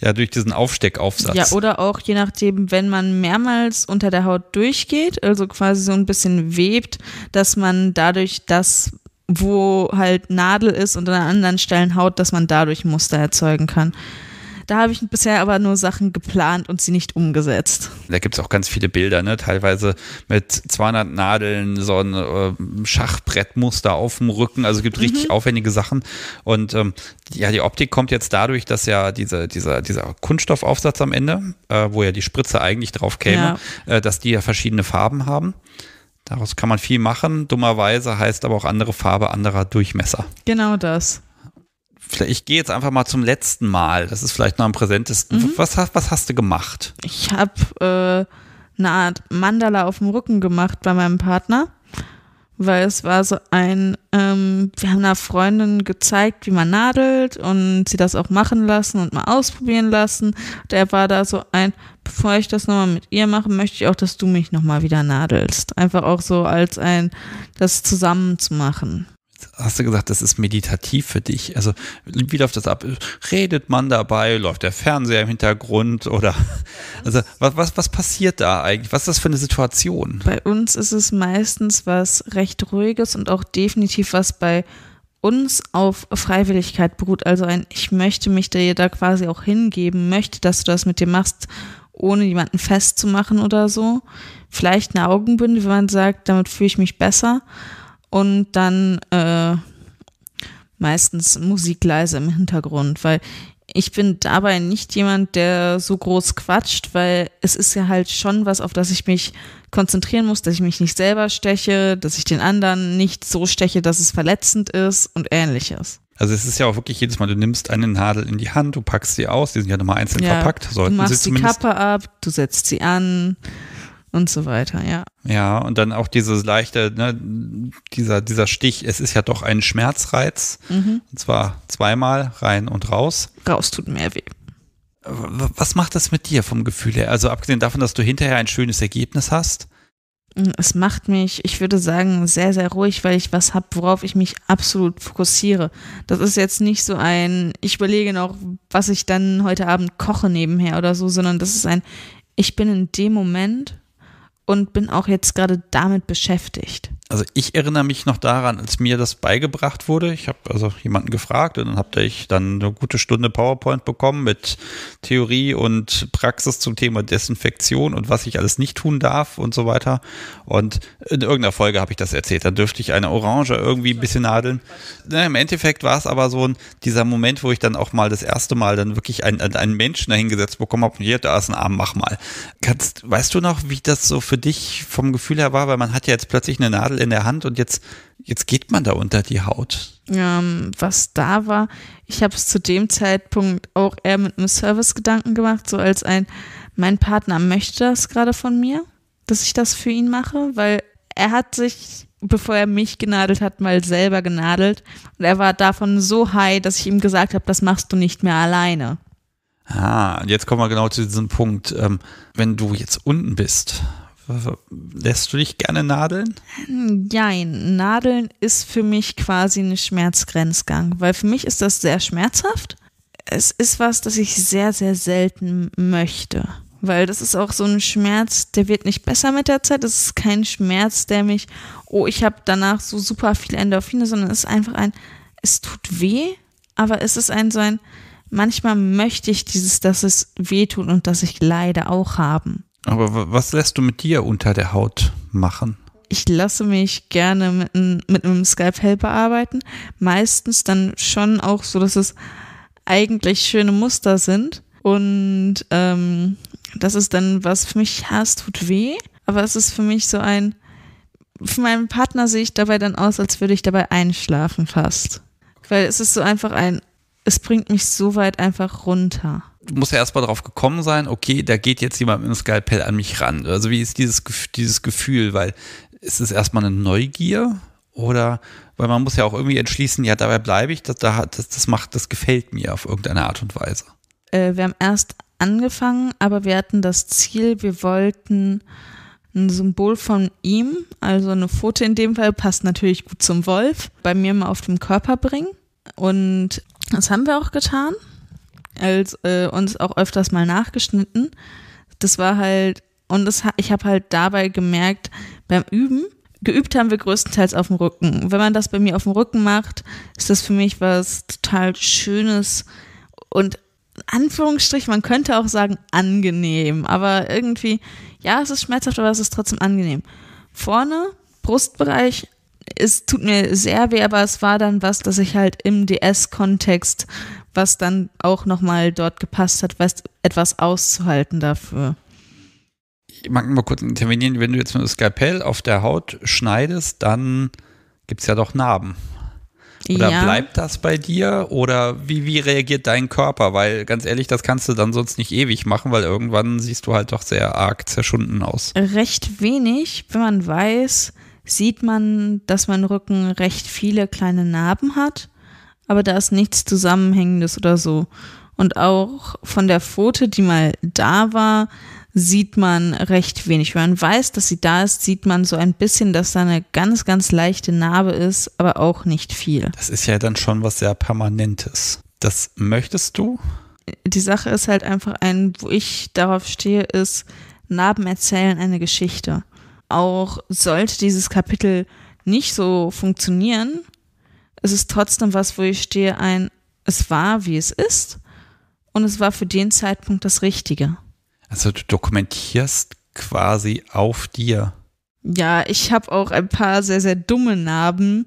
ja, durch diesen Aufsteckaufsatz. Ja, oder auch je nachdem, wenn man mehrmals unter der Haut durchgeht, also quasi so ein bisschen webt, dass man dadurch das wo halt Nadel ist und an anderen Stellen Haut, dass man dadurch Muster erzeugen kann. Da habe ich bisher aber nur Sachen geplant und sie nicht umgesetzt. Da gibt es auch ganz viele Bilder, ne? teilweise mit 200 Nadeln, so ein äh, Schachbrettmuster auf dem Rücken. Also es gibt richtig mhm. aufwendige Sachen. Und ähm, ja, die Optik kommt jetzt dadurch, dass ja diese, dieser, dieser Kunststoffaufsatz am Ende, äh, wo ja die Spritze eigentlich drauf käme, ja. äh, dass die ja verschiedene Farben haben. Daraus kann man viel machen. Dummerweise heißt aber auch andere Farbe, anderer Durchmesser. Genau das. Ich gehe jetzt einfach mal zum letzten Mal. Das ist vielleicht noch am präsentesten. Mhm. Was, was, hast du gemacht? Ich habe äh, eine Art Mandala auf dem Rücken gemacht bei meinem Partner weil es war so ein, ähm, wir haben einer Freundin gezeigt, wie man nadelt und sie das auch machen lassen und mal ausprobieren lassen. Der war da so ein, bevor ich das nochmal mit ihr mache, möchte ich auch, dass du mich nochmal wieder nadelst. Einfach auch so als ein, das zusammen zu machen hast du gesagt, das ist meditativ für dich. Also wie läuft das ab? Redet man dabei? Läuft der Fernseher im Hintergrund? Oder also was, was, was passiert da eigentlich? Was ist das für eine Situation? Bei uns ist es meistens was recht Ruhiges und auch definitiv was bei uns auf Freiwilligkeit beruht. Also ein, ich möchte mich dir da quasi auch hingeben, möchte, dass du das mit dir machst ohne jemanden festzumachen oder so. Vielleicht eine Augenbinde, wenn man sagt, damit fühle ich mich besser. Und dann äh, meistens Musik leise im Hintergrund, weil ich bin dabei nicht jemand, der so groß quatscht, weil es ist ja halt schon was, auf das ich mich konzentrieren muss, dass ich mich nicht selber steche, dass ich den anderen nicht so steche, dass es verletzend ist und ähnliches. Also es ist ja auch wirklich jedes Mal, du nimmst eine Nadel in die Hand, du packst sie aus, die sind ja nochmal einzeln ja, verpackt. Sollten du machst die Kappe ab, du setzt sie an, und so weiter, ja. Ja, und dann auch dieses leichte, ne, dieser, dieser Stich, es ist ja doch ein Schmerzreiz. Mhm. Und zwar zweimal rein und raus. Raus tut mehr weh. Was macht das mit dir vom Gefühl her? Also abgesehen davon, dass du hinterher ein schönes Ergebnis hast? Es macht mich, ich würde sagen, sehr, sehr ruhig, weil ich was habe, worauf ich mich absolut fokussiere. Das ist jetzt nicht so ein, ich überlege noch, was ich dann heute Abend koche nebenher oder so, sondern das ist ein, ich bin in dem Moment und bin auch jetzt gerade damit beschäftigt. Also ich erinnere mich noch daran, als mir das beigebracht wurde. Ich habe also jemanden gefragt und dann habe ich dann eine gute Stunde PowerPoint bekommen mit Theorie und Praxis zum Thema Desinfektion und was ich alles nicht tun darf und so weiter. Und in irgendeiner Folge habe ich das erzählt. Dann dürfte ich eine Orange irgendwie ein bisschen nadeln. Na, Im Endeffekt war es aber so ein, dieser Moment, wo ich dann auch mal das erste Mal dann wirklich einen, einen Menschen dahingesetzt bekommen habe. Hier, da ist ein Arm, mach mal. Kannst, weißt du noch, wie das so für dich vom Gefühl her war? Weil man hat ja jetzt plötzlich eine Nadel Nadel in der Hand und jetzt, jetzt geht man da unter die Haut. Ähm, was da war, ich habe es zu dem Zeitpunkt auch eher mit einem Service-Gedanken gemacht, so als ein, mein Partner möchte das gerade von mir, dass ich das für ihn mache, weil er hat sich, bevor er mich genadelt hat, mal selber genadelt und er war davon so high, dass ich ihm gesagt habe, das machst du nicht mehr alleine. Ah, und jetzt kommen wir genau zu diesem Punkt. Ähm, wenn du jetzt unten bist Lässt du dich gerne nadeln? Nein, nadeln ist für mich quasi ein Schmerzgrenzgang, weil für mich ist das sehr schmerzhaft. Es ist was, das ich sehr, sehr selten möchte. Weil das ist auch so ein Schmerz, der wird nicht besser mit der Zeit. Es ist kein Schmerz, der mich, oh, ich habe danach so super viele Endorphine, sondern es ist einfach ein, es tut weh, aber es ist ein so ein, manchmal möchte ich dieses, dass es weh tut und dass ich leide auch haben. Aber was lässt du mit dir unter der Haut machen? Ich lasse mich gerne mit, mit einem Skalpell bearbeiten. Meistens dann schon auch so, dass es eigentlich schöne Muster sind. Und ähm, das ist dann was für mich, ja, es tut weh, aber es ist für mich so ein, für meinen Partner sehe ich dabei dann aus, als würde ich dabei einschlafen fast. Weil es ist so einfach ein, es bringt mich so weit einfach runter du musst ja erstmal drauf gekommen sein, okay, da geht jetzt jemand mit einem Skalpell an mich ran. Also wie ist dieses, dieses Gefühl? Weil ist es erstmal eine Neugier oder weil man muss ja auch irgendwie entschließen, ja, dabei bleibe ich, das, das, das macht, das gefällt mir auf irgendeine Art und Weise. Äh, wir haben erst angefangen, aber wir hatten das Ziel, wir wollten ein Symbol von ihm, also eine Foto in dem Fall, passt natürlich gut zum Wolf, bei mir mal auf dem Körper bringen. Und das haben wir auch getan als äh, uns auch öfters mal nachgeschnitten. Das war halt, und das, ich habe halt dabei gemerkt, beim Üben, geübt haben wir größtenteils auf dem Rücken. Wenn man das bei mir auf dem Rücken macht, ist das für mich was total Schönes und Anführungsstrich, man könnte auch sagen angenehm, aber irgendwie, ja, es ist schmerzhaft, aber es ist trotzdem angenehm. Vorne, Brustbereich, es tut mir sehr weh, aber es war dann was, das ich halt im DS-Kontext was dann auch nochmal dort gepasst hat, was, etwas auszuhalten dafür. Ich mag mal kurz intervenieren, wenn du jetzt mit dem Skalpell auf der Haut schneidest, dann gibt es ja doch Narben. Oder ja. bleibt das bei dir? Oder wie, wie reagiert dein Körper? Weil ganz ehrlich, das kannst du dann sonst nicht ewig machen, weil irgendwann siehst du halt doch sehr arg zerschunden aus. Recht wenig, wenn man weiß, sieht man, dass mein Rücken recht viele kleine Narben hat aber da ist nichts Zusammenhängendes oder so. Und auch von der Pfote, die mal da war, sieht man recht wenig. Wenn man weiß, dass sie da ist, sieht man so ein bisschen, dass da eine ganz, ganz leichte Narbe ist, aber auch nicht viel. Das ist ja dann schon was sehr Permanentes. Das möchtest du? Die Sache ist halt einfach ein, wo ich darauf stehe, ist, Narben erzählen eine Geschichte. Auch sollte dieses Kapitel nicht so funktionieren, es ist trotzdem was, wo ich stehe, ein, es war, wie es ist und es war für den Zeitpunkt das Richtige. Also du dokumentierst quasi auf dir. Ja, ich habe auch ein paar sehr, sehr dumme Narben,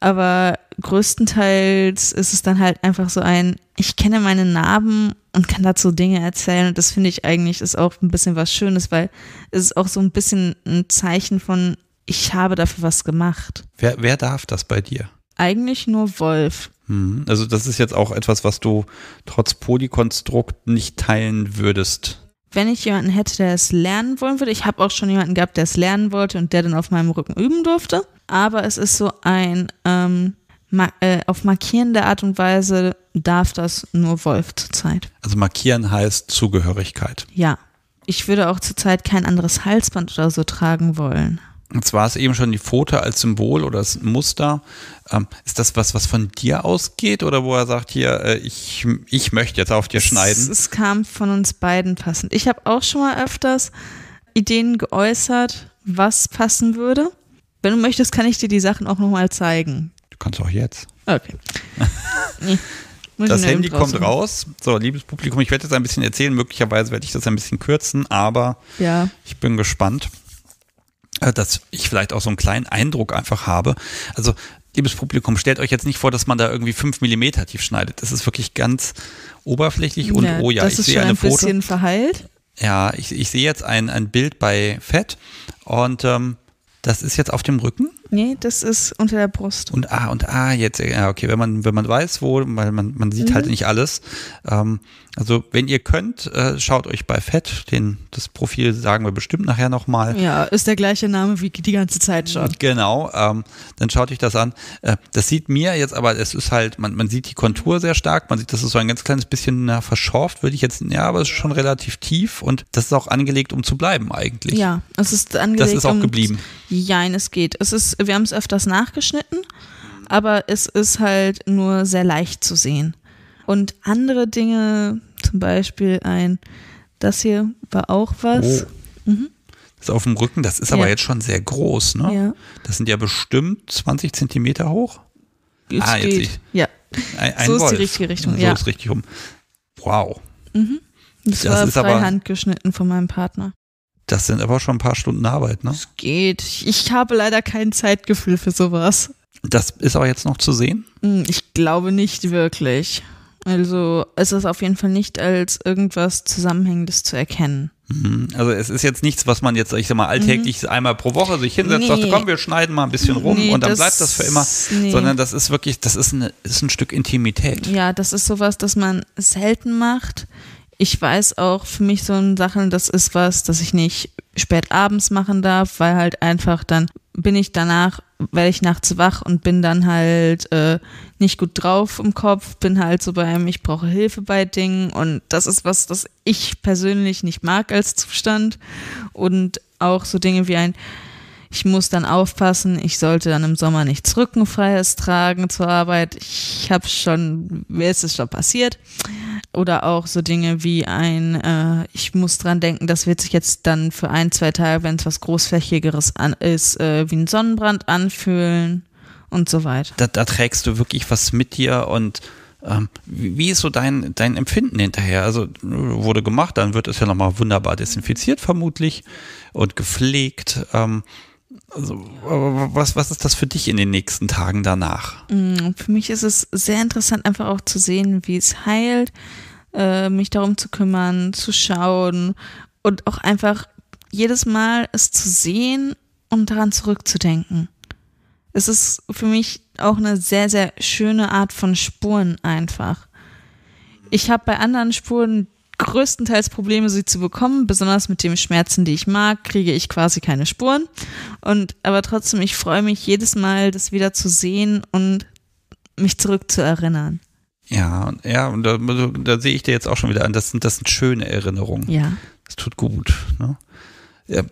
aber größtenteils ist es dann halt einfach so ein, ich kenne meine Narben und kann dazu Dinge erzählen und das finde ich eigentlich ist auch ein bisschen was Schönes, weil es ist auch so ein bisschen ein Zeichen von, ich habe dafür was gemacht. Wer, wer darf das bei dir? Eigentlich nur Wolf. Hm, Also das ist jetzt auch etwas, was du trotz Polykonstrukt nicht teilen würdest. Wenn ich jemanden hätte, der es lernen wollen würde, ich habe auch schon jemanden gehabt, der es lernen wollte und der dann auf meinem Rücken üben durfte. Aber es ist so ein, ähm, ma äh, auf markierende Art und Weise darf das nur Wolf zurzeit. Also markieren heißt Zugehörigkeit. Ja. Ich würde auch zurzeit kein anderes Halsband oder so tragen wollen. Und zwar ist eben schon die Pfote als Symbol oder das Muster. Ähm, ist das was, was von dir ausgeht oder wo er sagt, hier, äh, ich, ich möchte jetzt auf dir schneiden? es kam von uns beiden passend. Ich habe auch schon mal öfters Ideen geäußert, was passen würde. Wenn du möchtest, kann ich dir die Sachen auch nochmal zeigen. Du kannst auch jetzt. Okay. Nee, Das Handy kommt raus. So, liebes Publikum, ich werde jetzt ein bisschen erzählen. Möglicherweise werde ich das ein bisschen kürzen, aber Ja. ich bin gespannt, dass ich vielleicht auch so einen kleinen Eindruck einfach habe. Also, liebes Publikum, stellt euch jetzt nicht vor, dass man da irgendwie fünf Millimeter tief schneidet. Das ist wirklich ganz oberflächlich und oh ja, das ich ist sehe schon eine ein Foto. bisschen verheilt. Ja, ich, ich sehe jetzt ein, ein Bild bei Fett und ähm, das ist jetzt auf dem Rücken Nee, das ist unter der Brust. und ah und ah jetzt ja okay, wenn man wenn man weiß wo, weil man man sieht halt nicht alles. Ähm, also wenn ihr könnt, äh, schaut euch bei Fett den das Profil sagen wir bestimmt nachher noch mal. Ja, ist der gleiche Name wie die ganze Zeit schon. Genau, ähm, dann schaut euch das an. Äh, das sieht mir jetzt aber, es ist halt, man, man sieht die Kontur sehr stark, man sieht, das ist so ein ganz kleines bisschen na, verschorft, würde ich jetzt, ja, aber es ist schon relativ tief und das ist auch angelegt, um zu bleiben eigentlich. Ja, es ist angelegt. Das ist auch um- geblieben. Jein, es geht. Es ist, wir haben es öfters nachgeschnitten, aber es ist halt nur sehr leicht zu sehen. Und andere Dinge, zum Beispiel ein, das hier war auch was. Oh. Das ist auf dem Rücken, das ist aber Ja. jetzt schon sehr groß, ne? Ja, Das sind ja bestimmt 20 Zentimeter hoch. es Ah, jetzt geht. ich. Ja, Ein, ein So ist die Wolf. richtige Richtung, So ja. ist richtig rum. Wow. das, Das war ist aber- freihand geschnitten von meinem Partner. Das sind aber schon ein paar Stunden Arbeit, ne? Es geht. Ich habe leider kein Zeitgefühl für sowas. Das ist auch jetzt noch zu sehen. Hm, Ich glaube nicht wirklich. Also es ist auf jeden Fall nicht als irgendwas Zusammenhängendes zu erkennen. Mhm. Also es ist jetzt nichts, was man jetzt, ich sag mal, alltäglich einmal pro Woche sich hinsetzt und sagt, komm, wir schneiden mal ein bisschen rum Nee, und dann das- bleibt das für immer. nee. Sondern das ist wirklich, das ist, eine, ist ein Stück Intimität. Ja, das ist sowas, das man selten macht. Ich weiß auch für mich so eine Sachen, das ist was, das ich nicht spät abends machen darf, weil halt einfach dann bin ich danach, werde ich nachts wach und bin dann halt äh, nicht gut drauf im Kopf, bin halt so beim, ich brauche Hilfe bei Dingen und das ist was, das ich persönlich nicht mag als Zustand und auch so Dinge wie ein, ich muss dann aufpassen, ich sollte dann im Sommer nichts Rückenfreies tragen zur Arbeit. Ich habe schon, mir ist es schon passiert. Oder auch so Dinge wie ein, äh, ich muss dran denken, das wird sich jetzt dann für ein, zwei Tage, wenn es was Großflächigeres an, ist, äh, wie ein Sonnenbrand anfühlen und so weiter. Da, da trägst du wirklich was mit dir und ähm, wie, ist so dein, dein Empfinden hinterher? Also wurde gemacht, dann wird es ja nochmal wunderbar desinfiziert vermutlich und gepflegt. Ähm, also, was, was ist das für dich in den nächsten Tagen danach? Mm, Für mich ist es sehr interessant, einfach auch zu sehen, wie es heilt, äh, mich darum zu kümmern, zu schauen und auch einfach jedes Mal es zu sehen und daran zurückzudenken. Es ist für mich auch eine sehr, sehr schöne Art von Spuren einfach. Ich habe bei anderen Spuren größtenteils Probleme, sie zu bekommen, besonders mit den Schmerzen, die ich mag, kriege ich quasi keine Spuren. Und aber trotzdem, ich freue mich jedes Mal, das wieder zu sehen und mich zurückzuerinnern. Ja, ja, und da, da sehe ich dir jetzt auch schon wieder an, das sind, das sind schöne Erinnerungen. Ja. Das tut gut. Ne? Ja,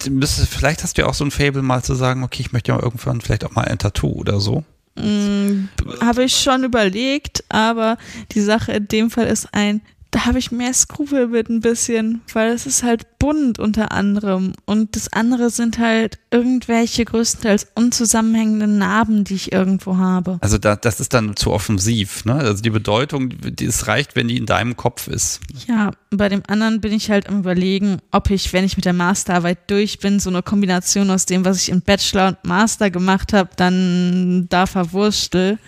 vielleicht hast du ja auch so ein Fable mal zu sagen, okay, ich möchte ja irgendwann vielleicht auch mal ein Tattoo oder so. Mm, Habe ich schon überlegt, aber die Sache in dem Fall ist ein, da habe ich mehr Skrupel mit ein bisschen, weil es ist halt bunt unter anderem und das andere sind halt irgendwelche größtenteils unzusammenhängende Narben, die ich irgendwo habe. Also da, das ist dann zu offensiv, ne? Also die Bedeutung, die, es reicht, wenn die in deinem Kopf ist. Ja, bei dem anderen bin ich halt am überlegen, ob ich, wenn ich mit der Masterarbeit durch bin, so eine Kombination aus dem, was ich im Bachelor und Master gemacht habe, dann da verwurstel.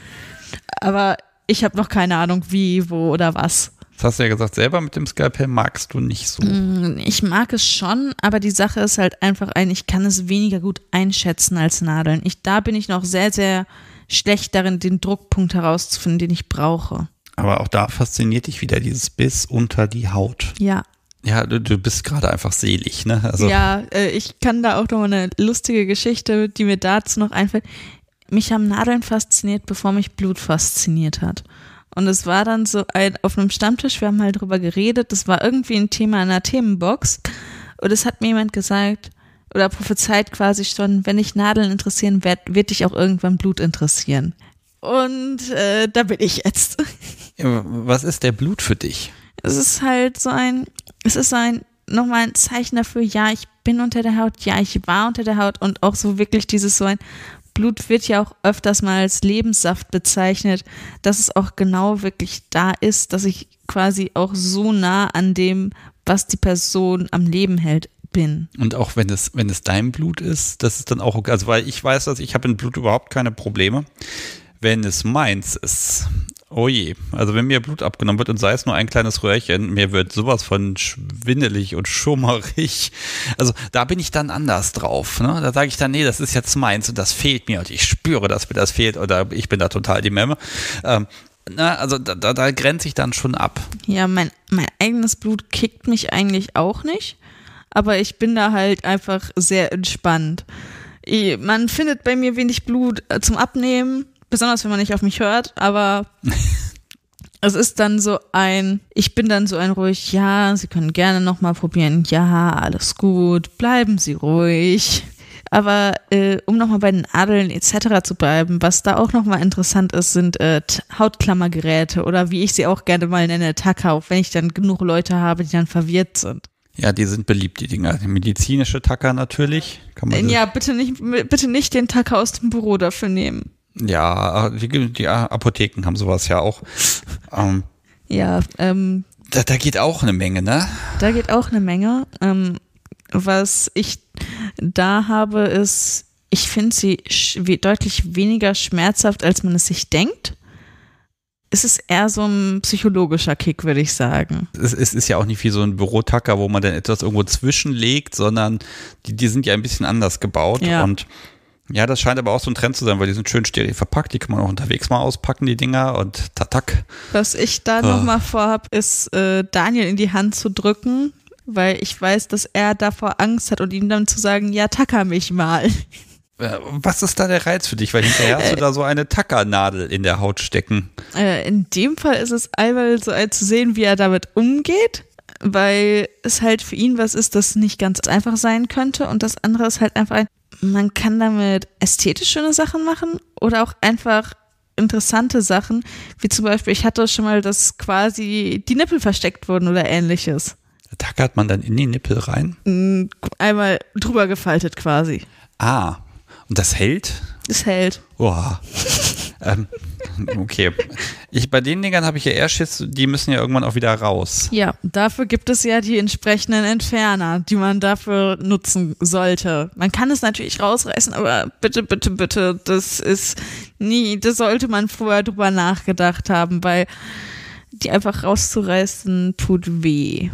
Aber ich habe noch keine Ahnung, wie, wo oder was. Das hast du ja gesagt, selber mit dem Skalpell magst du nicht so. Mm, ich mag es schon, aber die Sache ist halt einfach ein, ich kann es weniger gut einschätzen als Nadeln. Ich, da bin ich noch sehr, sehr schlecht darin, den Druckpunkt herauszufinden, den ich brauche. Aber auch da fasziniert dich wieder dieses Biss unter die Haut. Ja. Ja, du, du bist gerade einfach selig, ne? Also ja, äh, ich kann da auch noch mal eine lustige Geschichte, die mir dazu noch einfällt. Mich haben Nadeln fasziniert, bevor mich Blut fasziniert hat. Und es war dann so ein, auf einem Stammtisch, wir haben halt drüber geredet, das war irgendwie ein Thema in einer Themenbox. Und es hat mir jemand gesagt, oder prophezeit quasi schon, wenn dich Nadeln interessieren, wird, wird dich auch irgendwann Blut interessieren. Und äh, da bin ich jetzt. Was ist der Blut für dich? Es ist halt so ein, es ist so ein, nochmal ein Zeichen dafür, ja, ich bin unter der Haut, ja, ich war unter der Haut und auch so wirklich dieses so ein, Blut wird ja auch öfters mal als Lebenssaft bezeichnet, dass es auch genau wirklich da ist, dass ich quasi auch so nah an dem, was die Person am Leben hält, bin. Und auch wenn es, wenn es dein Blut ist, das ist dann auch okay. Also weil ich weiß, dass ich habe in Blut überhaupt keine Probleme. Wenn es meins ist, Oh je, also wenn mir Blut abgenommen wird und sei es nur ein kleines Röhrchen, mir wird sowas von schwindelig und schummerig. Also da bin ich dann anders drauf. Ne? Da sage ich dann, nee, das ist jetzt meins und das fehlt mir und ich spüre, dass mir das fehlt oder ich bin da total die Memme. Ähm, na, also da, da, da grenze ich dann schon ab. Ja, mein, mein eigenes Blut kickt mich eigentlich auch nicht, aber ich bin da halt einfach sehr entspannt. Man findet bei mir wenig Blut äh, zum Abnehmen besonders wenn man nicht auf mich hört, aber es ist dann so ein, ich bin dann so ein ruhig, ja, Sie können gerne nochmal probieren, ja, alles gut, bleiben Sie ruhig. Aber äh, um nochmal bei den Adeln etc. zu bleiben, was da auch nochmal interessant ist, sind äh, Hautklammergeräte oder wie ich sie auch gerne mal nenne, Tacker, auch wenn ich dann genug Leute habe, die dann verwirrt sind. Ja, die sind beliebt, die Dinger. Die medizinische Tacker natürlich. ja, bitte nicht, bitte nicht den Tacker aus dem Büro dafür nehmen. Ja, die, die Apotheken haben sowas ja auch. Ähm, ja, ähm, da, da, geht auch eine Menge, ne? Da geht auch eine Menge. Ähm, was ich da habe, ist, ich finde sie deutlich weniger schmerzhaft, als man es sich denkt. Es ist eher so ein psychologischer Kick, würde ich sagen. Es, es, ist ja auch nicht wie so ein Bürotacker, wo man dann etwas irgendwo zwischenlegt, sondern die, die sind ja ein bisschen anders gebaut. Ja. Und ja, das scheint aber auch so ein Trend zu sein, weil die sind schön steril verpackt, die kann man auch unterwegs mal auspacken, die Dinger und tatak. Was ich da oh. nochmal vorhab, ist äh, Daniel in die Hand zu drücken, weil ich weiß, dass er davor Angst hat und ihm dann zu sagen, ja, tacker mich mal. Äh, was ist da der Reiz für dich? Weil hinterher hast du da so eine Tackernadel in der Haut stecken. Äh, in dem Fall ist es einmal so zu sehen, wie er damit umgeht, weil es halt für ihn was ist, das nicht ganz einfach sein könnte. Und das andere ist halt einfach ein, man kann damit ästhetisch schöne Sachen machen oder auch einfach interessante Sachen, wie zum Beispiel, ich hatte schon mal, dass quasi die Nippel versteckt wurden oder ähnliches. Da tackert man dann in die Nippel rein? Einmal drüber gefaltet quasi. Ah, und das hält? Das hält. Boah. Ähm, okay. Ich, bei den Dingern habe ich ja eher Schiss, die müssen ja irgendwann auch wieder raus. Ja, dafür gibt es ja die entsprechenden Entferner, die man dafür nutzen sollte. Man kann es natürlich rausreißen, aber bitte, bitte, bitte, das ist nie, das sollte man vorher drüber nachgedacht haben, weil die einfach rauszureißen tut weh.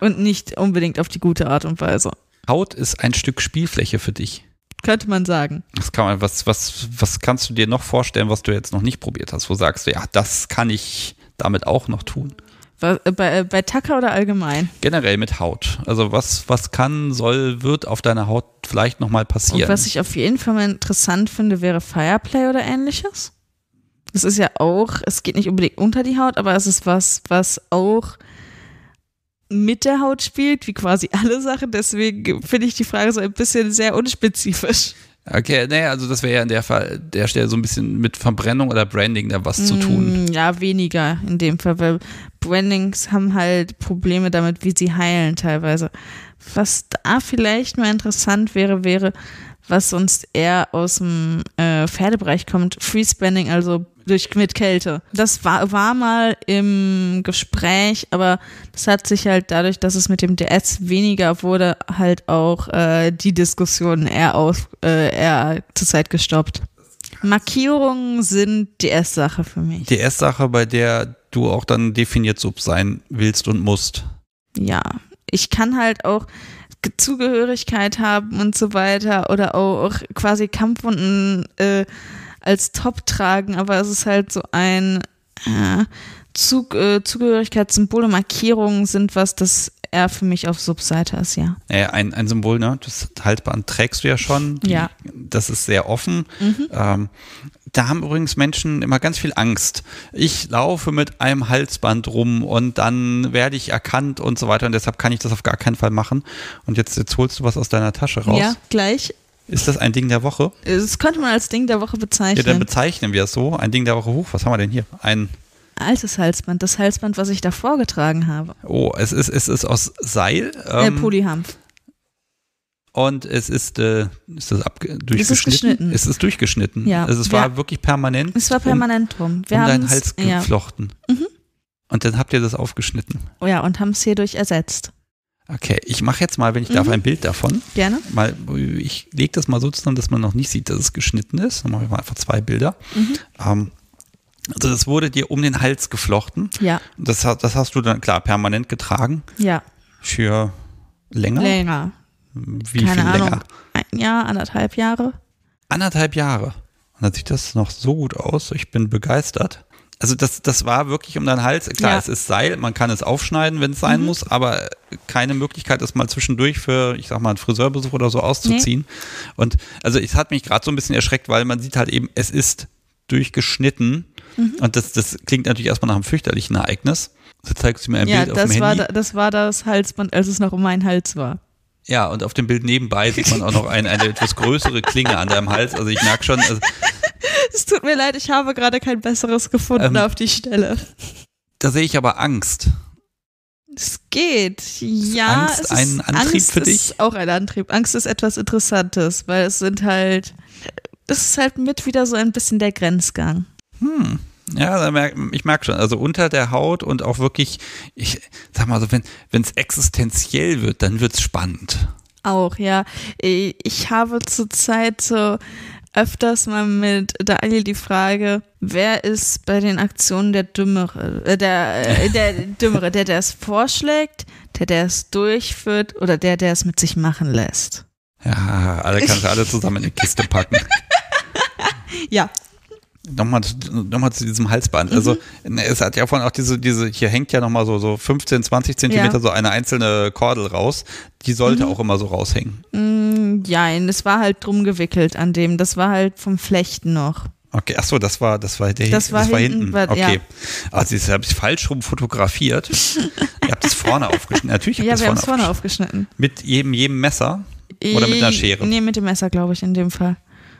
Und nicht unbedingt auf die gute Art und Weise. Haut ist ein Stück Spielfläche für dich könnte man sagen. Das kann man, was, was, was kannst du dir noch vorstellen, was du jetzt noch nicht probiert hast, wo sagst du, ja, das kann ich damit auch noch tun? Bei, bei, bei Tacker oder allgemein? Generell mit Haut. Also was, was kann, soll, wird auf deiner Haut vielleicht nochmal passieren? Und was ich auf jeden Fall mal interessant finde, wäre Fireplay oder ähnliches. Das ist ja auch, es geht nicht unbedingt unter die Haut, aber es ist was, was auch mit der Haut spielt, wie quasi alle Sachen. Deswegen finde ich die Frage so ein bisschen sehr unspezifisch. Okay, naja, also das wäre ja in der Fall, der Stelle so ein bisschen mit Verbrennung oder Branding da was zu tun. Mm, Ja, weniger in dem Fall, weil Brandings haben halt Probleme damit, wie sie heilen teilweise. Was da vielleicht mal interessant wäre, wäre, was sonst eher aus dem äh, Pferdebereich kommt, Freeze Branding, also durch mit Kälte. Das war, war mal im Gespräch, aber das hat sich halt dadurch, dass es mit dem DS weniger wurde, halt auch äh, die Diskussion eher auf äh, eher zur Zeit gestoppt. Markierungen sind DS-Sache für mich. Die erste Sache, bei der du auch dann definiert Sub sein willst und musst. ja, ich kann halt auch Zugehörigkeit haben und so weiter oder auch quasi Kampfwunden äh, als Top tragen, aber es ist halt so ein äh, Zug, äh, Zugehörigkeitssymbole, Markierungen sind was, das eher für mich auf Subseite ist, ja. Äh, ein, ein Symbol, ne? Das Halsband trägst du ja schon. Ja. Das ist sehr offen. Ähm, da haben übrigens Menschen immer ganz viel Angst. Ich laufe mit einem Halsband rum und dann werde ich erkannt und so weiter und deshalb kann ich das auf gar keinen Fall machen. Und jetzt, jetzt holst du was aus deiner Tasche raus. Ja, gleich. Ist das ein Ding der Woche? Das könnte man als Ding der Woche Ja, dann bezeichnen. bezeichnen wir es so. Ein Ding der Woche hoch. Was haben wir denn hier? Ein, Altes Halsband, das Halsband, was ich davor getragen habe. oh, es ist, es ist aus Seil. äh, Ähm, Polyhampf. Und es ist, äh, ist das abge durchgeschnitten? geschnitten. Es ist durchgeschnitten. Ja. Also es Wir- war wirklich permanent. Es war um- permanent drum. Wir um deinen Hals ja, geflochten. Und dann habt ihr das aufgeschnitten. oh ja, und haben es hierdurch ersetzt. Okay, ich mache jetzt mal, wenn ich darf, Mhm. ein Bild davon. Gerne. Mal, ich lege das mal so zusammen, dass man noch nicht sieht, dass es geschnitten ist. Dann mache ich mal einfach zwei Bilder. Mhm. Ähm, also das wurde dir um den Hals geflochten. Ja, Das, das hast du dann klar permanent getragen ja. für länger. Länger. Wie Keine viel Ahnung. länger? Ein Jahr, anderthalb Jahre. Anderthalb Jahre. Und dann sieht das noch so gut aus. Ich bin begeistert. Also das, das war wirklich um deinen Hals. Klar, Ja. es ist Seil, man kann es aufschneiden, wenn es sein Mhm. muss, aber keine Möglichkeit, das mal zwischendurch für, ich sag mal, einen Friseurbesuch oder so auszuziehen. Und also es hat mich gerade so ein bisschen erschreckt, weil man sieht halt eben, es ist durchgeschnitten. Mhm. Und das, das klingt natürlich erstmal nach einem fürchterlichen Ereignis. So zeigst du mir ein Ja, Bild auf dem Handy. da, das war das Halsband, als es noch um meinen Hals war. Ja, und auf dem Bild nebenbei sieht man auch noch eine, eine etwas größere Klinge an deinem Hals. Also ich merke schon, also, Es tut mir leid, ich habe gerade kein besseres gefunden Ähm, auf die Stelle. da sehe ich aber Angst. Es geht. Ja, Angst es ist, ein Antrieb Angst für dich? ist auch ein Antrieb. Angst ist etwas Interessantes, weil es sind halt, es ist halt mit wieder so ein bisschen der Grenzgang. Hm. Ja, ich merke schon, also unter der Haut und auch wirklich, ich sag mal so, wenn es existenziell wird, dann wird es spannend. Auch, ja. Ich habe zurzeit so öfters mal mit Daniel die Frage, wer ist bei den Aktionen der Dümmere, äh, der, äh, der Dümmere, der, der es vorschlägt, der, der es durchführt oder der, der es mit sich machen lässt? Ja, alle kannst du alle zusammen in eine Kiste packen. Ja, Nochmal, nochmal zu diesem Halsband. Also, ne, es hat ja vorhin auch diese, diese, hier hängt ja nochmal so, so 15, 20 Zentimeter Ja. so eine einzelne Kordel raus. Die sollte auch immer so raushängen. mm, ja, es war halt drum gewickelt an dem. Das war halt vom Flechten noch. Okay, ach so, das war, das war der Das war hinten, war- Okay. ja. Also, das habe ich falsch rum fotografiert. Ihr habt das vorne aufgeschnitten. Natürlich habt Ja, das wir haben es vorne vorne aufgeschnitten. aufgeschnitten. Mit jedem, jedem Messer? Oder mit einer Schere? Nee, mit dem Messer, glaube ich, in dem Fall.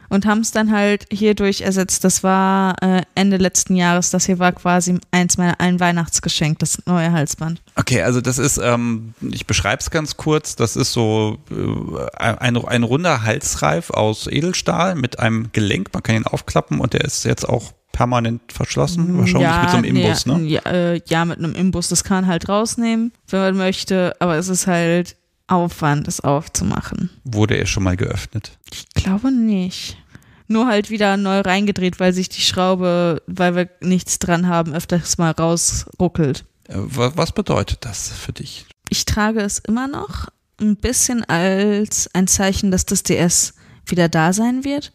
Und haben es dann halt hierdurch ersetzt. Das war äh, Ende letzten Jahres. Das hier war quasi eins meiner ein Weihnachtsgeschenk, das neue Halsband. Okay, also das ist, ähm, ich beschreibe es ganz kurz, das ist so äh, ein, ein runder Halsreif aus Edelstahl mit einem Gelenk, man kann ihn aufklappen und der ist jetzt auch permanent verschlossen, wahrscheinlich mit so einem Imbus, nee, ne? Ja, äh, ja, mit einem Imbus. Das kann man halt rausnehmen, wenn man möchte. Aber es ist halt Aufwand, es aufzumachen. Wurde er schon mal geöffnet? Ich glaube nicht. Nur halt wieder neu reingedreht, weil sich die Schraube, weil wir nichts dran haben, öfters mal rausruckelt. Äh, wa- Was bedeutet das für dich? Ich trage es immer noch ein bisschen als ein Zeichen, dass das DS wieder da sein wird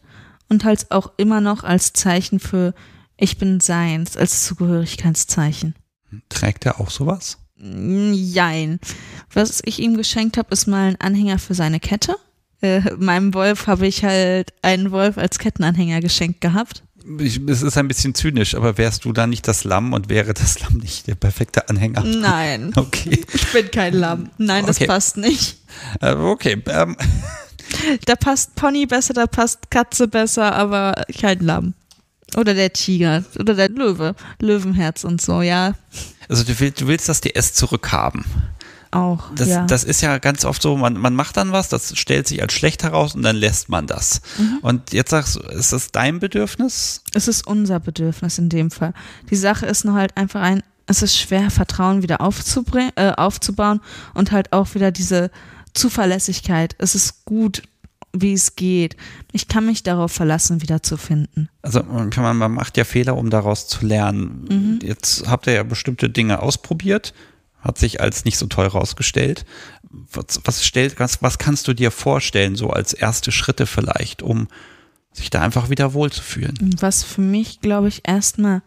und halt auch immer noch als Zeichen für ich bin seins, als Zugehörigkeitszeichen. Trägt er auch sowas? Jein. Was ich ihm geschenkt habe, ist mal ein Anhänger für seine Kette. Äh, meinem Wolf habe ich halt einen Wolf als Kettenanhänger geschenkt gehabt. Ich, es ist ein bisschen zynisch, aber wärst du dann nicht das Lamm und wäre das Lamm nicht der perfekte Anhänger? Nein, Okay, ich bin kein Lamm. Nein, das Okay. passt nicht. äh, okay. Ähm, da passt Pony besser, da passt Katze besser, aber kein Lamm. Oder der Tiger oder der Löwe, Löwenherz und so, ja. Also du willst, du willst das DS zurückhaben. Auch. Das, ja. das ist ja ganz oft so, man, man macht dann was, das stellt sich als schlecht heraus und dann lässt man das. Mhm. Und jetzt sagst du, ist das dein Bedürfnis? es ist unser Bedürfnis in dem Fall. Die Sache ist nur halt einfach ein, es ist schwer, Vertrauen wieder aufzubringen, äh, aufzubauen und halt auch wieder diese Zuverlässigkeit. Es ist gut, wie es geht. Ich kann mich darauf verlassen, wiederzufinden. Also man, kann man, man macht ja Fehler, um daraus zu lernen. Mhm. Jetzt habt ihr ja bestimmte Dinge ausprobiert, hat sich als nicht so toll rausgestellt. Was, was, stellt, was, was kannst du dir vorstellen, so als erste Schritte vielleicht, um sich da einfach wieder wohlzufühlen? Was für mich, glaube ich, erstmal,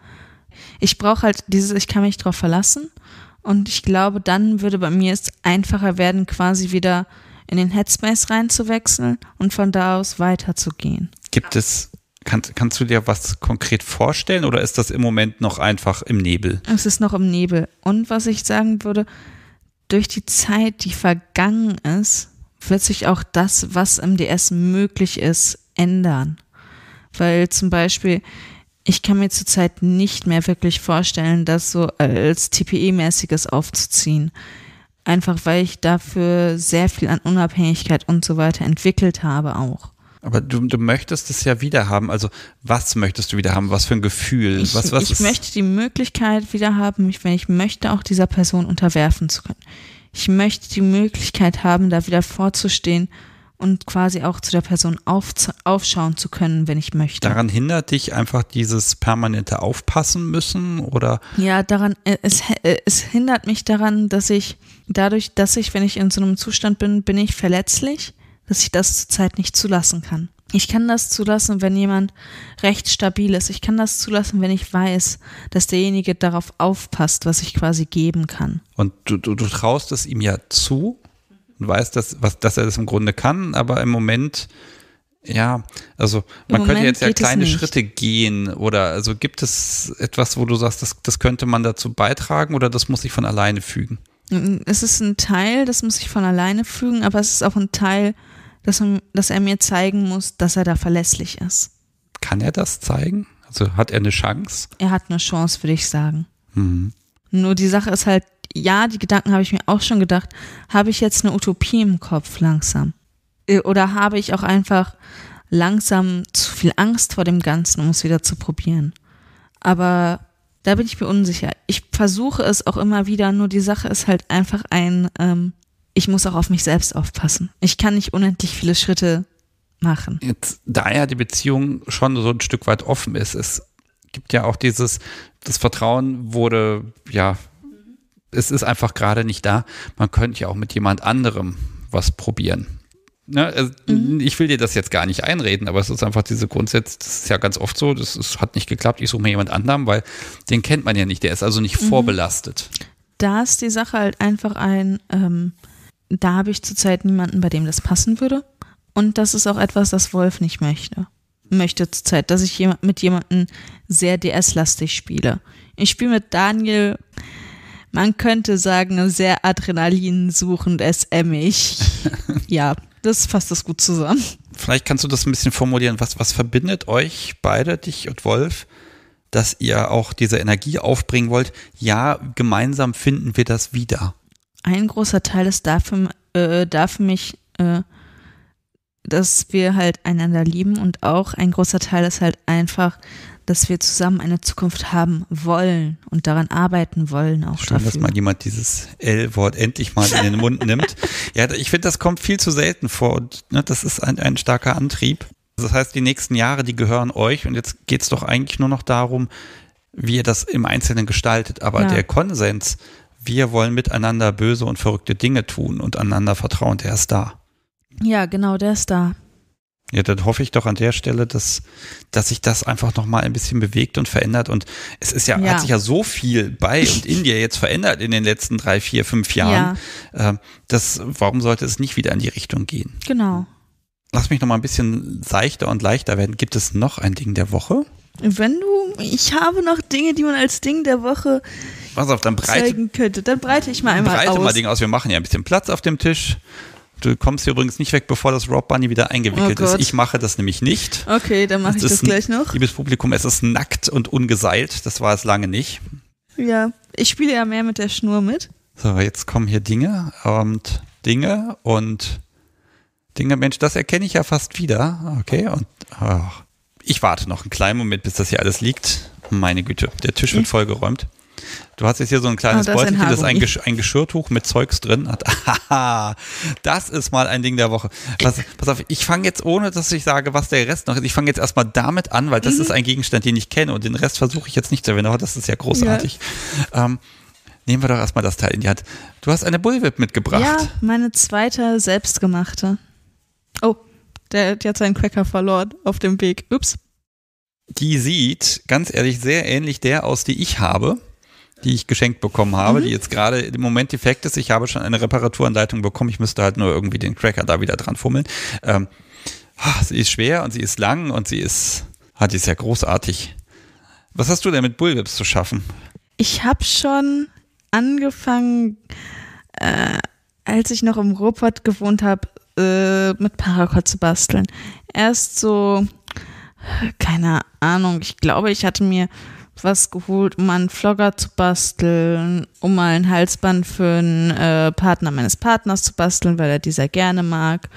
ich brauche halt dieses, ich kann mich darauf verlassen. Und ich glaube, dann würde bei mir es einfacher werden, quasi wieder in den Headspace reinzuwechseln und von da aus weiterzugehen. Gibt es, kann, kannst du dir was konkret vorstellen oder ist das im Moment noch einfach im Nebel? Es ist noch im Nebel. Und was ich sagen würde, durch die Zeit, die vergangen ist, wird sich auch das, was im DS möglich ist, ändern. Weil zum Beispiel, ich kann mir zurzeit nicht mehr wirklich vorstellen, das so als TPE-mäßiges aufzuziehen. Einfach weil ich dafür sehr viel an Unabhängigkeit und so weiter entwickelt habe auch. Aber du, du möchtest es ja wieder haben. Also was möchtest du wieder haben? Was für ein Gefühl? Ich, was, was ich möchte die Möglichkeit wieder haben, mich, wenn ich möchte, auch dieser Person unterwerfen zu können. Ich möchte die Möglichkeit haben, da wieder vorzustehen und quasi auch zu der Person auf, aufschauen zu können, wenn ich möchte. daran hindert dich einfach dieses permanente Aufpassen müssen oder Ja, daran, äh, es, äh, es hindert mich daran, dass ich dadurch, dass ich, wenn ich in so einem Zustand bin, bin ich verletzlich, dass ich das zurzeit nicht zulassen kann. Ich kann das zulassen, wenn jemand recht stabil ist. Ich kann das zulassen, wenn ich weiß, dass derjenige darauf aufpasst, was ich quasi geben kann. und du, du, du traust es ihm ja zu und weißt, dass, was, dass er das im Grunde kann, aber im Moment, ja, also man könnte Moment jetzt ja kleine. Schritte gehen oder also gibt es etwas, wo du sagst, das, das könnte man dazu beitragen oder das muss sich von alleine fügen? Es ist ein Teil, das muss ich von alleine fügen, aber es ist auch ein Teil, dass, dass er mir zeigen muss, dass er da verlässlich ist. Kann er das zeigen? Also hat er eine Chance? Er hat eine Chance, würde ich sagen. Mhm. Nur die Sache ist halt, ja, die Gedanken habe ich mir auch schon gedacht. Habe ich jetzt eine Utopie im Kopf langsam? Äh, Oder habe ich auch einfach langsam zu viel Angst vor dem Ganzen, um es wieder zu probieren? Aber da bin ich mir unsicher. Ich versuche es auch immer wieder, nur die Sache ist halt einfach ein, ähm, ich muss auch auf mich selbst aufpassen. Ich kann nicht unendlich viele Schritte machen. Jetzt, da ja die Beziehung schon so ein Stück weit offen ist, es gibt ja auch dieses, das Vertrauen wurde, ja, es ist einfach gerade nicht da. Man könnte ja auch mit jemand anderem was probieren. Ne, also, Ich will dir das jetzt gar nicht einreden, aber es ist einfach diese Grundsätze, das ist ja ganz oft so, das ist, hat nicht geklappt, ich suche mir jemand anderen, weil den kennt man ja nicht, der ist also nicht vorbelastet. da ist die Sache halt einfach ein, ähm, da habe ich zurzeit niemanden, bei dem das passen würde. Und das ist auch etwas, das Wolf nicht möchte. Möchte zurzeit, dass ich mit jemandem sehr DS-lastig spiele. Ich spiele mit Daniel, man könnte sagen, sehr adrenalinsuchend SM-ig. ja, das fasst das gut zusammen. Vielleicht kannst du das ein bisschen formulieren, was, was verbindet euch beide, dich und Wolf, dass ihr auch diese Energie aufbringen wollt? Ja, gemeinsam finden wir das wieder. ein großer Teil ist dafür, äh, da für mich, äh, dass wir halt einander lieben und auch ein großer Teil ist halt einfach, dass wir zusammen eine Zukunft haben wollen und daran arbeiten wollen auch Schön, dass dafür. mal jemand dieses L-Wort endlich mal in den Mund nimmt. Ja, ich finde, das kommt viel zu selten vor und ne, das ist ein, ein starker Antrieb. Das heißt, die nächsten Jahre, die gehören euch und jetzt geht es doch eigentlich nur noch darum, wie ihr das im Einzelnen gestaltet. Aber Ja. der Konsens, wir wollen miteinander böse und verrückte Dinge tun und einander vertrauen, der ist da. ja, genau, der ist da. Ja, dann hoffe ich doch an der Stelle, dass, dass sich das einfach nochmal ein bisschen bewegt und verändert. Und es ist ja, Ja. hat sich ja so viel bei und in dir jetzt verändert in den letzten drei, vier, fünf Jahren. Ähm, das, warum sollte es nicht wieder in die Richtung gehen? Genau. Lass mich nochmal ein bisschen seichter und leichter werden. Gibt es noch ein Ding der Woche? Wenn du, ich habe noch Dinge, die man als Ding der Woche Pass auf, dann breite, zeigen könnte, dann breite ich mal einmal breite aus. mal Dinge aus. Wir machen ja ein bisschen Platz auf dem Tisch. Du kommst hier übrigens nicht weg, bevor das Rob Bunny wieder eingewickelt Oh ist. Ich mache das nämlich nicht. Okay, dann mache ich das gleich noch. Liebes Publikum, es ist nackt und ungeseilt. Das war es lange nicht. Ja, ich spiele ja mehr mit der Schnur mit. So, jetzt kommen hier Dinge und Dinge und Dinge. Mensch, das erkenne ich ja fast wieder. Okay, und ach, ich warte noch einen kleinen Moment, bis das hier alles liegt. Meine Güte, der Tisch wird vollgeräumt. Du hast jetzt hier so ein kleines Ah, da ist ein Beutelchen, das ist ein. Gesch ein Geschirrtuch mit Zeugs drin hat. Haha, das ist mal ein Ding der Woche. Pass, pass auf, ich fange jetzt, ohne dass ich sage, was der Rest noch ist, ich fange jetzt erstmal damit an, weil Mhm. das ist ein Gegenstand, den ich kenne und den Rest versuche ich jetzt nicht zu erwähnen, aber das ist ja großartig. Ähm, nehmen wir doch erstmal das Teil in die Hand. Du hast eine Bullwhip mitgebracht. Ja, meine zweite selbstgemachte. Oh, der hat jetzt seinen Cracker verloren auf dem Weg. Ups. Die sieht, ganz ehrlich, sehr ähnlich der aus, die ich habe, die ich geschenkt bekommen habe, Mhm. die jetzt gerade im Moment defekt ist. Ich habe schon eine Reparaturanleitung bekommen. Ich müsste halt nur irgendwie den Cracker da wieder dran fummeln. Ähm, ah, sie ist schwer und sie ist lang und sie ist, ah, die ist ja großartig. Was hast du denn mit Bullwhips zu schaffen? Ich habe schon angefangen, äh, als ich noch im Ruhrpott gewohnt habe, äh, mit Paracord zu basteln. Erst so, keine Ahnung, ich glaube, ich hatte mir was geholt, um mal einen Vlogger zu basteln, um mal ein Halsband für einen äh, Partner meines Partners zu basteln, weil er die sehr gerne mag.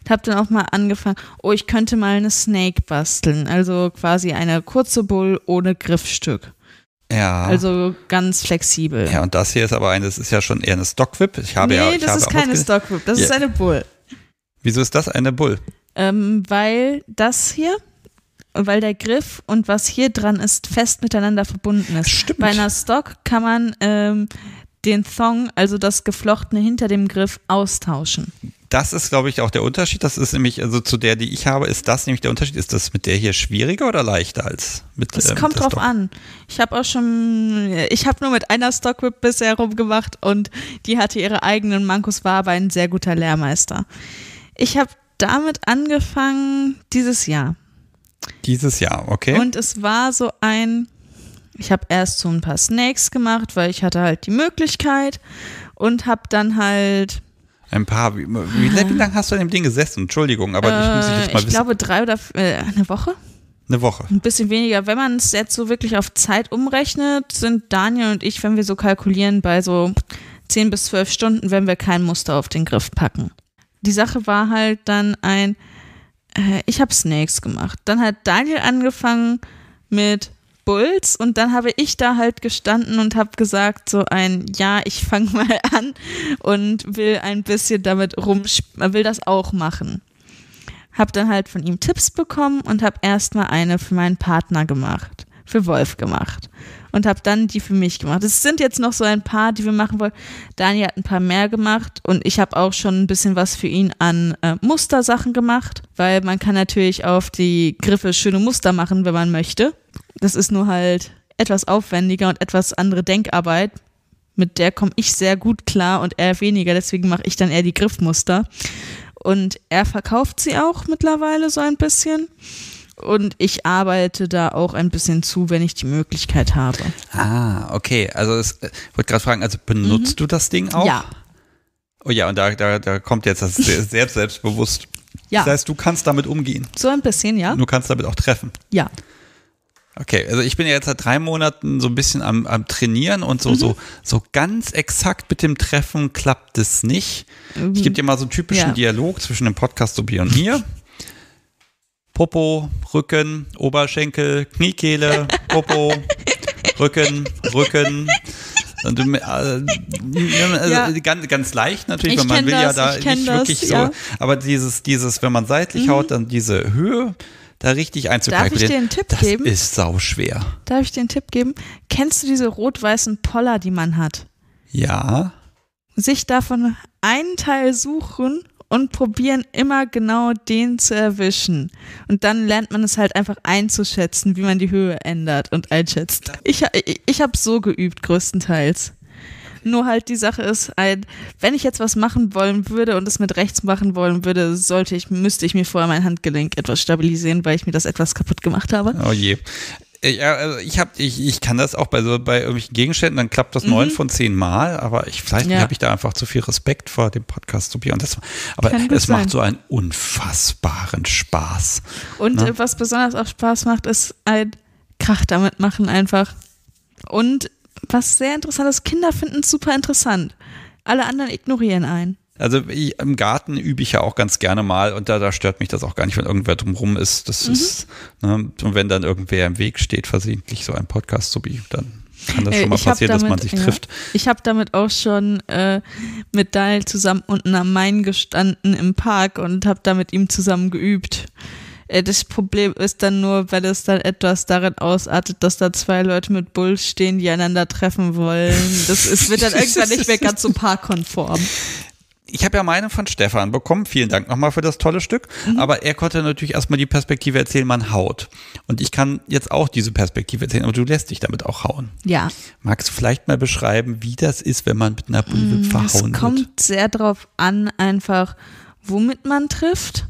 Und habe dann auch mal angefangen, oh, ich könnte mal eine Snake basteln, also quasi eine kurze Bull ohne Griffstück. Ja. Also ganz flexibel. ja, und das hier ist aber eine, das ist ja schon eher eine Stockwhip. Ich habe nee, ja, ich das ist keine Stockwhip, das Ja. ist eine Bull. Wieso ist das eine Bull? Ähm, weil das hier, weil der Griff und was hier dran ist, fest miteinander verbunden ist. Stimmt. Bei einer Stock kann man ähm, den Thong, also das Geflochtene hinter dem Griff, austauschen. Das ist, glaube ich, auch der Unterschied. Das ist nämlich, also zu der, die ich habe, ist das nämlich der Unterschied. Ist das mit der hier schwieriger oder leichter als mit Es äh, kommt mit drauf Stock? an. Ich habe auch schon, ich habe nur mit einer Stockwhip bisher rumgemacht und die hatte ihre eigenen Mankos, war aber ein sehr guter Lehrmeister. Ich habe damit angefangen dieses Jahr. Dieses Jahr, okay. Und es war so ein, ich habe erst so ein paar Snakes gemacht, weil ich hatte halt die Möglichkeit und habe dann halt, Ein paar. Wie, wie, wie lange hast du an dem Ding gesessen? Entschuldigung, aber ich muss ich äh, jetzt mal ich wissen. glaube drei oder äh, eine Woche, Eine Woche. ein bisschen weniger. Wenn man es jetzt so wirklich auf Zeit umrechnet, sind Daniel und ich, wenn wir so kalkulieren, bei so 10 bis 12 Stunden, wenn wir kein Muster auf den Griff packen. Die Sache war halt dann ein, äh, ich habe Snakes gemacht. Dann hat Daniel angefangen mit Bulls und dann habe ich da halt gestanden und habe gesagt so ein, ja, ich fange mal an und will ein bisschen damit rum, will das auch machen. Hab dann halt von ihm Tipps bekommen und habe erstmal eine für meinen Partner gemacht, für Wolf gemacht und habe dann die für mich gemacht. Es sind jetzt noch so ein paar, die wir machen wollen. Daniel hat ein paar mehr gemacht und ich habe auch schon ein bisschen was für ihn an äh, Mustersachen gemacht, weil man kann natürlich auf die Griffe schöne Muster machen, wenn man möchte. Das ist nur halt etwas aufwendiger und etwas andere Denkarbeit. Mit der komme ich sehr gut klar und er weniger, deswegen mache ich dann eher die Griffmuster. Und er verkauft sie auch mittlerweile so ein bisschen. Und ich arbeite da auch ein bisschen zu, wenn ich die Möglichkeit habe. Ah, okay. Also es, äh, ich wollte gerade fragen, also benutzt du das Ding auch? Mhm. Ja. Oh ja, und da, da, da kommt jetzt das sehr, selbstbewusst. Ja. Das heißt, du kannst damit umgehen. So ein bisschen, ja? Du kannst damit auch treffen. Ja. Okay, also ich bin ja jetzt seit drei Monaten so ein bisschen am, am Trainieren und so, Mhm. so, so ganz exakt mit dem Treffen klappt es nicht. Ich gebe dir mal so einen typischen Ja. Dialog zwischen dem Podcast Sobi und mir. Popo, Rücken, Oberschenkel, Kniekehle, Popo, Rücken, Rücken. Und du, äh, also Ja. ganz, ganz leicht natürlich, Ich weil man will ja das, da ich kenn nicht das, wirklich so. ja. Mhm. Aber dieses, dieses, wenn man seitlich haut, dann diese Höhe da richtig einzukalkulieren. Darf ich dir einen Tipp das geben? ist sau schwer. Darf ich dir einen Tipp geben? Kennst du diese rot-weißen Poller, die man hat? Ja. Sich davon einen Teil suchen und probieren, immer genau den zu erwischen. Und dann lernt man es halt einfach einzuschätzen, wie man die Höhe ändert und einschätzt. Ich, ich, ich habe so geübt, größtenteils. Nur halt die Sache ist, ein, wenn ich jetzt was machen wollen würde und es mit rechts machen wollen würde, sollte ich, müsste ich mir vorher mein Handgelenk etwas stabilisieren, weil ich mir das etwas kaputt gemacht habe. Oh je. Ja, also ich hab, ich, ich kann das auch bei so bei irgendwelchen Gegenständen, dann klappt das neun Mhm. von zehn Mal, aber ich vielleicht Ja. habe ich da einfach zu viel Respekt vor dem Podcast zu und das, aber es macht so einen unfassbaren Spaß. Und Na? äh, was besonders auch Spaß macht, ist ein Krach damit machen einfach. Und was sehr interessant ist, Kinder finden es super interessant. Alle anderen ignorieren einen. Also ich, im Garten übe ich ja auch ganz gerne mal und da, da stört mich das auch gar nicht, wenn irgendwer drumrum ist. Das Mhm. ist, ne, und wenn dann irgendwer im Weg steht, versehentlich so ein Podcast zu bieten, dann kann das Äh, schon mal passieren, dass man damit- sich ja. trifft. Ich habe damit auch schon äh, mit Daniel zusammen unten am Main gestanden im Park und habe da mit ihm zusammen geübt. Äh, Das Problem ist dann nur, wenn es dann etwas darin ausartet, dass da zwei Leute mit Bulls stehen, die einander treffen wollen. Das ist, wird dann irgendwann nicht mehr ganz so parkkonform. Ich habe ja meine von Stefan bekommen. Vielen Dank nochmal für das tolle Stück. Mhm. Aber er konnte natürlich erstmal die Perspektive erzählen, man haut. Und ich kann jetzt auch diese Perspektive erzählen, aber du lässt dich damit auch hauen. Ja, Magst du vielleicht mal beschreiben, wie das ist, wenn man mit einer Bulve es verhauen kommt wird? sehr drauf an, einfach womit man trifft.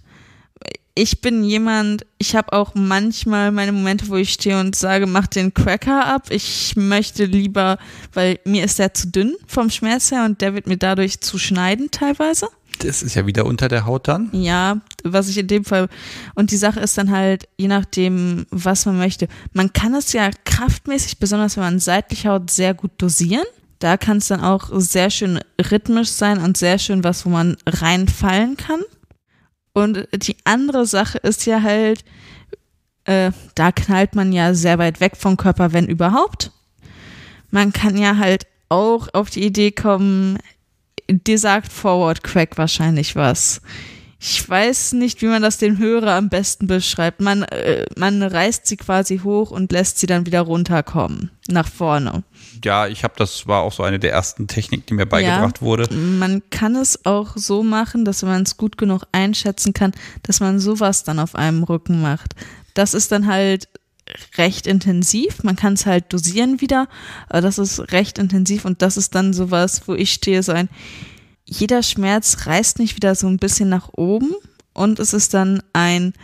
Ich bin jemand, ich habe auch manchmal meine Momente, wo ich stehe und sage, mach den Cracker ab. Ich möchte lieber, weil mir ist der zu dünn vom Schmerz her und der wird mir dadurch zu schneiden teilweise. Das ist ja wieder unter der Haut dann. Ja, was ich in dem Fall. Und die Sache ist dann halt, je nachdem, was man möchte. Man kann es ja kraftmäßig, besonders wenn man seitlich haut, sehr gut dosieren. Da kann es dann auch sehr schön rhythmisch sein und sehr schön was, wo man reinfallen kann. Und die andere Sache ist ja halt, äh, da knallt man ja sehr weit weg vom Körper, wenn überhaupt. Man kann ja halt auch auf die Idee kommen, dir sagt Forward Crack wahrscheinlich was. Ich weiß nicht, wie man das dem Hörer am besten beschreibt. Man, äh, man reißt sie quasi hoch und lässt sie dann wieder runterkommen, nach vorne. Ja, ich habe das war auch so eine der ersten Techniken, die mir beigebracht wurde. Man kann es auch so machen, dass man es gut genug einschätzen kann, dass man sowas dann auf einem Rücken macht. Das ist dann halt recht intensiv. Man kann es halt dosieren wieder, aber das ist recht intensiv und das ist dann sowas, wo ich stehe, so ein, jeder Schmerz reißt mich wieder so ein bisschen nach oben und es ist dann ein,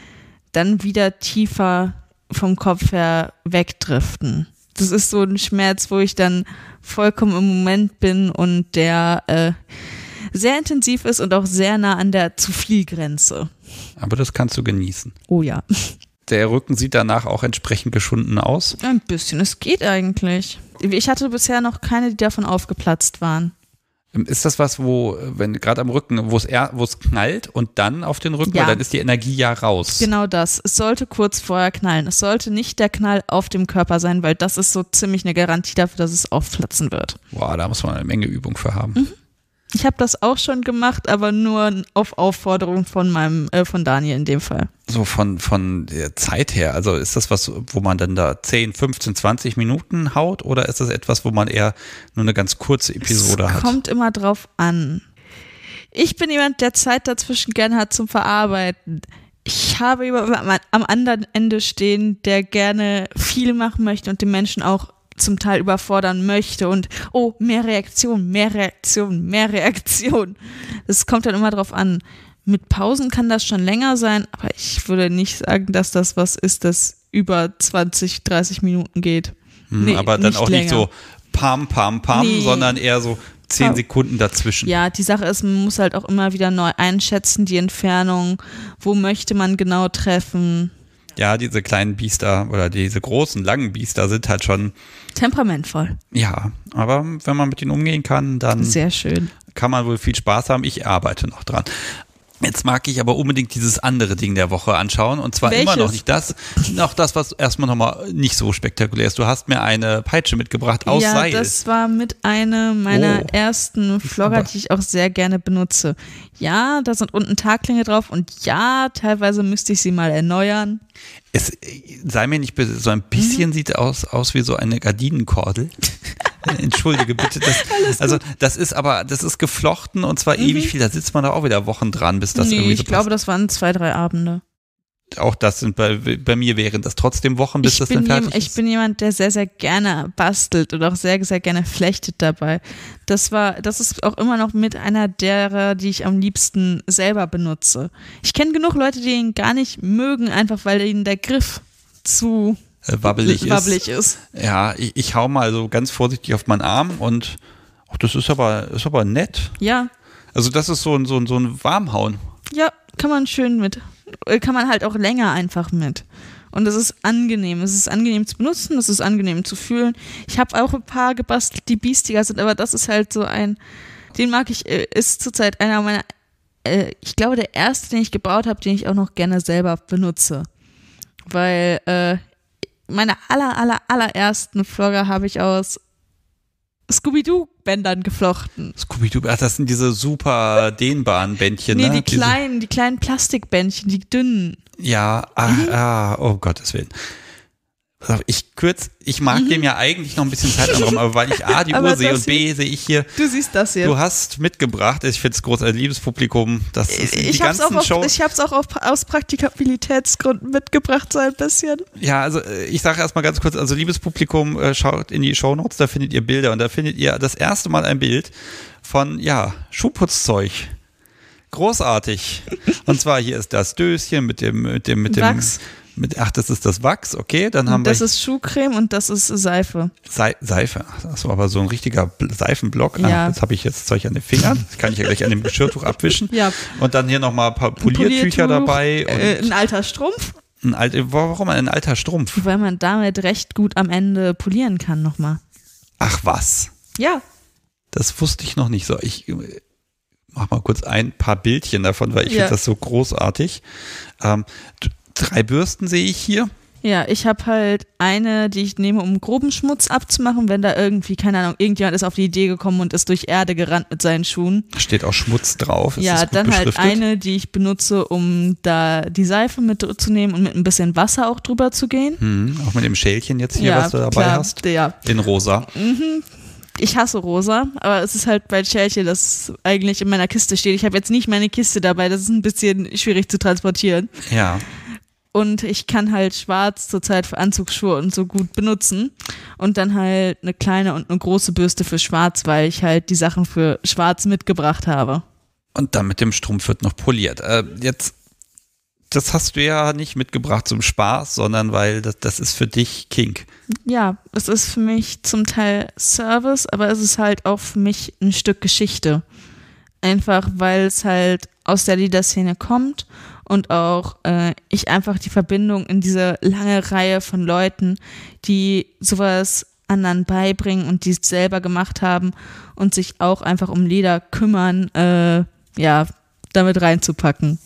dann wieder tiefer vom Kopf her wegdriften. Das ist so ein Schmerz, wo ich dann vollkommen im Moment bin und der äh, sehr intensiv ist und auch sehr nah an der zu viel Grenze. Aber das kannst du genießen. Oh ja. Der Rücken sieht danach auch entsprechend geschunden aus. Ein bisschen, es geht eigentlich. Ich hatte bisher noch keine, die davon aufgeplatzt waren. Ähm, Ist das was, wo, wenn gerade am Rücken, wo es wo es knallt und dann auf den Rücken, Ja. dann ist die Energie ja raus. Genau das. Es sollte kurz vorher knallen. Es sollte nicht der Knall auf dem Körper sein, weil das ist so ziemlich eine Garantie dafür, dass es aufplatzen wird. Boah, da muss man eine Menge Übung für haben. Mhm. Ich habe das auch schon gemacht, aber nur auf Aufforderung von meinem, äh, von Daniel in dem Fall. So von, von der Zeit her, also ist das was, wo man dann da 10, 15, 20 Minuten haut oder ist das etwas, wo man eher nur eine ganz kurze Episode es hat? kommt immer drauf an. Ich bin jemand, der Zeit dazwischen gern hat zum Verarbeiten. Ich habe jemanden am- am anderen Ende stehen, der gerne viel machen möchte und den Menschen auch zum Teil überfordern möchte und oh, mehr Reaktion, mehr Reaktion, mehr Reaktion. Es kommt dann immer drauf an. Mit Pausen kann das schon länger sein, aber ich würde nicht sagen, dass das was ist, das über 20, 30 Minuten geht. Hm, Nee, aber dann nicht auch nicht länger. so pam, pam, pam, Nee. sondern eher so 10 Pam. Sekunden dazwischen. Ja, die Sache ist, man muss halt auch immer wieder neu einschätzen, die Entfernung, wo möchte man genau treffen. Ja, diese kleinen Biester oder diese großen, langen Biester sind halt schon, Temperamentvoll. ja, aber wenn man mit ihnen umgehen kann, dann Sehr schön. kann man wohl viel Spaß haben. Ich arbeite noch dran. Jetzt mag ich aber unbedingt dieses andere Ding der Woche anschauen und zwar immer noch Welches? nicht das, noch das, was erstmal nochmal nicht so spektakulär ist. Du hast mir eine Peitsche mitgebracht aus ja, Seil. das war mit einer meiner Oh. ersten Vlogger, Aber- die ich auch sehr gerne benutze. Ja, da sind unten Taglinge drauf und ja, teilweise müsste ich sie mal erneuern. Es sei mir nicht böse, so ein Mhm. bisschen sieht aus, aus wie so eine Gardinenkordel. Entschuldige bitte. Das, also das ist aber, das ist geflochten und zwar ewig viel. Da sitzt man da auch wieder Wochen dran, bis das Mhm. nee, irgendwie so ich glaube, das waren zwei, drei Abende. Auch das sind bei, bei mir wären das trotzdem Wochen, bis ich, das dann fertig jem- ich ist. bin jemand, der sehr, sehr gerne bastelt und auch sehr, sehr gerne flechtet dabei. Das war, das ist auch immer noch mit einer derer, die ich am liebsten selber benutze. Ich kenne genug Leute, die ihn gar nicht mögen, einfach weil ihnen der Griff zu äh, wabbelig, ist. wabbelig ist. Ja, ich, ich hau mal so ganz vorsichtig auf meinen Arm und ach, das ist aber, ist aber nett. Ja, Also das ist so ein, so ein, so ein Warmhauen. ja, kann man schön mit. Kann man halt auch länger einfach mit. Und es ist angenehm. Es ist angenehm zu benutzen, es ist angenehm zu fühlen. Ich habe auch ein paar gebastelt, die biestiger sind, aber das ist halt so ein, den mag ich, äh, ist zurzeit einer meiner, äh, ich glaube, der erste, den ich gebaut habe, den ich auch noch gerne selber benutze. Weil äh, meine aller, aller, allerersten Flogger habe ich aus Scooby-Doo-Bändern geflochten. Scooby-Doo, ach, das sind diese super dehnbaren Bändchen, Nee, ne? die Diese- kleinen, die kleinen Plastikbändchen, die dünnen. Ja, ah, Mhm. ah, oh Gottes Willen. Ich kürz, ich mag dem ja eigentlich noch ein bisschen Zeit anräumen, aber weil ich A, die Mhm. Uhr sehe und B, sehe ich hier, Du siehst das hier. du hast mitgebracht, ich finde es groß, ein liebes Publikum, das ist die ich habe es ganzen auch, auf, Shows. ich hab's auch auf, aus Praktikabilitätsgründen mitgebracht, so ein bisschen. Ja, also äh, ich sage erstmal ganz kurz, also liebes Publikum, äh, schaut in die Shownotes, da findet ihr Bilder und da findet ihr das erste Mal ein Bild von, ja, Schuhputzzeug. Großartig. Und zwar hier ist das Döschen mit dem, mit dem, mit dem Wachs. Mit, ach, das ist das Wachs, okay. Dann haben Das wir ist Schuhcreme und das ist Seife. Sei, Seife. Das war aber so ein richtiger Bl- Seifenblock. Ah, Ja. jetzt habe ich jetzt Zeug an den Fingern. Das kann ich ja gleich an dem Geschirrtuch abwischen. Ja. Und dann hier nochmal ein paar Poliertücher Poliertuch, dabei. Äh, ein alter Strumpf, ein alt, warum ein alter Strumpf? weil man damit recht gut am Ende polieren kann nochmal. Ach was. Ja. Das wusste ich noch nicht so. Ich äh, mach mal kurz ein paar Bildchen davon, weil ich Ja. finde das so großartig. Ähm, drei Bürsten sehe ich hier. Ja, ich habe halt eine, die ich nehme, um groben Schmutz abzumachen, wenn da irgendwie, keine Ahnung, irgendjemand ist auf die Idee gekommen und ist durch Erde gerannt mit seinen Schuhen. Da steht auch Schmutz drauf. Ist ja, dann halt eine, die ich benutze, um da die Seife mitzunehmen und mit ein bisschen Wasser auch drüber zu gehen. Hm, auch mit dem Schälchen jetzt hier, ja, was du dabei klar, hast. Ja, In rosa. ich hasse rosa, aber es ist halt bei Schälchen, das eigentlich in meiner Kiste steht. Ich habe jetzt nicht meine Kiste dabei, das ist ein bisschen schwierig zu transportieren. Ja. Und ich kann halt schwarz zurzeit für Anzugsschuhe und so gut benutzen. Und dann halt eine kleine und eine große Bürste für schwarz, weil ich halt die Sachen für schwarz mitgebracht habe. Und dann mit dem Strumpf wird noch poliert. Äh, jetzt, das hast du ja nicht mitgebracht zum Spaß, sondern weil das, das ist für dich Kink. Ja, es ist für mich zum Teil Service, aber es ist halt auch für mich ein Stück Geschichte. Einfach weil es halt aus der Liederszene kommt und auch äh, ich einfach die Verbindung in diese lange Reihe von Leuten, die sowas anderen beibringen und die es selber gemacht haben und sich auch einfach um Lieder kümmern, äh, ja, damit reinzupacken,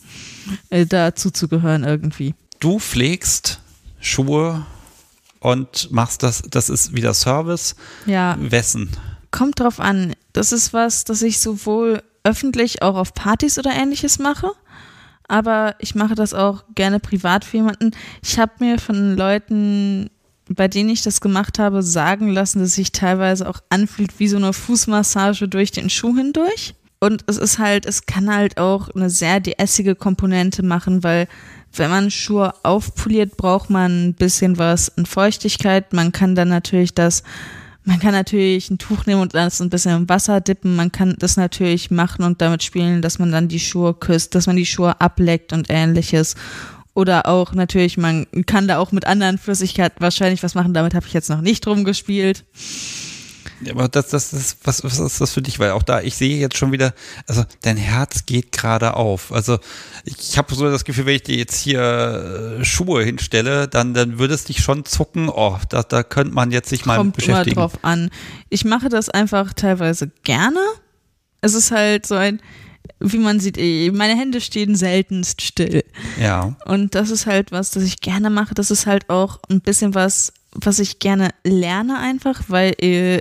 äh, dazu zu gehören irgendwie. Du pflegst Schuhe und machst das, das ist wieder Service. Ja. Wessen? Kommt drauf an. Das ist was, das ich sowohl öffentlich auch auf Partys oder ähnliches mache, aber ich mache das auch gerne privat für jemanden. Ich habe mir von Leuten, bei denen ich das gemacht habe, sagen lassen, dass sich teilweise auch anfühlt wie so eine Fußmassage durch den Schuh hindurch. Und es ist halt, es kann halt auch eine sehr deessige Komponente machen, weil wenn man Schuhe aufpoliert, braucht man ein bisschen was an Feuchtigkeit. Man kann dann natürlich das man kann natürlich ein Tuch nehmen und das ein bisschen im Wasser dippen. Man kann das natürlich machen und damit spielen, dass man dann die Schuhe küsst, dass man die Schuhe ableckt und ähnliches. Oder auch natürlich, man kann da auch mit anderen Flüssigkeiten wahrscheinlich was machen. Damit habe ich jetzt noch nicht rumgespielt. Ja, aber das, das, das, was, was ist das für dich? Weil auch da, ich sehe jetzt schon wieder, also dein Herz geht gerade auf. Also ich habe so das Gefühl, wenn ich dir jetzt hier äh, Schuhe hinstelle, dann, dann würde es dich schon zucken. Oh, da, da könnte man jetzt sich mal Kommt beschäftigen. drauf an. Ich mache das einfach teilweise gerne. Es ist halt so ein, wie man sieht, eh, meine Hände stehen seltenst still. Ja. Und das ist halt was, das ich gerne mache. Das ist halt auch ein bisschen was, was ich gerne lerne einfach, weil äh,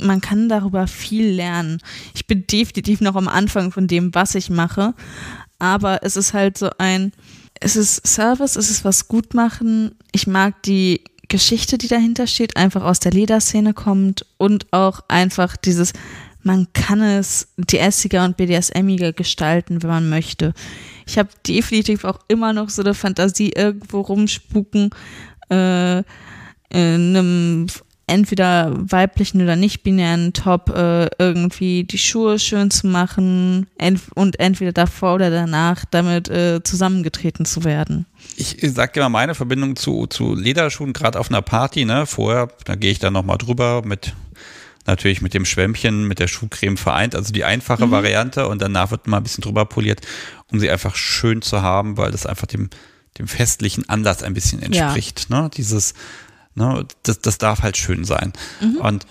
man kann darüber viel lernen. Ich bin definitiv noch am Anfang von dem, was ich mache. Aber es ist halt so ein, es ist Service, es ist was gut machen. Ich mag die Geschichte, die dahinter steht, einfach aus der Lederszene kommt und auch einfach dieses, man kann es DSiger und BDSMiger gestalten, wenn man möchte. Ich habe definitiv auch immer noch so eine Fantasie irgendwo rumspuken, äh, in einem entweder weiblichen oder nicht-binären Top äh, irgendwie die Schuhe schön zu machen ent und entweder davor oder danach damit äh, zusammengetreten zu werden. Ich, ich sag dir mal meine Verbindung zu, zu Lederschuhen, gerade auf einer Party, ne? Vorher, da gehe ich dann nochmal drüber mit natürlich mit dem Schwämmchen, mit der Schuhcreme vereint, also die einfache mhm. Variante und danach wird mal ein bisschen drüber poliert, um sie einfach schön zu haben, weil das einfach dem, dem festlichen Anlass ein bisschen entspricht. Ja. Ne? Dieses Ne? Das, das darf halt schön sein. Mhm. Und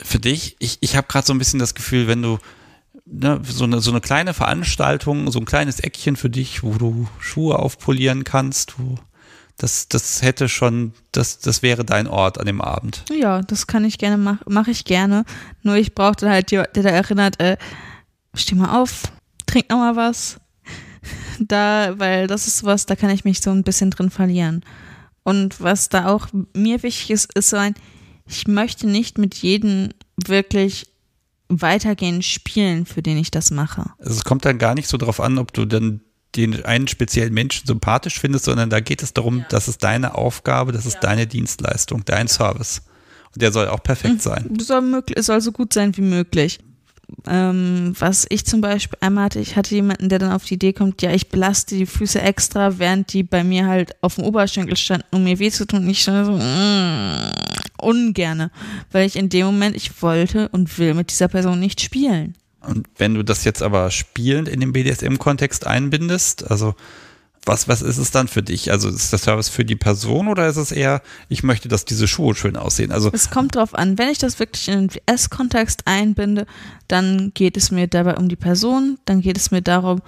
für dich, ich, ich habe gerade so ein bisschen das Gefühl, wenn du ne, so, eine, so eine kleine Veranstaltung, so ein kleines Eckchen für dich, wo du Schuhe aufpolieren kannst, wo das, das hätte schon, das, das wäre dein Ort an dem Abend. Ja, das kann ich gerne machen, mache ich gerne. Nur ich brauchte halt jemanden, der da erinnert, äh, steh mal auf, trink noch mal was. Da, weil das ist was, da kann ich mich so ein bisschen drin verlieren. Und was da auch mir wichtig ist, ist so ein, ich möchte nicht mit jedem wirklich weitergehen spielen, für den ich das mache. Also es kommt dann gar nicht so drauf an, ob du dann den einen speziellen Menschen sympathisch findest, sondern da geht es darum, ja. das ist deine Aufgabe, das ist ja. deine Dienstleistung, dein Service. Und der soll auch perfekt mhm. sein. Soll, möglich, soll so gut sein wie möglich. Ähm, was ich zum Beispiel einmal hatte, ich hatte jemanden, der dann auf die Idee kommt, ja, ich belaste die Füße extra, während die bei mir halt auf dem Oberschenkel standen, um mir weh zu tun. Und ich schon so, mm, ungerne, weil ich in dem Moment, ich wollte und will mit dieser Person nicht spielen. Und wenn du das jetzt aber spielend in den BDSM-Kontext einbindest, also was, was ist es dann für dich? Also ist das Service für die Person oder ist es eher, ich möchte, dass diese Schuhe schön aussehen? Also es kommt drauf an. Wenn ich das wirklich in den WS-Kontext einbinde, dann geht es mir dabei um die Person, dann geht es mir darum,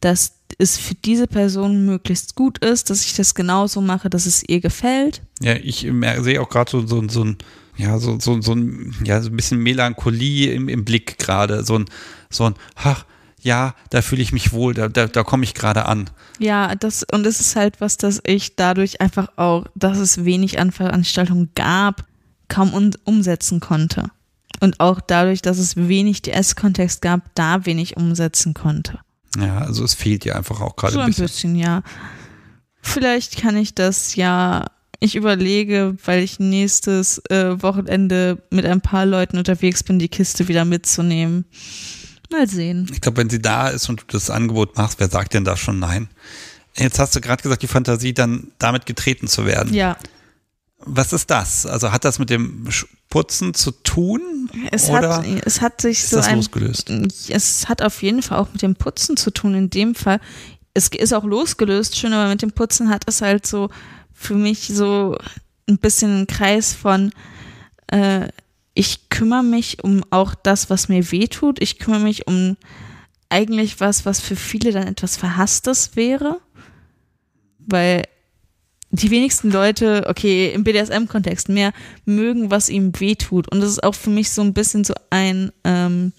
dass es für diese Person möglichst gut ist, dass ich das genauso mache, dass es ihr gefällt. Ja, ich sehe auch gerade so, so, so ein ja, so, so, so ein, ja, so ein bisschen Melancholie im, im Blick gerade. So ein, so ein, ach, ja, da fühle ich mich wohl, da, da, da komme ich gerade an. Ja, das, und es ist halt was, dass ich dadurch einfach auch, dass es wenig an Veranstaltungen gab, kaum um, umsetzen konnte. Und auch dadurch, dass es wenig DS-Kontext gab, da wenig umsetzen konnte. Ja, also es fehlt dir einfach auch gerade so ein bisschen. bisschen, ja. Vielleicht kann ich das ja ich überlege, weil ich nächstes äh, Wochenende mit ein paar Leuten unterwegs bin, die Kiste wieder mitzunehmen. Mal sehen. Ich glaube, wenn sie da ist und du das Angebot machst, wer sagt denn da schon nein? Jetzt hast du gerade gesagt, die Fantasie, dann damit getreten zu werden. Ja. Was ist das? Also hat das mit dem Putzen zu tun? Es, oder hat, es hat sich ist so das ein, losgelöst. Es hat auf jeden Fall auch mit dem Putzen zu tun. In dem Fall, es ist auch losgelöst, schön, aber mit dem Putzen hat es halt so für mich so ein bisschen ein Kreis von, äh, ich kümmere mich um auch das, was mir weh tut. Ich kümmere mich um eigentlich was, was für viele dann etwas Verhasstes wäre. Weil die wenigsten Leute, okay, im BDSM-Kontext mehr mögen, was ihm weh tut. Und das ist auch für mich so ein bisschen so ein, ähm,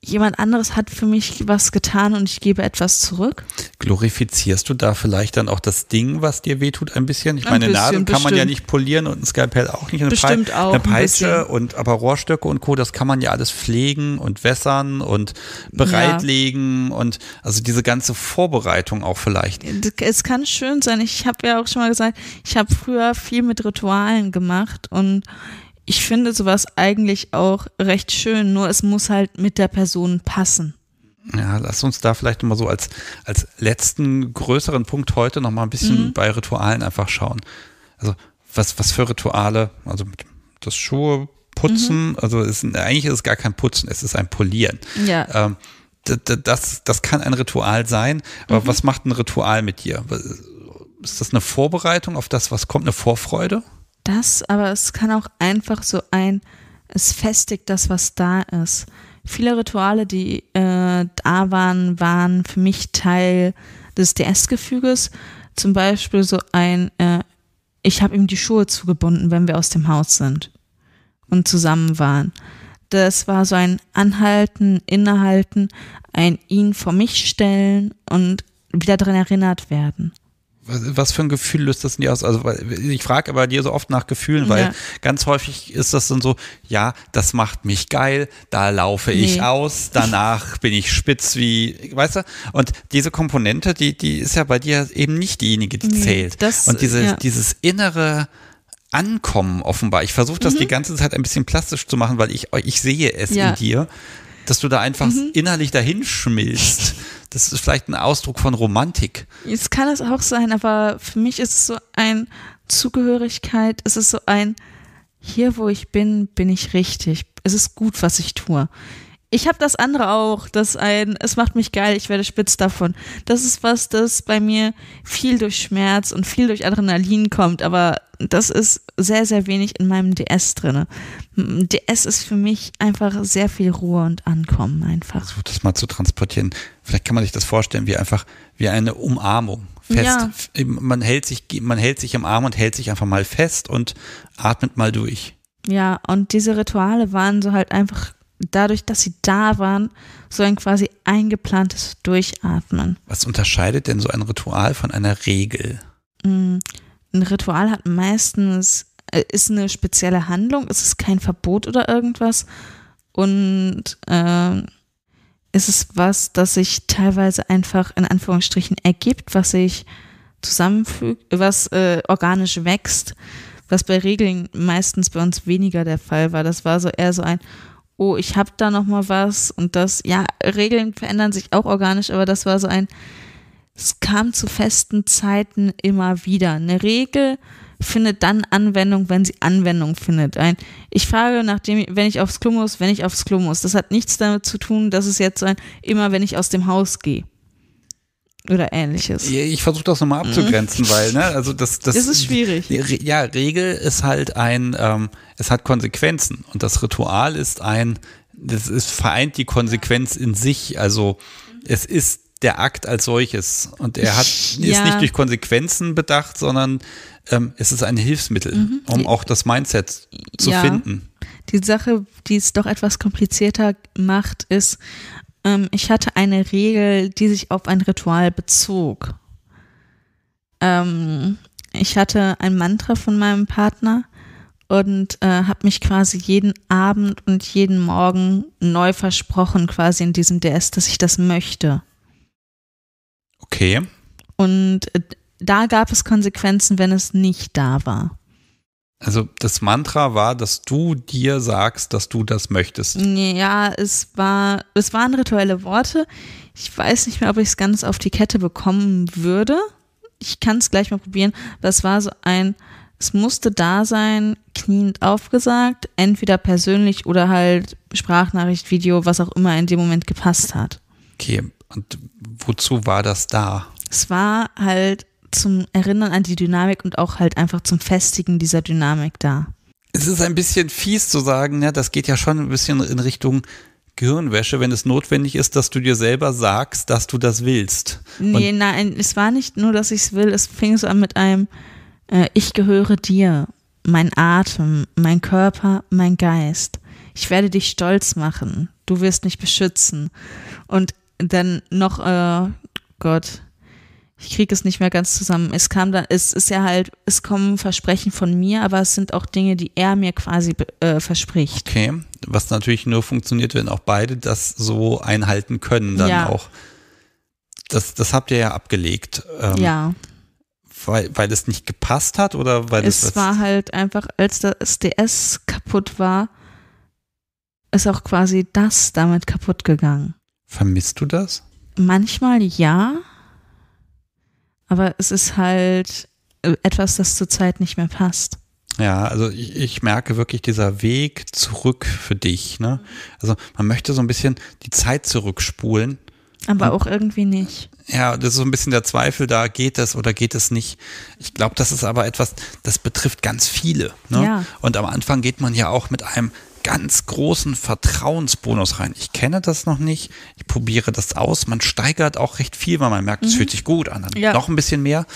jemand anderes hat für mich was getan und ich gebe etwas zurück. Glorifizierst du da vielleicht dann auch das Ding, was dir wehtut, ein bisschen? Ich ein meine, bisschen, Nadeln kann bestimmt. man ja nicht polieren und ein Skalpell auch nicht. Eine bestimmt auch. Eine Peitsche und aber Rohrstöcke und Co., das kann man ja alles pflegen und wässern und bereitlegen ja. und also diese ganze Vorbereitung auch vielleicht. Es kann schön sein. Ich habe ja auch schon mal gesagt, ich habe früher viel mit Ritualen gemacht und ich finde sowas eigentlich auch recht schön, nur es muss halt mit der Person passen. Ja, lass uns da vielleicht mal so als, als letzten größeren Punkt heute noch mal ein bisschen mhm. bei Ritualen einfach schauen. Also was, was für Rituale, also das Schuhe putzen, mhm. also ist, eigentlich ist es gar kein Putzen, es ist ein Polieren. Ja. Ähm, das, das kann ein Ritual sein, aber mhm. was macht ein Ritual mit dir? Ist das eine Vorbereitung auf das, was kommt, eine Vorfreude? Das, aber es kann auch einfach so ein, es festigt das, was da ist. Viele Rituale, die äh, da waren, waren für mich Teil des DS-Gefüges. Zum Beispiel so ein, äh, ich habe ihm die Schuhe zugebunden, wenn wir aus dem Haus sind und zusammen waren. Das war so ein Anhalten, Innehalten, ein ihn vor mich stellen und wieder daran erinnert werden was für ein Gefühl löst das in dir aus? Also ich frage aber dir so oft nach Gefühlen, weil ja. ganz häufig ist das dann so, ja, das macht mich geil, da laufe nee. ich aus, danach bin ich spitz wie, weißt du? Und diese Komponente, die, die ist ja bei dir eben nicht diejenige, die nee, zählt. Das, Und diese, ja. dieses innere Ankommen offenbar. Ich versuche das Mhm. die ganze Zeit ein bisschen plastisch zu machen, weil ich, ich sehe es Ja. in dir, dass du da einfach Mhm. innerlich dahin schmilzt. Das ist vielleicht ein Ausdruck von Romantik. Jetzt kann es auch sein, aber für mich ist es so ein Zugehörigkeit, es ist so ein, hier wo ich bin, bin ich richtig. Es ist gut, was ich tue. Ich habe das andere auch, das ein, es macht mich geil, ich werde spitz davon. Das ist was, das bei mir viel durch Schmerz und viel durch Adrenalin kommt, aber das ist sehr, sehr wenig in meinem DS drinne. M, DS ist für mich einfach sehr viel Ruhe und Ankommen einfach. Versuch das mal zu transportieren. Vielleicht kann man sich das vorstellen wie einfach wie eine Umarmung. Fest. Ja. Man hält sich, man hält sich im Arm und hält sich einfach mal fest und atmet mal durch. Ja, und diese Rituale waren so halt einfach dadurch, dass sie da waren, so ein quasi eingeplantes Durchatmen. Was unterscheidet denn so ein Ritual von einer Regel? Mm, Ein Ritual hat meistens, äh, ist eine spezielle Handlung, es ist kein Verbot oder irgendwas. Und äh, es ist was, das sich teilweise einfach in Anführungsstrichen ergibt, was sich zusammenfügt, was äh, organisch wächst, was bei Regeln meistens bei uns weniger der Fall war. Das war so eher so ein, oh, ich habe da noch mal was und das, ja, Regeln verändern sich auch organisch, aber das war so ein, es kam zu festen Zeiten immer wieder. Eine Regel findet dann Anwendung, wenn sie Anwendung findet. Ein, ich frage nachdem, wenn ich aufs Klo muss, wenn ich aufs Klo muss. Das hat nichts damit zu tun, dass es jetzt so ein, immer wenn ich aus dem Haus gehe. Oder ähnliches. Ich versuche das nochmal abzugrenzen, weil, ne, also das, das, Das ist schwierig. Ja, Regel ist halt ein, ähm, es hat Konsequenzen und das Ritual ist ein, das ist vereint die Konsequenz in sich, also es ist der Akt als solches und er hat ist Ja. nicht durch Konsequenzen bedacht, sondern ähm, es ist ein Hilfsmittel, um auch das Mindset zu Mhm. Ja. finden. Die Sache, die es doch etwas komplizierter macht, ist, ähm, ich hatte eine Regel, die sich auf ein Ritual bezog. Ähm, ich hatte ein Mantra von meinem Partner und äh, habe mich quasi jeden Abend und jeden Morgen neu versprochen, quasi in diesem DS, dass ich das möchte. Okay. Und äh, da gab es Konsequenzen, wenn es nicht da war. Also das Mantra war, dass du dir sagst, dass du das möchtest. Ja, es war, es waren rituelle Worte. Ich weiß nicht mehr, ob ich es ganz auf die Kette bekommen würde. Ich kann es gleich mal probieren. Es war so ein, es musste da sein, kniend aufgesagt, entweder persönlich oder halt Sprachnachricht, Video, was auch immer in dem Moment gepasst hat. Okay. Und wozu war das da? Es war halt zum Erinnern an die Dynamik und auch halt einfach zum Festigen dieser Dynamik da. Es ist ein bisschen fies zu sagen, ja, das geht ja schon ein bisschen in Richtung Gehirnwäsche, wenn es notwendig ist, dass du dir selber sagst, dass du das willst. Nee, nein, es war nicht nur, dass ich es will, es fing so an mit einem äh, Ich gehöre dir, mein Atem, mein Körper, mein Geist. Ich werde dich stolz machen. Du wirst mich beschützen. Und dann noch, äh, Gott, ich kriege es nicht mehr ganz zusammen. Es kam dann, es ist ja halt, es kommen Versprechen von mir, aber es sind auch Dinge, die er mir quasi äh, verspricht. Okay, was natürlich nur funktioniert, wenn auch beide das so einhalten können, dann Ja. auch. Das, das habt ihr ja abgelegt. Ähm, ja. Weil, weil es nicht gepasst hat oder weil es es war halt einfach, als das DS kaputt war, ist auch quasi das damit kaputt gegangen. vermisst du das? Manchmal ja, aber es ist halt äh, etwas, das zurzeit nicht mehr passt. Ja, also ich, ich merke wirklich dieser Weg zurück für dich. Ne? Also man möchte so ein bisschen die Zeit zurückspulen. Aber auch irgendwie nicht. Ja, das ist so ein bisschen der Zweifel da, geht es oder geht es nicht. Ich glaube, das ist aber etwas, das betrifft ganz viele. Ne? Ja. Und am Anfang geht man ja auch mit einem ganz großen Vertrauensbonus rein. Ich kenne das noch nicht, ich probiere das aus. Man steigert auch recht viel, weil man merkt, es fühlt sich gut an. Dann Mhm. Ja. noch ein bisschen mehr.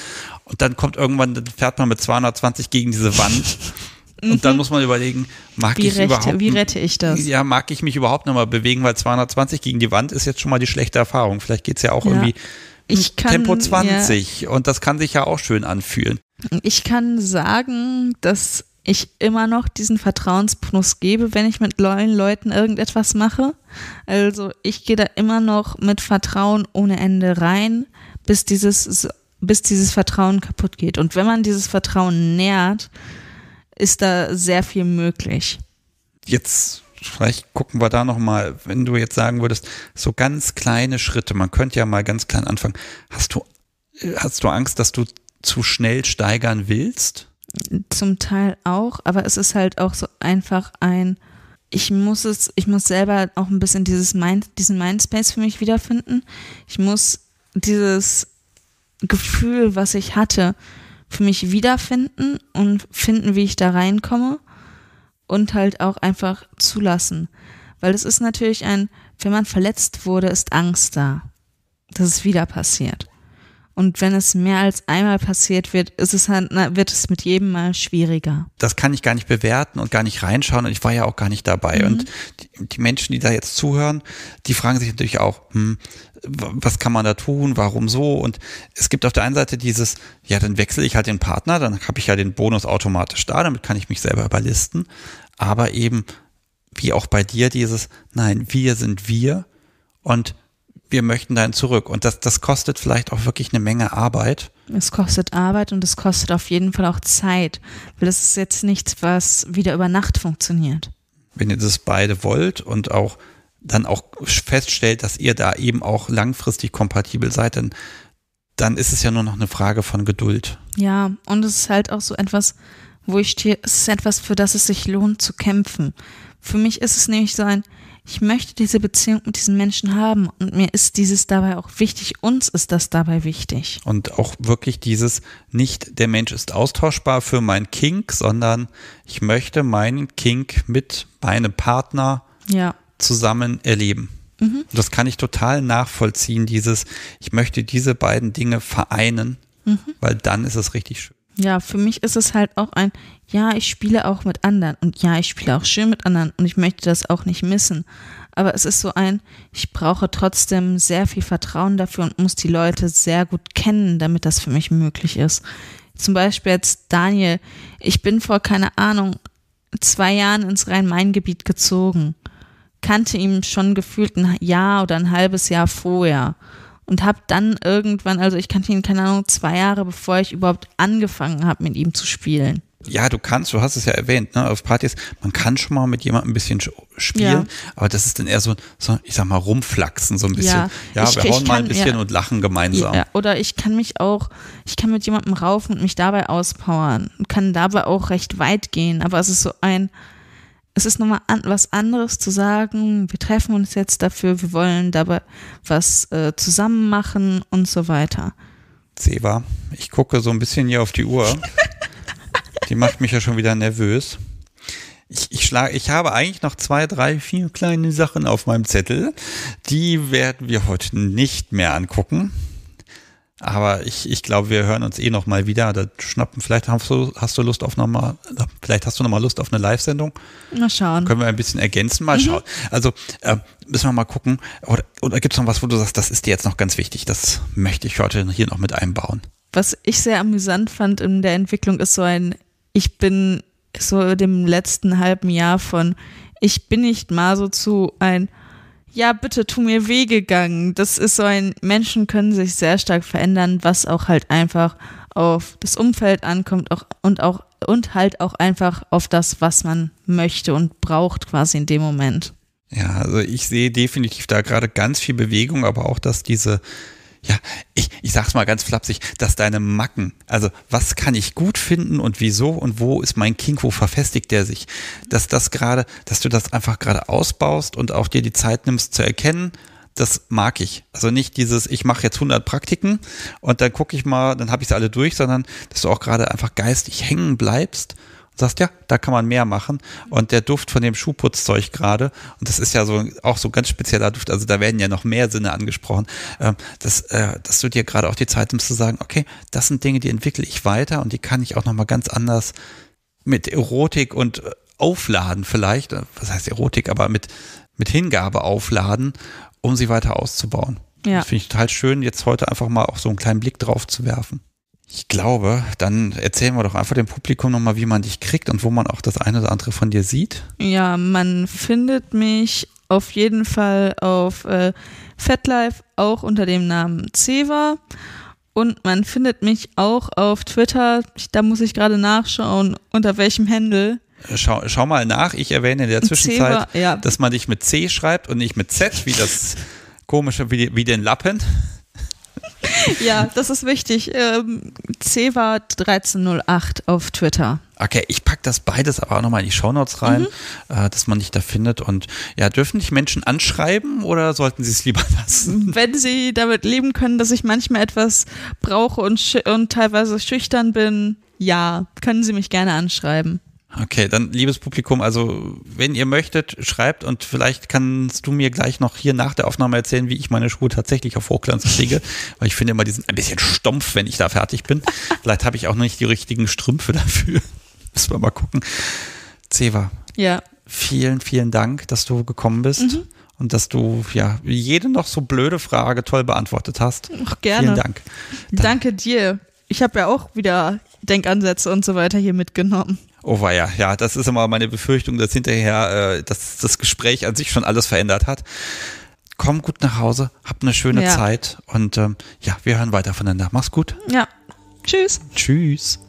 Und dann kommt irgendwann, dann fährt man mit 220 gegen diese Wand. Und dann muss man überlegen, mag Mhm. Wie, ich rechte, überhaupt wie rette ich das? ja, mag ich mich überhaupt noch mal bewegen, weil 220 gegen die Wand ist jetzt schon mal die schlechte Erfahrung. Vielleicht geht's ja auch Ja. irgendwie Ich kann, Tempo 20 und das kann sich ja auch schön anfühlen. Ich kann sagen, dass ich immer noch diesen Vertrauensbonus gebe, wenn ich mit neuen Leuten irgendetwas mache. Also ich gehe da immer noch mit Vertrauen ohne Ende rein, bis dieses, bis dieses Vertrauen kaputt geht. Und wenn man dieses Vertrauen nährt, ist da sehr viel möglich. Jetzt vielleicht gucken wir da noch mal, wenn du jetzt sagen würdest, so ganz kleine Schritte, man könnte ja mal ganz klein anfangen. Hast du hast du Angst, dass du zu schnell steigern willst? Zum Teil auch, aber es ist halt auch so einfach ein ich muss es, ich muss selber auch ein bisschen dieses Mind, diesen Mindspace für mich wiederfinden. Ich muss dieses Gefühl, was ich hatte, für mich wiederfinden und finden, wie ich da reinkomme und halt auch einfach zulassen. Weil es ist natürlich ein, wenn man verletzt wurde, ist Angst da, dass es wieder passiert. Und wenn es mehr als einmal passiert wird, ist es halt, na, wird es mit jedem Mal schwieriger. Das kann ich gar nicht bewerten und gar nicht reinschauen und ich war ja auch gar nicht dabei. Mhm. Und die, die, Menschen, die da jetzt zuhören, die fragen sich natürlich auch, hm, was kann man da tun, warum so? Und es gibt auf der einen Seite dieses, ja, dann wechsle ich halt den Partner, dann habe ich ja den Bonus automatisch da, damit kann ich mich selber überlisten. Aber eben, wie auch bei dir, dieses, nein, wir sind wir und wir möchten dann zurück. Und das, das kostet vielleicht auch wirklich eine Menge Arbeit. Es kostet Arbeit und es kostet auf jeden Fall auch Zeit, weil das ist jetzt nichts, was wieder über Nacht funktioniert. Wenn ihr das beide wollt und auch dann auch feststellt, dass ihr da eben auch langfristig kompatibel seid, dann, dann ist es ja nur noch eine Frage von Geduld. Ja, und es ist halt auch so etwas, wo ich stehe, es ist etwas, für das es sich lohnt zu kämpfen. Für mich ist es nämlich so ein, ich möchte diese Beziehung mit diesen Menschen haben und mir ist dieses dabei auch wichtig, uns ist das dabei wichtig. Und auch wirklich dieses, nicht der Mensch ist austauschbar für mein Kink, sondern ich möchte meinen Kink mit meinem Partner ja. zusammen erleben. Mhm. Das kann ich total nachvollziehen, dieses, ich möchte diese beiden Dinge vereinen, mhm. weil dann ist es richtig schön. Ja, für mich ist es halt auch ein, ja, ich spiele auch mit anderen und ja, ich spiele auch schön mit anderen und ich möchte das auch nicht missen. Aber es ist so ein, ich brauche trotzdem sehr viel Vertrauen dafür und muss die Leute sehr gut kennen, damit das für mich möglich ist. Zum Beispiel jetzt Daniel, ich bin vor, keine Ahnung, zwei Jahren ins Rhein-Main-Gebiet gezogen, kannte ihn schon gefühlt ein Jahr oder ein halbes Jahr vorher und habe dann irgendwann, also ich kannte ihn, keine Ahnung, zwei Jahre bevor ich überhaupt angefangen habe, mit ihm zu spielen. Ja, du kannst, du hast es ja erwähnt, ne, auf Partys, man kann schon mal mit jemandem ein bisschen spielen, ja. aber das ist dann eher so, so, ich sag mal, rumflachsen so ein bisschen. Ja, ja ich, wir hauen kann, mal ein bisschen ja. und lachen gemeinsam. Ja, oder ich kann mich auch, ich kann mit jemandem raufen und mich dabei auspowern und kann dabei auch recht weit gehen, aber es ist so ein, es ist nochmal an, was anderes zu sagen, wir treffen uns jetzt dafür, wir wollen dabei was äh, zusammen machen und so weiter. Seva, ich gucke so ein bisschen hier auf die Uhr. die macht mich ja schon wieder nervös. Ich, ich, schlag, ich habe eigentlich noch zwei, drei, vier kleine Sachen auf meinem Zettel. Die werden wir heute nicht mehr angucken. Aber ich, ich glaube, wir hören uns eh noch mal wieder. Da schnappen, vielleicht hast du, hast du Lust auf noch mal, vielleicht hast du noch mal Lust auf eine Live-Sendung. Mal schauen. Können wir ein bisschen ergänzen, mal mhm. schauen. Also äh, müssen wir mal gucken. Oder, oder gibt es noch was, wo du sagst, das ist dir jetzt noch ganz wichtig? Das möchte ich heute hier noch mit einbauen. Was ich sehr amüsant fand in der Entwicklung ist so ein, ich bin so dem letzten halben Jahr von, ich bin nicht mal so zu ein, ja, bitte tu mir weh gegangen. Das ist so ein, Menschen können sich sehr stark verändern, was auch halt einfach auf das Umfeld ankommt auch, und auch und halt auch einfach auf das, was man möchte und braucht quasi in dem Moment. Ja, also ich sehe definitiv da gerade ganz viel Bewegung, aber auch, dass diese ja, ich, ich sag's mal ganz flapsig, dass deine Macken, also was kann ich gut finden und wieso und wo ist mein Kink, wo verfestigt der sich, dass das gerade, dass du das einfach gerade ausbaust und auch dir die Zeit nimmst zu erkennen, das mag ich. Also nicht dieses, ich mache jetzt 100 Praktiken und dann gucke ich mal, dann habe ich sie alle durch, sondern dass du auch gerade einfach geistig hängen bleibst und sagst, ja, da kann man mehr machen. Und der Duft von dem Schuhputzzeug gerade, und das ist ja so auch so ganz spezieller Duft, also da werden ja noch mehr Sinne angesprochen, äh, dass, äh, dass du dir gerade auch die Zeit nimmst zu sagen, okay, das sind Dinge, die entwickle ich weiter und die kann ich auch nochmal ganz anders mit Erotik und äh, aufladen vielleicht, äh, was heißt Erotik, aber mit, mit Hingabe aufladen, um sie weiter auszubauen. Ja. Das finde ich total schön, jetzt heute einfach mal auch so einen kleinen Blick drauf zu werfen. Ich glaube, dann erzählen wir doch einfach dem Publikum nochmal, wie man dich kriegt und wo man auch das eine oder andere von dir sieht. Ja, man findet mich auf jeden Fall auf äh, FetLife auch unter dem Namen Ceva. Und man findet mich auch auf Twitter. Da muss ich gerade nachschauen, unter welchem Handle. Schau, schau mal nach. Ich erwähne in der Zwischenzeit, C war, ja. dass man dich mit C schreibt und nicht mit Z, wie das komische, wie, wie den Lappen. Ja, das ist wichtig. Ähm, C war 1308 auf Twitter. Okay, ich packe das beides aber auch nochmal in die Shownotes rein, Mhm. äh, dass man dich da findet. Und ja, dürfen dich Menschen anschreiben oder sollten sie es lieber lassen? Wenn Sie damit leben können, dass ich manchmal etwas brauche und, und teilweise schüchtern bin, ja, können Sie mich gerne anschreiben. Okay, dann liebes Publikum, also wenn ihr möchtet, schreibt und vielleicht kannst du mir gleich noch hier nach der Aufnahme erzählen, wie ich meine Schuhe tatsächlich auf Hochglanz kriege, weil ich finde immer, die sind ein bisschen stumpf, wenn ich da fertig bin. Vielleicht habe ich auch noch nicht die richtigen Strümpfe dafür. Müssen wir mal gucken. Ceva, Ja, vielen, vielen Dank, dass du gekommen bist Mhm. und dass du ja jede noch so blöde Frage toll beantwortet hast. Ach, gerne. Vielen Dank. danke dir. Ich habe ja auch wieder Denkansätze und so weiter hier mitgenommen. Oh war ja, ja, das ist immer meine Befürchtung, dass hinterher äh, dass das Gespräch an sich schon alles verändert hat. Komm gut nach Hause, hab eine schöne Ja. Zeit und ähm, ja, wir hören weiter voneinander. Mach's gut. Ja, tschüss. Tschüss.